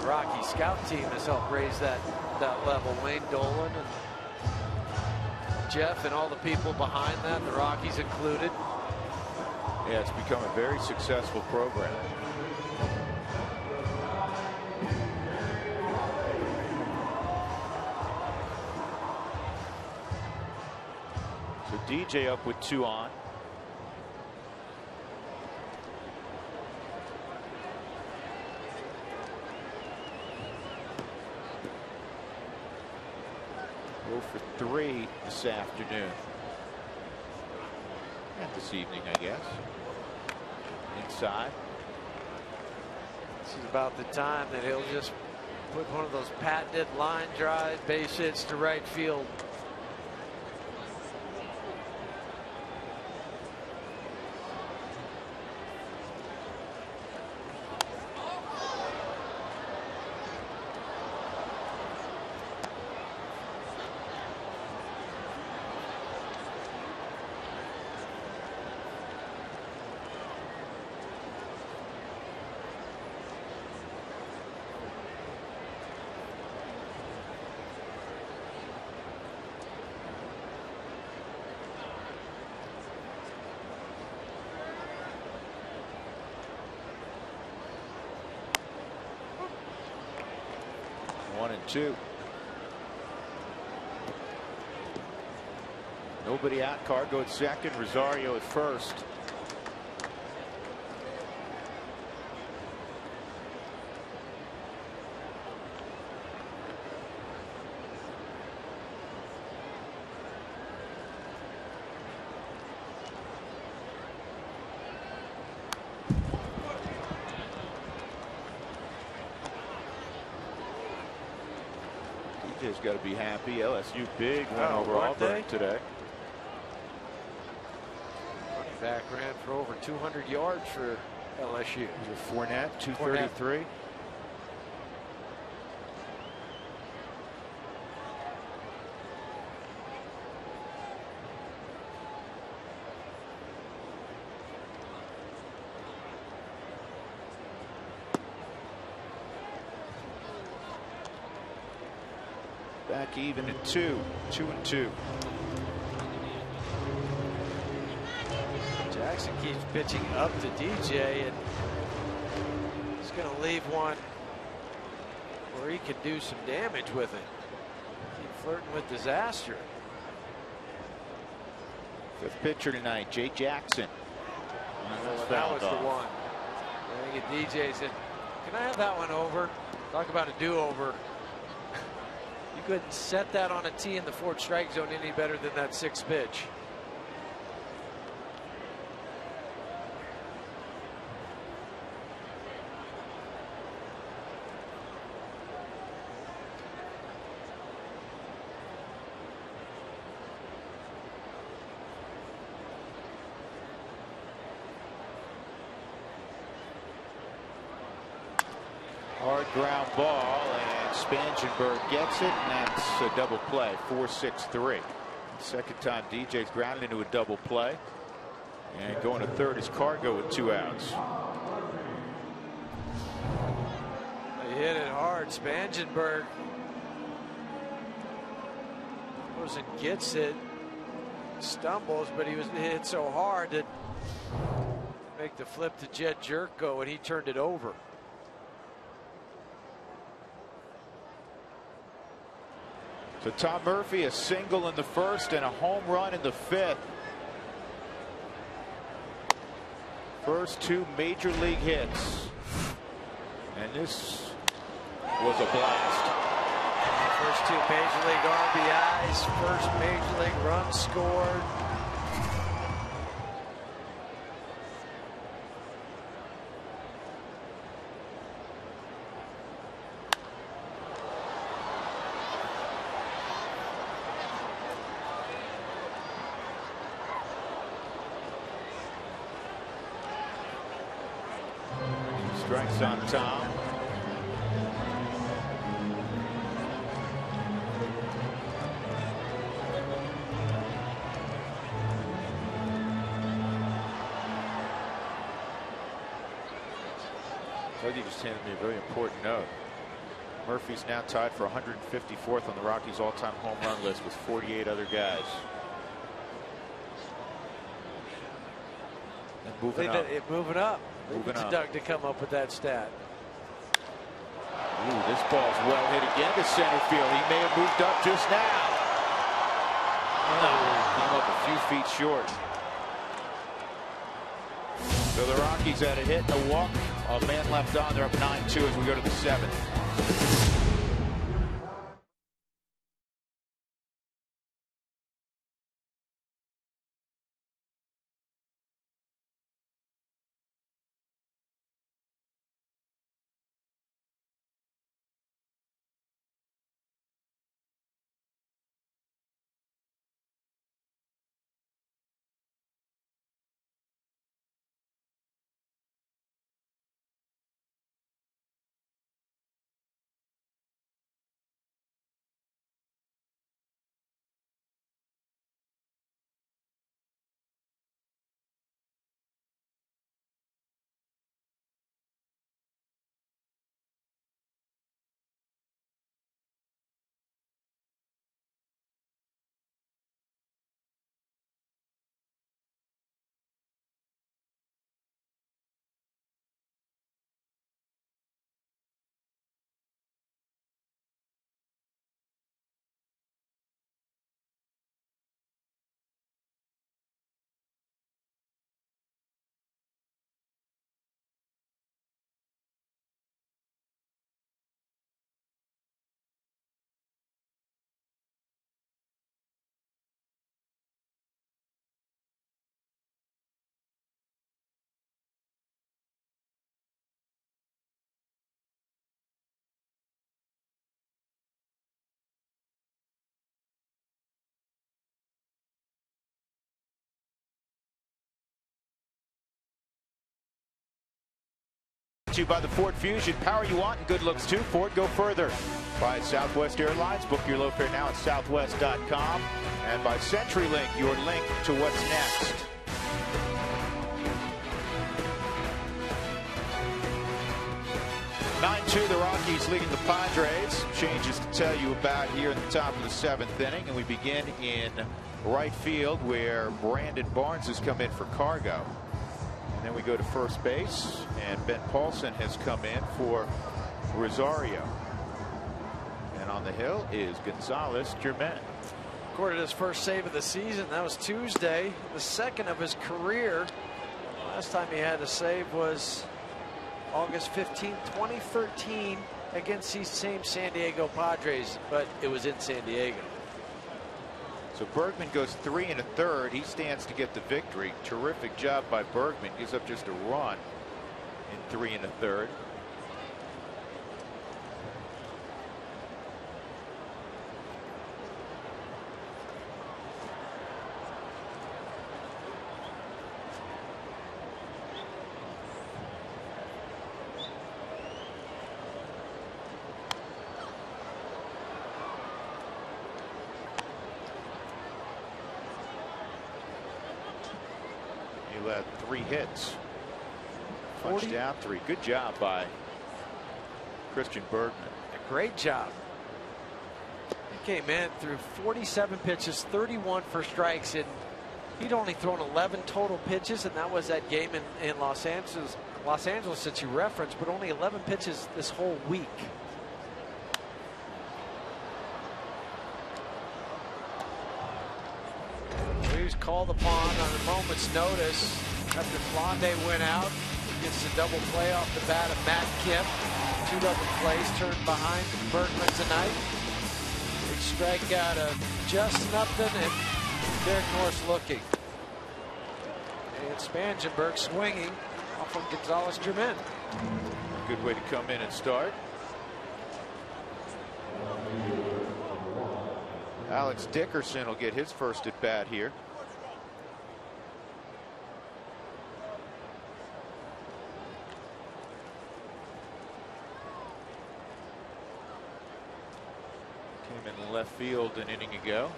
The Rocky scout team has helped raise that that level. Wayne Dolan and Jeff and all the people behind that, the Rockies included. Yeah, it's become a very successful program. So DJ up with two on. Afternoon. And this evening, I guess. Inside. This is about the time that he'll just put one of those patented line drive base hits to right field. Two. Nobody out. Cargo at second. Rosario at first. DJ's got to be happy. LSU big win Oh, over weren't Auburn they? today. Running back ran for over 200 yards for LSU. Fournette, 233. Back even at two, two and two. Jackson keeps pitching up to DJ and he's going to leave one where he could do some damage with it. Keep flirting with disaster. Fifth pitcher tonight, Jay Jackson. Well, that was the one. I think DJ said, Can I have that one over? Talk about a do over. You couldn't set that on a tee in the fourth strike zone any better than that sixth pitch. Hard ground ball, Spangenberg gets it, and that's a double play, 4-6-3. Second time DJ's grounded into a double play. And going to third is Cargo with two outs. They hit it hard. Spangenberg goes and gets it. Stumbles, but he was hit so hard that make the flip to Jedd Gyorko, and he turned it over. So Tom Murphy, a single in the first and a home run in the fifth. First two major league hits. And this was a blast. First two major league RBIs, first major league run scored. Tied for 154th on the Rockies all-time home run list with 48 other guys. And moving up. it moving up. Moving it up. Doug to come up with that stat. Ooh, this ball's well hit again to center field. He may have moved up just now. No, came up a few feet short. So the Rockies had a hit, a walk, a man left on. They're up 9-2 as we go to the seventh. To you by the Ford Fusion. Power you want and good looks too. Ford, go further. By Southwest Airlines. Book your low fare now at southwest.com. And by CenturyLink, your link to what's next. Nine two, the Rockies leading the Padres. Changes to tell you about here in the top of the seventh inning, and we begin in right field where Brandon Barnes has come in for Cargo. Then we go to first base, and Ben Paulsen has come in for Rosario. And on the hill is Gonzalez Germen. Recorded his first save of the season. That was Tuesday, the second of his career. Last time he had a save was August 15, 2013 against these same San Diego Padres, but it was in San Diego. So Bergman goes three and a third. He stands to get the victory. Terrific job by Bergman. Gives up just a run in three and a third. Three hits. Punched down three. Good job by Christian Bergman. A great job. He came in through 47 pitches, 31 for strikes, and he'd only thrown 11 total pitches, and that was that game in, in Los Angeles, Los Angeles that you referenced, but only 11 pitches this whole week. He was called upon on a moment's notice after Flande went out. Gets the double play off the bat of Matt Kemp. Two double plays turned behind Bergman tonight. Big strikeout of just nothing and Derek Norris looking. And Spangenberg swinging off of Gonzalez Germen. Good way to come in and start. Alex Dickerson will get his first at bat here. Left field an inning ago.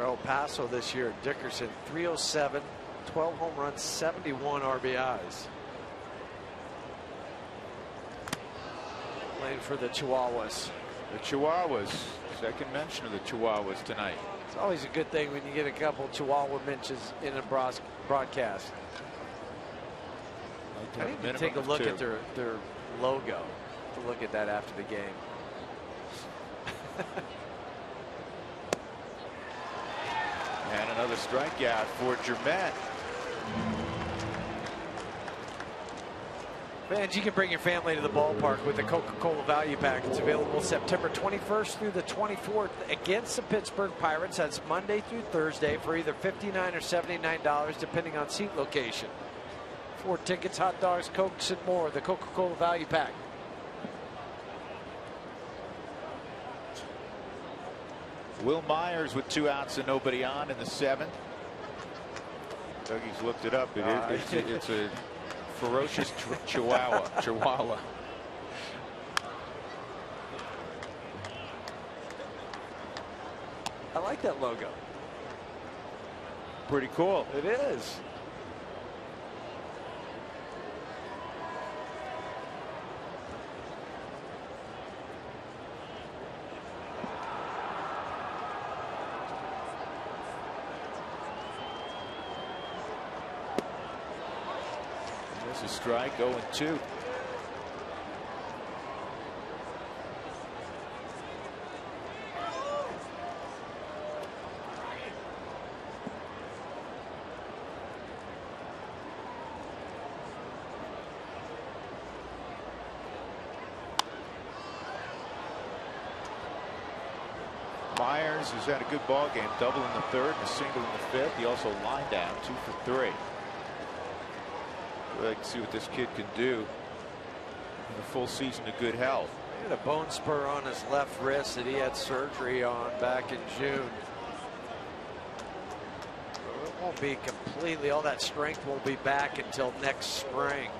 El Paso this year, Dickerson 307 12 home runs, 71 RBIs. playing for the Chihuahuas. The Chihuahuas, second mention of the Chihuahuas tonight. It's always a good thing when you get a couple Chihuahua mentions in a broadcast. I need to take a look at their, their logo to look at that after the game. and another strikeout for Germen. Fans, you can bring your family to the ballpark with the Coca-Cola Value Pack. It's available September 21st through the 24th against the Pittsburgh Pirates. That's Monday through Thursday for either 59 or $79, depending on seat location. Four tickets, hot dogs, cokes, and more. The Coca-Cola Value Pack. Wil Myers with two outs and nobody on in the seventh. Dougie's looked it up. It uh, is, it's, it's a ferocious chihuahua. chihuahua. I like that logo. Pretty cool. It is. Strike, 0 and 2. Myers has had a good ball game, double in the third and a single in the fifth. He also lined down two for three. Let's see what this kid can do in a full season of good health. He had a bone spur on his left wrist that he had surgery on back in June. It won't be completely, all that strength won't be back until next spring.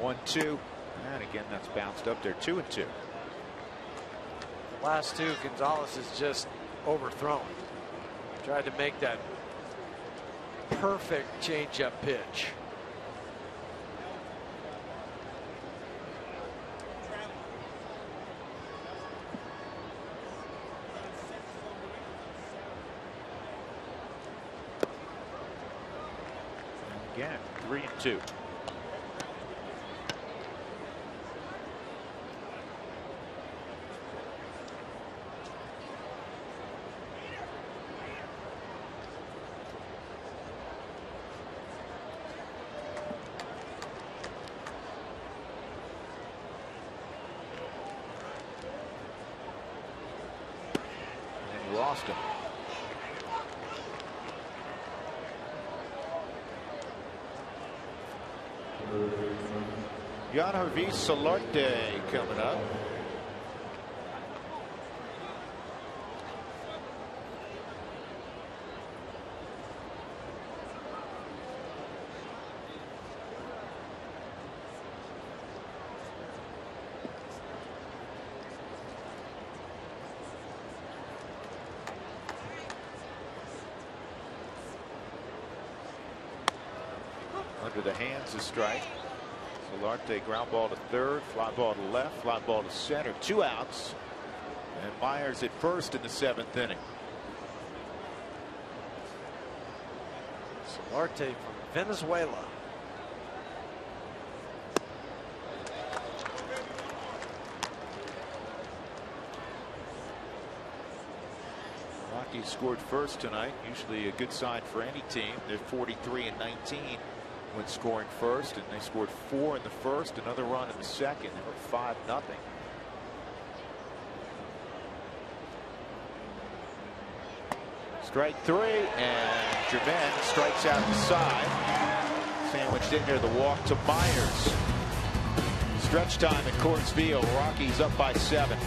One, two. And again, that's bounced up there. Two and two. Last two, Gonzalez is just overthrown. Tried to make that perfect changeup pitch. Again, three and two. Yangervis Solarte coming up. Under the hands, a strike. Solarte ground ball to third, fly ball to left, fly ball to center, two outs. And Myers at first in the seventh inning. Solarte from Venezuela. Rockies scored first tonight. Usually a good sign for any team. They're 43 and 19 when scoring first, and they scored four in the first, another run in the second. They were 5 nothing. Strike three, and Germen strikes out the side. Sandwiched in near the walk to Myers. Stretch time at Coors Field. Rockies up by seven.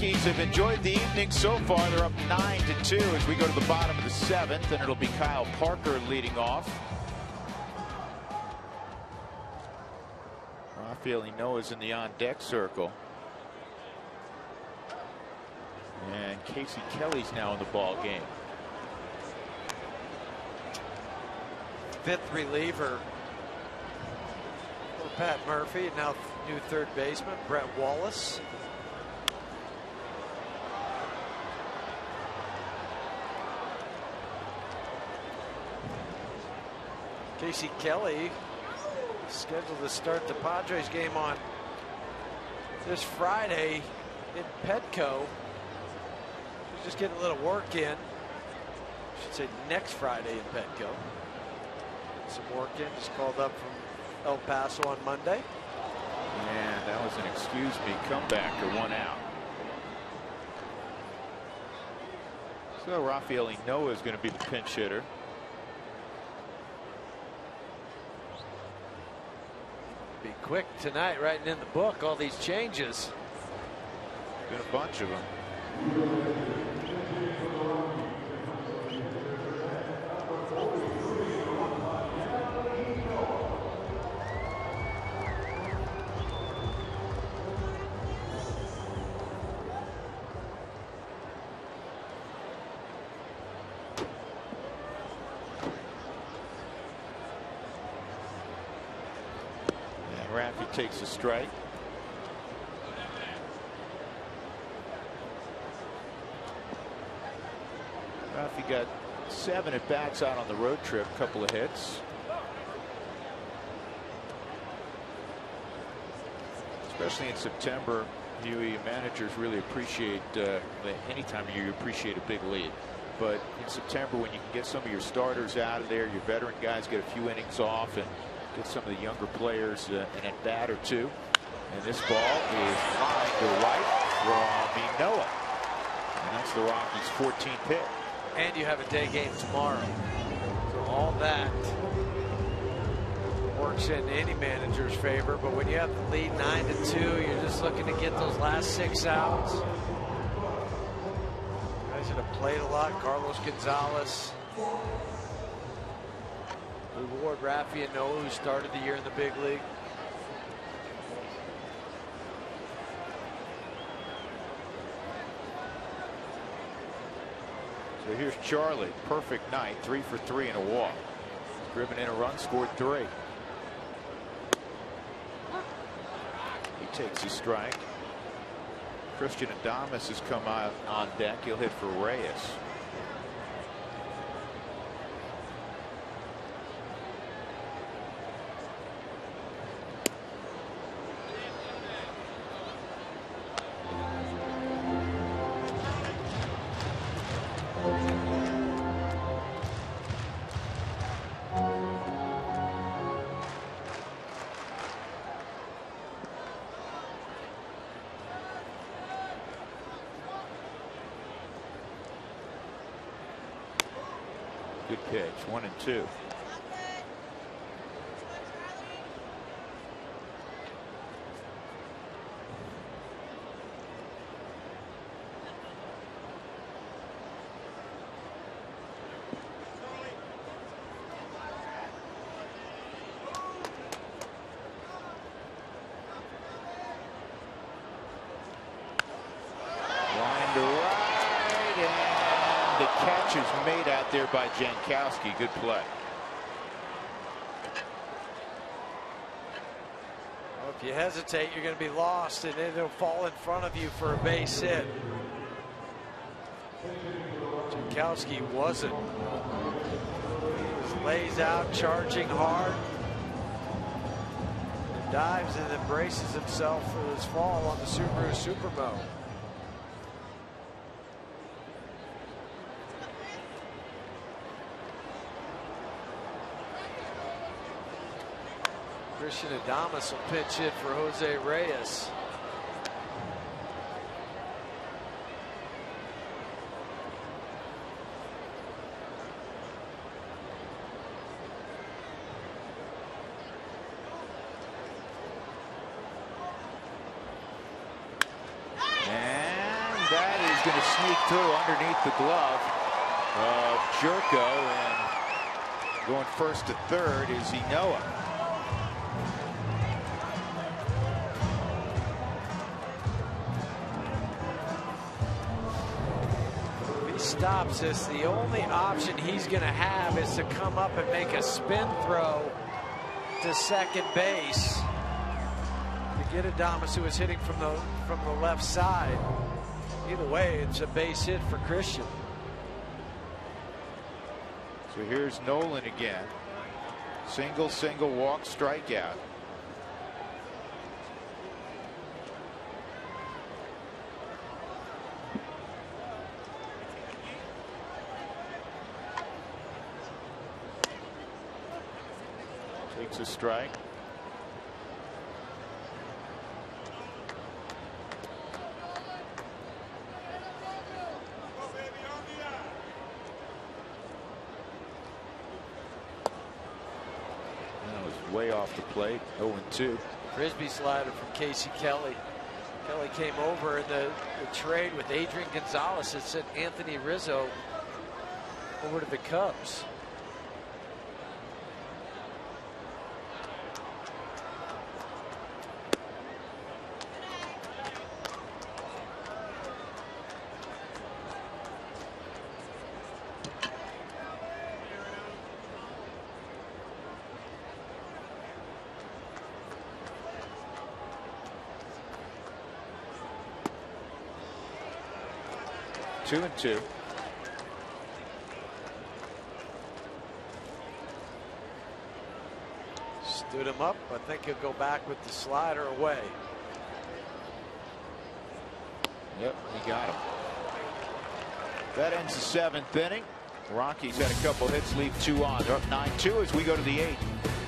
Rockies have enjoyed the evening so far. They're up 9 to 2 as we go to the bottom of the seventh, and it'll be Kyle Parker leading off. Rafael Ynoa's in the on deck circle. And Casey Kelly's now in the ball game. Fifth reliever Pat Murphy, now new third baseman Brett Wallace. Casey Kelly scheduled to start the Padres game on this Friday in Petco. He's just getting a little work in. I should say next Friday in Petco. Some work in, just called up from El Paso on Monday. And that was an excuse me comeback or one out. So Rafael Ynoa is going to be the pinch hitter. Be quick tonight, writing in the book all these changes. Been a bunch of them. Takes a strike. Raffy got seven at bats out on the road trip, couple of hits. Especially in September, Huey managers really appreciate uh, anytime you appreciate a big lead. But in September, when you can get some of your starters out of there, your veteran guys get a few innings off, and get some of the younger players uh, an at bat or two. And this ball is lined to right from Ynoa. And that's the Rockies' 14th hit. And you have a day game tomorrow. So all that works in any manager's favor. But when you have the lead 9 to 2, you're just looking to get those last six outs. Guys that have played a lot, Carlos Gonzalez. Reward Raffy Ynoa, who started the year in the big league. So here's Charlie. Perfect night. Three for three and a walk. Driven in a run, scored three. He takes a strike. Christian Adames has come out on deck. He'll hit for Reyes. Pitch. One and two. Line to right, and the catch is made out by Jankowski. Good play. Well, if you hesitate, you're going to be lost, and it'll fall in front of you for a base hit. Jankowski wasn't. Lays out, charging hard. Dives and then braces himself for his fall on the Subaru Supermo. Christian Adames will pitch hit for Jose Reyes. And that is going to sneak through underneath the glove of Gyorko. And going first to third is Ynoa. Stops this, the only option he's going to have is to come up and make a spin throw to second base to get Adames, who is hitting from the from the left side. Either way, it's a base hit for Christian. So here's Nolan again. Single, single, walk, strikeout. A strike. That was way off the plate. 0 2. Frisbee slider from Casey Kelly. Kelly came over in the, the trade with Adrian Gonzalez that sent Anthony Rizzo over to the Cubs. Two and two. Stood him up. I think he'll go back with the slider away. Yep, he got him. That ends the seventh inning. Rockies had a couple hits, leave two on. They're up 9 2 as we go to the eighth.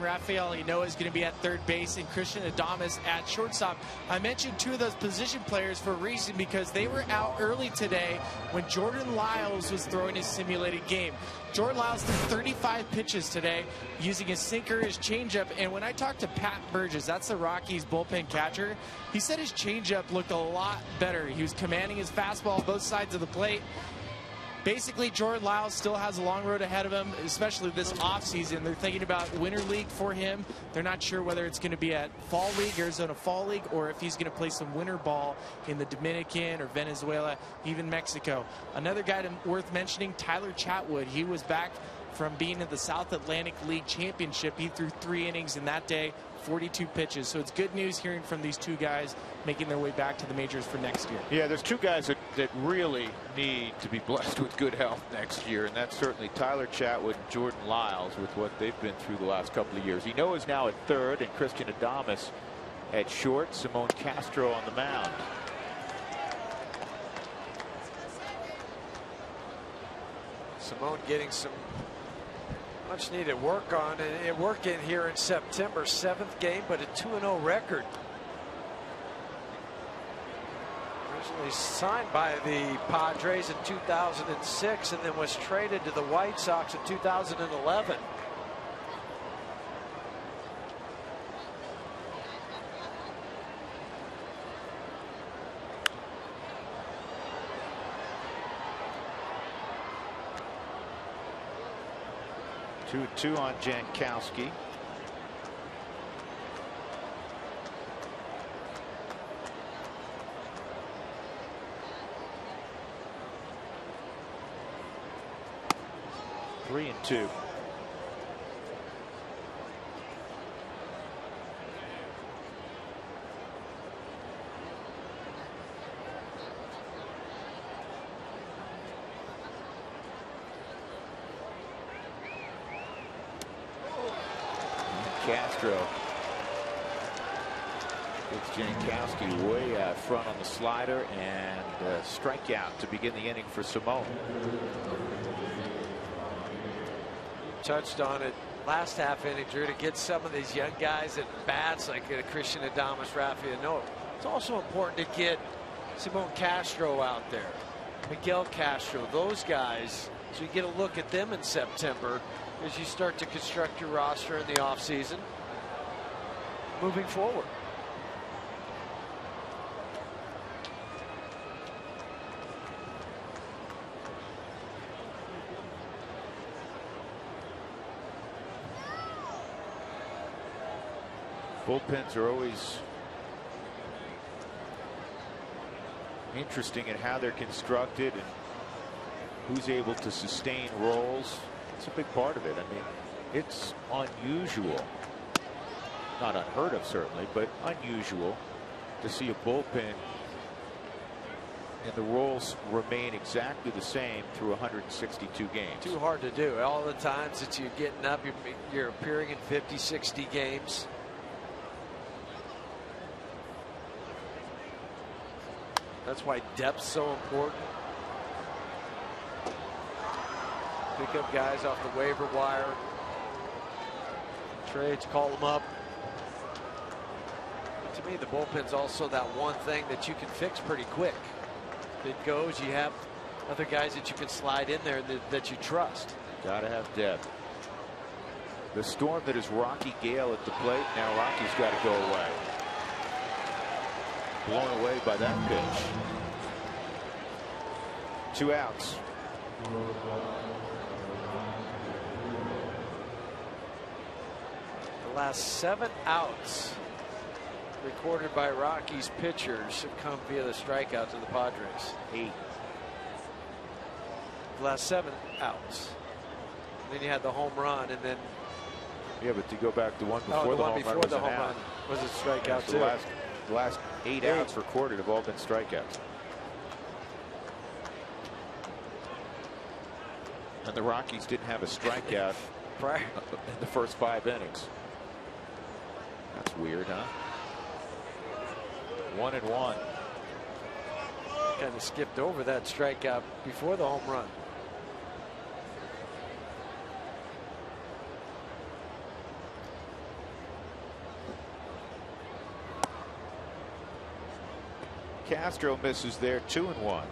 Rafael Ynoa is going to be at third base and Christian Adames at shortstop. I mentioned two of those position players for a reason because they were out early today when Jordan Lyles was throwing his simulated game. Jordan Lyles threw 35 pitches today using his sinker, his changeup, and when I talked to Pat Burgess, that's the Rockies bullpen catcher, he said his changeup looked a lot better. He was commanding his fastball both sides of the plate basically Jordan Lyles still has a long road ahead of him, especially this offseason. They're thinking about Winter League for him. They're not sure whether it's going to be at Fall League, Arizona Fall League, or if he's going to play some winter ball in the Dominican or Venezuela, even Mexico. Another guy worth mentioning, Tyler Chatwood. He was back from being in the South Atlantic League Championship. He threw three innings in that day, 42 pitches. So it's good news hearing from these two guys making their way back to the majors for next year. Yeah, there's two guys that, that really need to be blessed with good health next year, and that's certainly Tyler Chatwood and Jordan Lyles with what they've been through the last couple of years. Ynoa is now at third, and Christian Adames at short. Simon Castro on the mound. Simon getting some much needed work on and it worked in here in September seventh game but a 2-0 record. Originally signed by the Padres in 2006 and then was traded to the White Sox in 2011 Two two on Jankowski. Three and two. Castro. It's Jankowski way out front on the slider and a strikeout to begin the inning for Simon. Touched on it last half inning, Drew, to get some of these young guys at bats like uh, Christian Adames, Rafael No. It's also important to get Simon Castro out there, Miguel Castro, those guys, so you get a look at them in September as you start to construct your roster in the offseason moving forward. Bullpens are always interesting in how they're constructed and who's able to sustain roles. It's a big part of it. I mean, it's unusual, not unheard of certainly, but unusual to see a bullpen and the roles remain exactly the same through 162 games. Too hard to do. All the times that you're getting up, you're, you're appearing in 50, 60 games. That's why depth's so important. pick up guys off the waiver wire. Trades, call them up. To me, the bullpen's also that one thing that you can fix pretty quick. It goes, you have other guys that you can slide in there that, that you trust. Got to have depth. The storm that is Rocky Gale at the plate. Now Rocky's got to go away. Blown away by that pitch. Two outs. The last seven outs recorded by Rockies pitchers have come via the strikeout to the Padres. Eight. The last seven outs. And then you had the home run, and then. Yeah, but to go back to one before oh, the, the one home before run was the home out. run was a strikeout Yeah, so too. The last, the last eight, outs recorded have all been strikeouts. And the Rockies didn't have a strikeout Prior. in the first five innings. That's weird, huh? One and one. Kind of skipped over that strikeout before the home run. Castro misses there, two and one.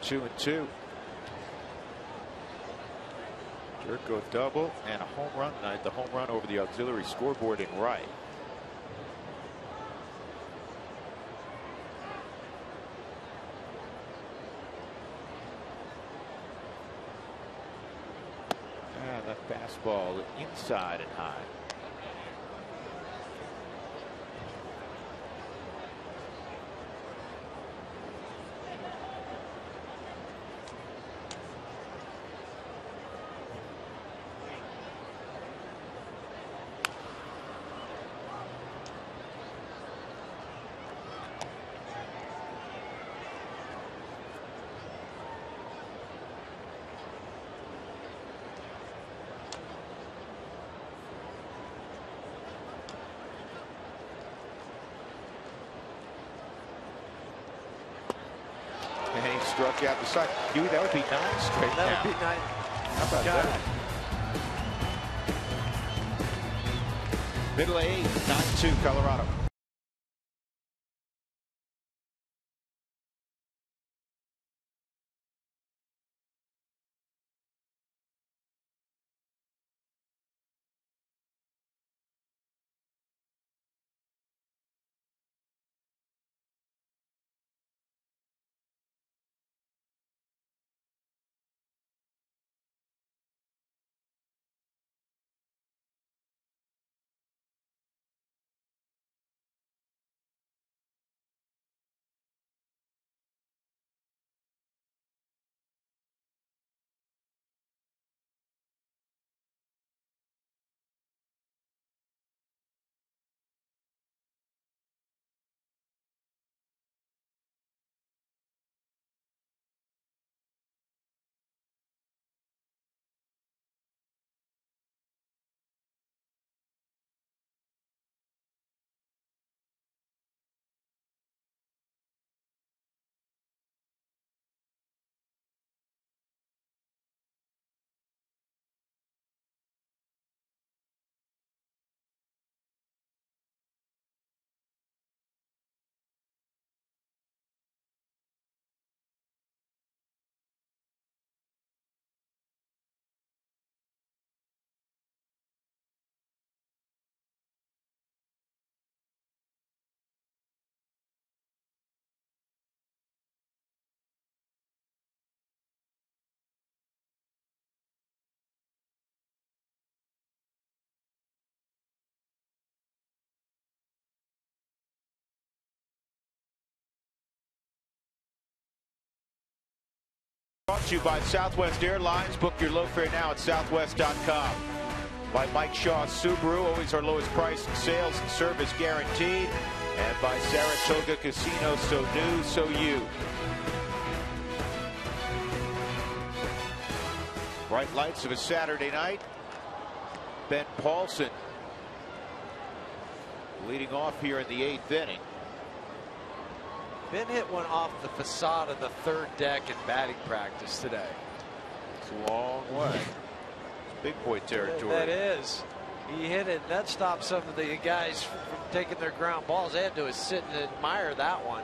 Two and two. Gyorko double and a home run night. The home run over the auxiliary scoreboard in right. Fastball inside and high. And he struck out the side. Dude, that would be nine straight That now. would be nine. How about Got that? Middle eight, 9-2 Colorado. Brought to you by Southwest Airlines. Book your low fare now at southwest.com. By Mike Shaw Subaru, always our lowest price, sales and service guaranteed. And by Saratoga Casino, so new, so you. Bright lights of a Saturday night. Ben Paulsen leading off here in the eighth inning. Ben hit one off the facade of the third deck in batting practice today. It's a long way. It's big boy territory. That is. He hit it. That stopped some of the guys from taking their ground balls. They had to sit and admire that one.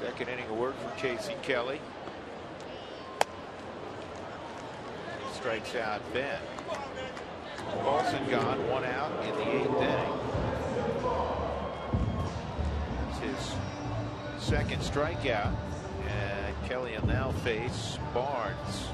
Second inning of work from Casey Kelly. He strikes out Ben. Paulsen gone, one out in the eighth inning. His second strikeout. And Kelly will now face. Barnes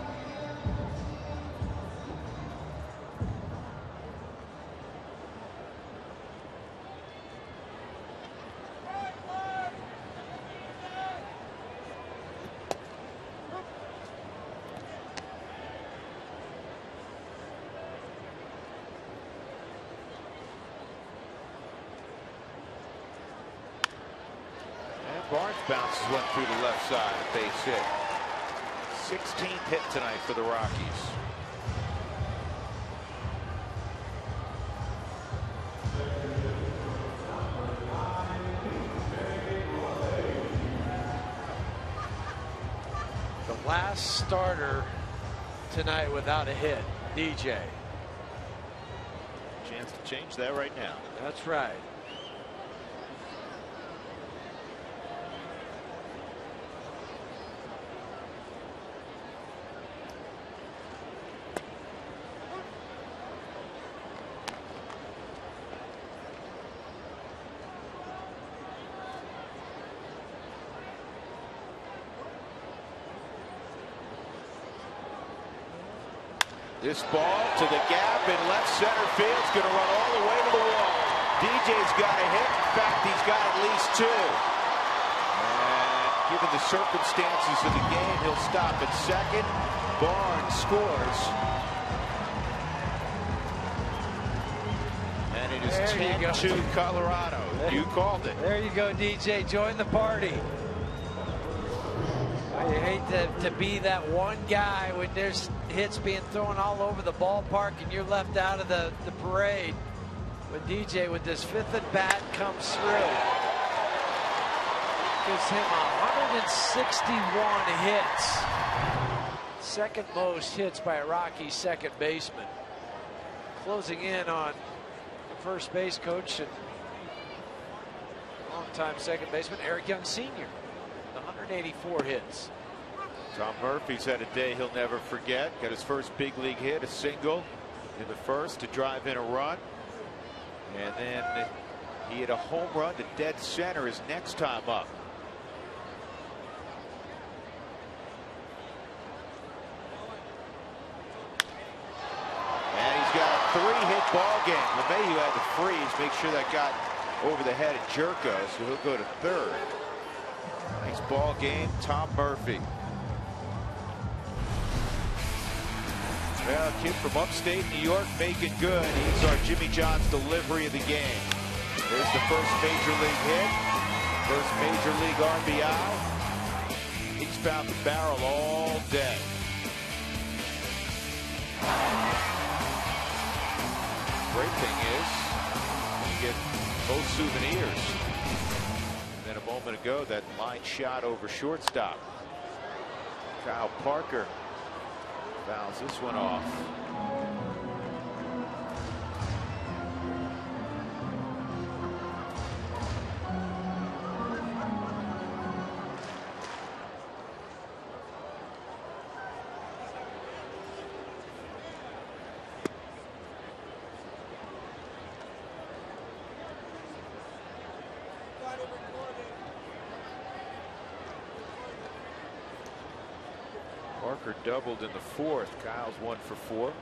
hit. 16th hit tonight for the Rockies. The last starter tonight without a hit, DJ. Chance to change that right now. That's right. This ball to the gap in left center field. It's going to run all the way to the wall. DJ's got a hit. In fact, he's got at least two. And given the circumstances of the game, he'll stop at second. Barnes scores. And it is There you 10 go. to Colorado. You called it. There you go, DJ. Join the party. I hate to, to be that one guy when there's hits being thrown all over the ballpark and you're left out of the, the parade. But DJ, with this fifth at bat, comes through. Gives him 161 hits. Second most hits by a Rocky second baseman. Closing in on the first base coach and longtime second baseman Eric Young Sr. 184 hits. Tom Murphy's had a day he'll never forget. Got his first big league hit, a single in the first to drive in a run. And then he hit a home run to dead center his next time up. And he's got a three-hit ball game. LeMahieu had to freeze, make sure that got over the head of Gyorko, so he'll go to third. Nice ball game, Tom Murphy. Well, kid from upstate New York making good. He's our Jimmy John's delivery of the game. There's the first major league hit. First major league RBI. He's found the barrel all day. Great thing is, you get both souvenirs. And then a moment ago, that line shot over shortstop. Kyle Parker fouls this one off. Doubled in the fourth. Kyle's one for four.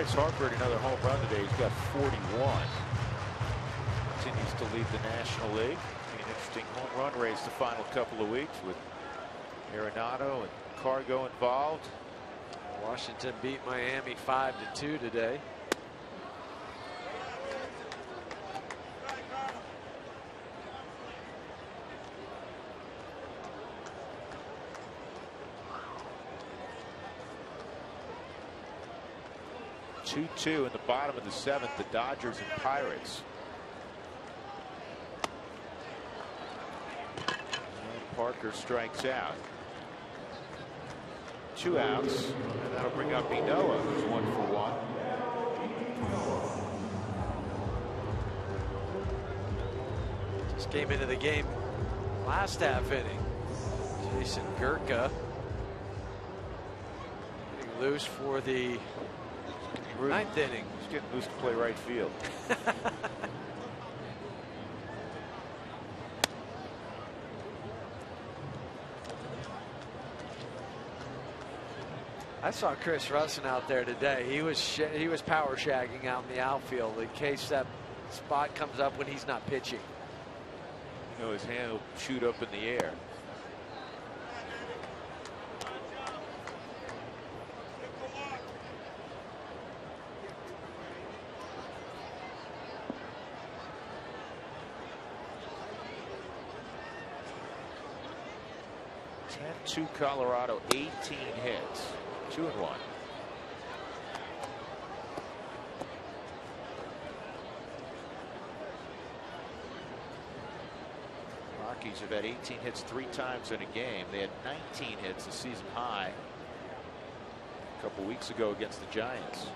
Bryce Harper another home run today. He's got 41. Continues to lead the National League. An interesting home run race the final couple of weeks with Arenado and Cargo involved. Washington beat Miami 5 to 2 today. Two two in the bottom of the seventh. The Dodgers and Pirates. And Parker strikes out. Two outs. And that'll bring up Ynoa, who's one for one. Just came into the game last half inning. Jason Gurka loose for the Rude. Ninth inning. He's getting loose to play right field. I saw Chris Rusin out there today. He was he was power shagging out in the outfield in case that spot comes up when he's not pitching. You know, his hand will shoot up in the air. Two Colorado, 18 hits, two and one. Rockies have had 18 hits three times in a game. They had 19 hits a season high a couple weeks ago against the Giants.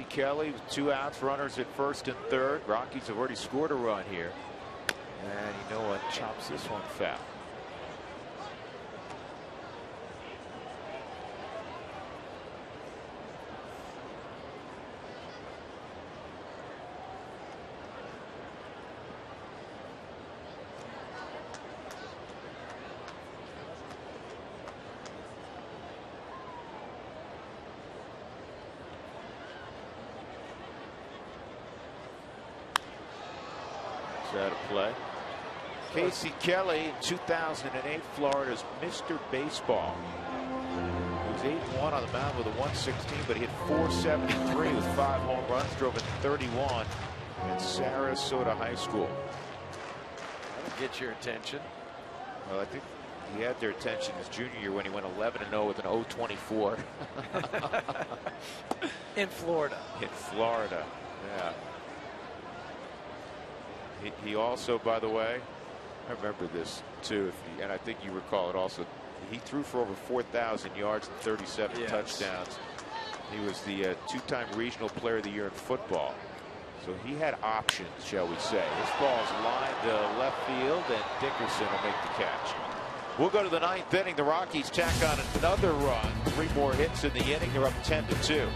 Kelly with two outs, runners at first and third. Rockies have already scored a run here. And you know what? Chops this one foul. out of play. Casey Kelly in 2008 Florida's Mr. Baseball. He was 8-1 on the mound with a 116 but he hit 473 with five home runs drove in 31 at Sarasota High School. That'll get your attention. Well I think he had their attention his junior year when he went 11 0 with an 024 in Florida. In Florida, yeah. He, he also, by the way, I remember this too, he, and I think you recall it also. He threw for over 4,000 yards and 37 yes. touchdowns. He was the uh, two-time regional player of the year in football. So he had options, shall we say. This ball's lined to left field, and Dickerson will make the catch. We'll go to the ninth inning. The Rockies tack on another run. Three more hits in the inning. They're up 10 to 2.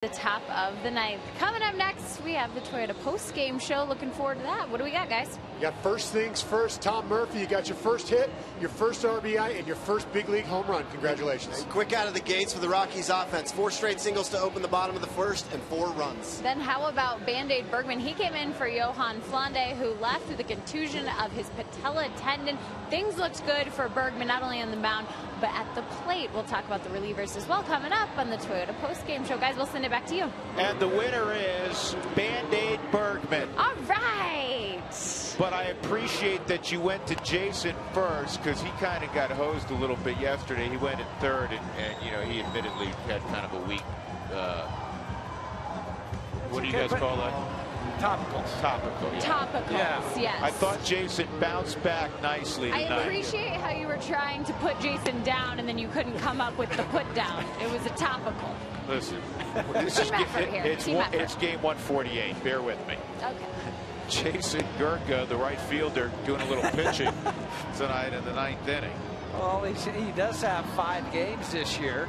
The top of the ninth. Coming up next, we have the Toyota post game show. Looking forward to that. What do we got, guys? You got first things first. Tom Murphy, you got your first hit, your first RBI, and your first big league home run. Congratulations. And quick out of the gates for the Rockies offense. Four straight singles to open the bottom of the first and four runs. Then how about Band Aid Bergman? He came in for Yohan Flande, who left with a contusion of his patella tendon. Things looked good for Bergman, not only on the mound, but at the plate. We'll talk about the relievers as well coming up on the Toyota post game show. Guys, we'll send it back to you. And the winner is Band Aid Bergman. All right. But I appreciate that you went to Jason first because he kind of got hosed a little bit yesterday. He went in third, and, and you know he admittedly had kind of a weak. Uh, what do you guys call that? Topicals. Topical. Yeah. Topicals. Yeah. Yes. I thought Jason bounced back nicely tonight. I appreciate how you were trying to put Jason down, and then you couldn't come up with the put down. It was a topical. Listen, this is, effort it, here. It's, one, it's game 148. Bear with me. Okay. Jason Gurka, the right fielder, doing a little pitching tonight in the ninth inning. Well, he, he does have five games this year.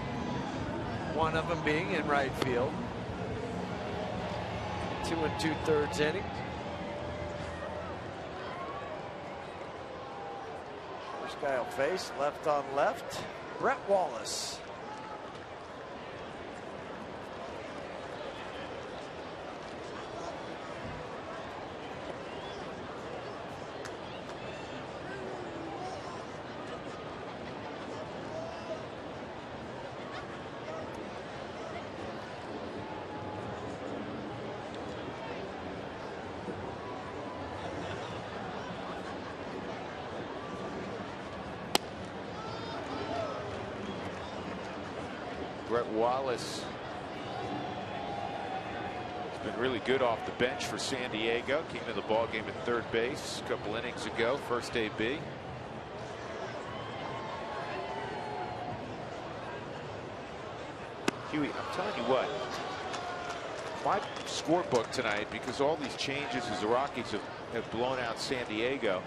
one of them being in right field. Two and two thirds innings. First guy will face left on left. Brett Wallace. Brett Wallace has been really good off the bench for San Diego. Came in the ball game at third base a couple innings ago, first AB. Huey, I'm telling you what, my scorebook tonight, because all these changes as the Rockies have, have blown out San Diego,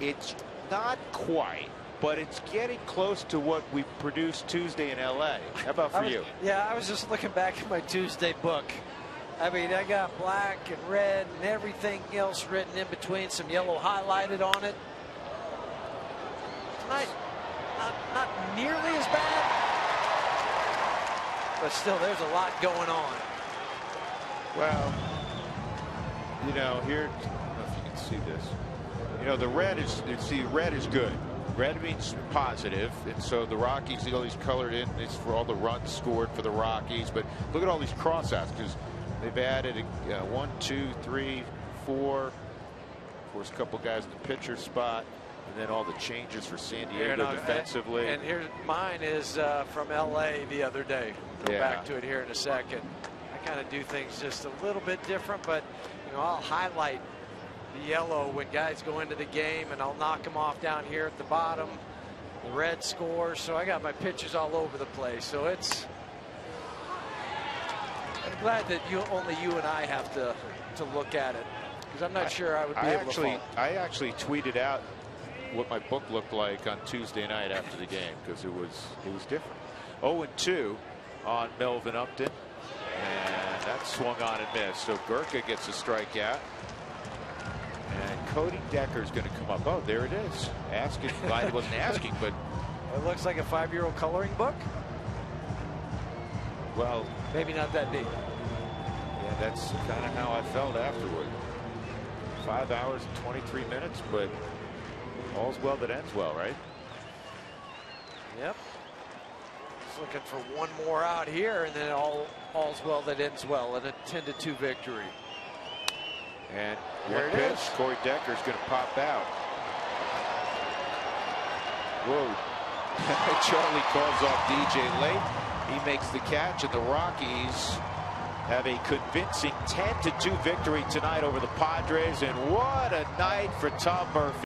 it's not quite, but it's getting close to what we produced Tuesday in LA. How about for was- you? Yeah, I was just looking back at my Tuesday book. I mean, I got black and red and everything else written in between, some yellow highlighted on it. Tonight, not, not nearly as bad, but still, there's a lot going on. Well, you know, here, I don't know if you can see this. You know, the red is, see, red is good. Red means positive, and so the Rockies, you know, these colored in is for all the runs scored for the Rockies. But look at all these crossouts because they've added uh, one, two, three, four. Of course, a couple guys in the pitcher spot, and then all the changes for San Diego and, defensively. And here, mine is uh, from L.A. the other day. Go Yeah. back to it here in a second. I kind of do things just a little bit different, but you know, I'll highlight the yellow when guys go into the game, and I'll knock them off down here at the bottom. The red score, so I got my pitches all over the place. So it's. I'm glad that you only you and I have to to look at it because I'm not sure I would be I able actually, to. I actually tweeted out what my book looked like on Tuesday night after the game because it was it was different. 0 and 2 on Melvin Upton, and that swung on and missed. So Gurka gets a strikeout. And Cody Decker is going to come up. Oh, there it is. Asking. Glad he wasn't asking, but It looks like a five-year-old coloring book. well, Maybe not that deep. yeah, that's kind of how I felt afterward. Five hours and 23 minutes, but all's well that ends well, right? Yep. Just looking for one more out here, and then all all's well that ends well, and a 10 to 2 victory. And There one it pitch, is. Cody Decker's going to pop out. Whoa. Charlie calls off DJ late. He makes the catch, and the Rockies have a convincing 10 to 2 victory tonight over the Padres. And what a night for Tom Murphy.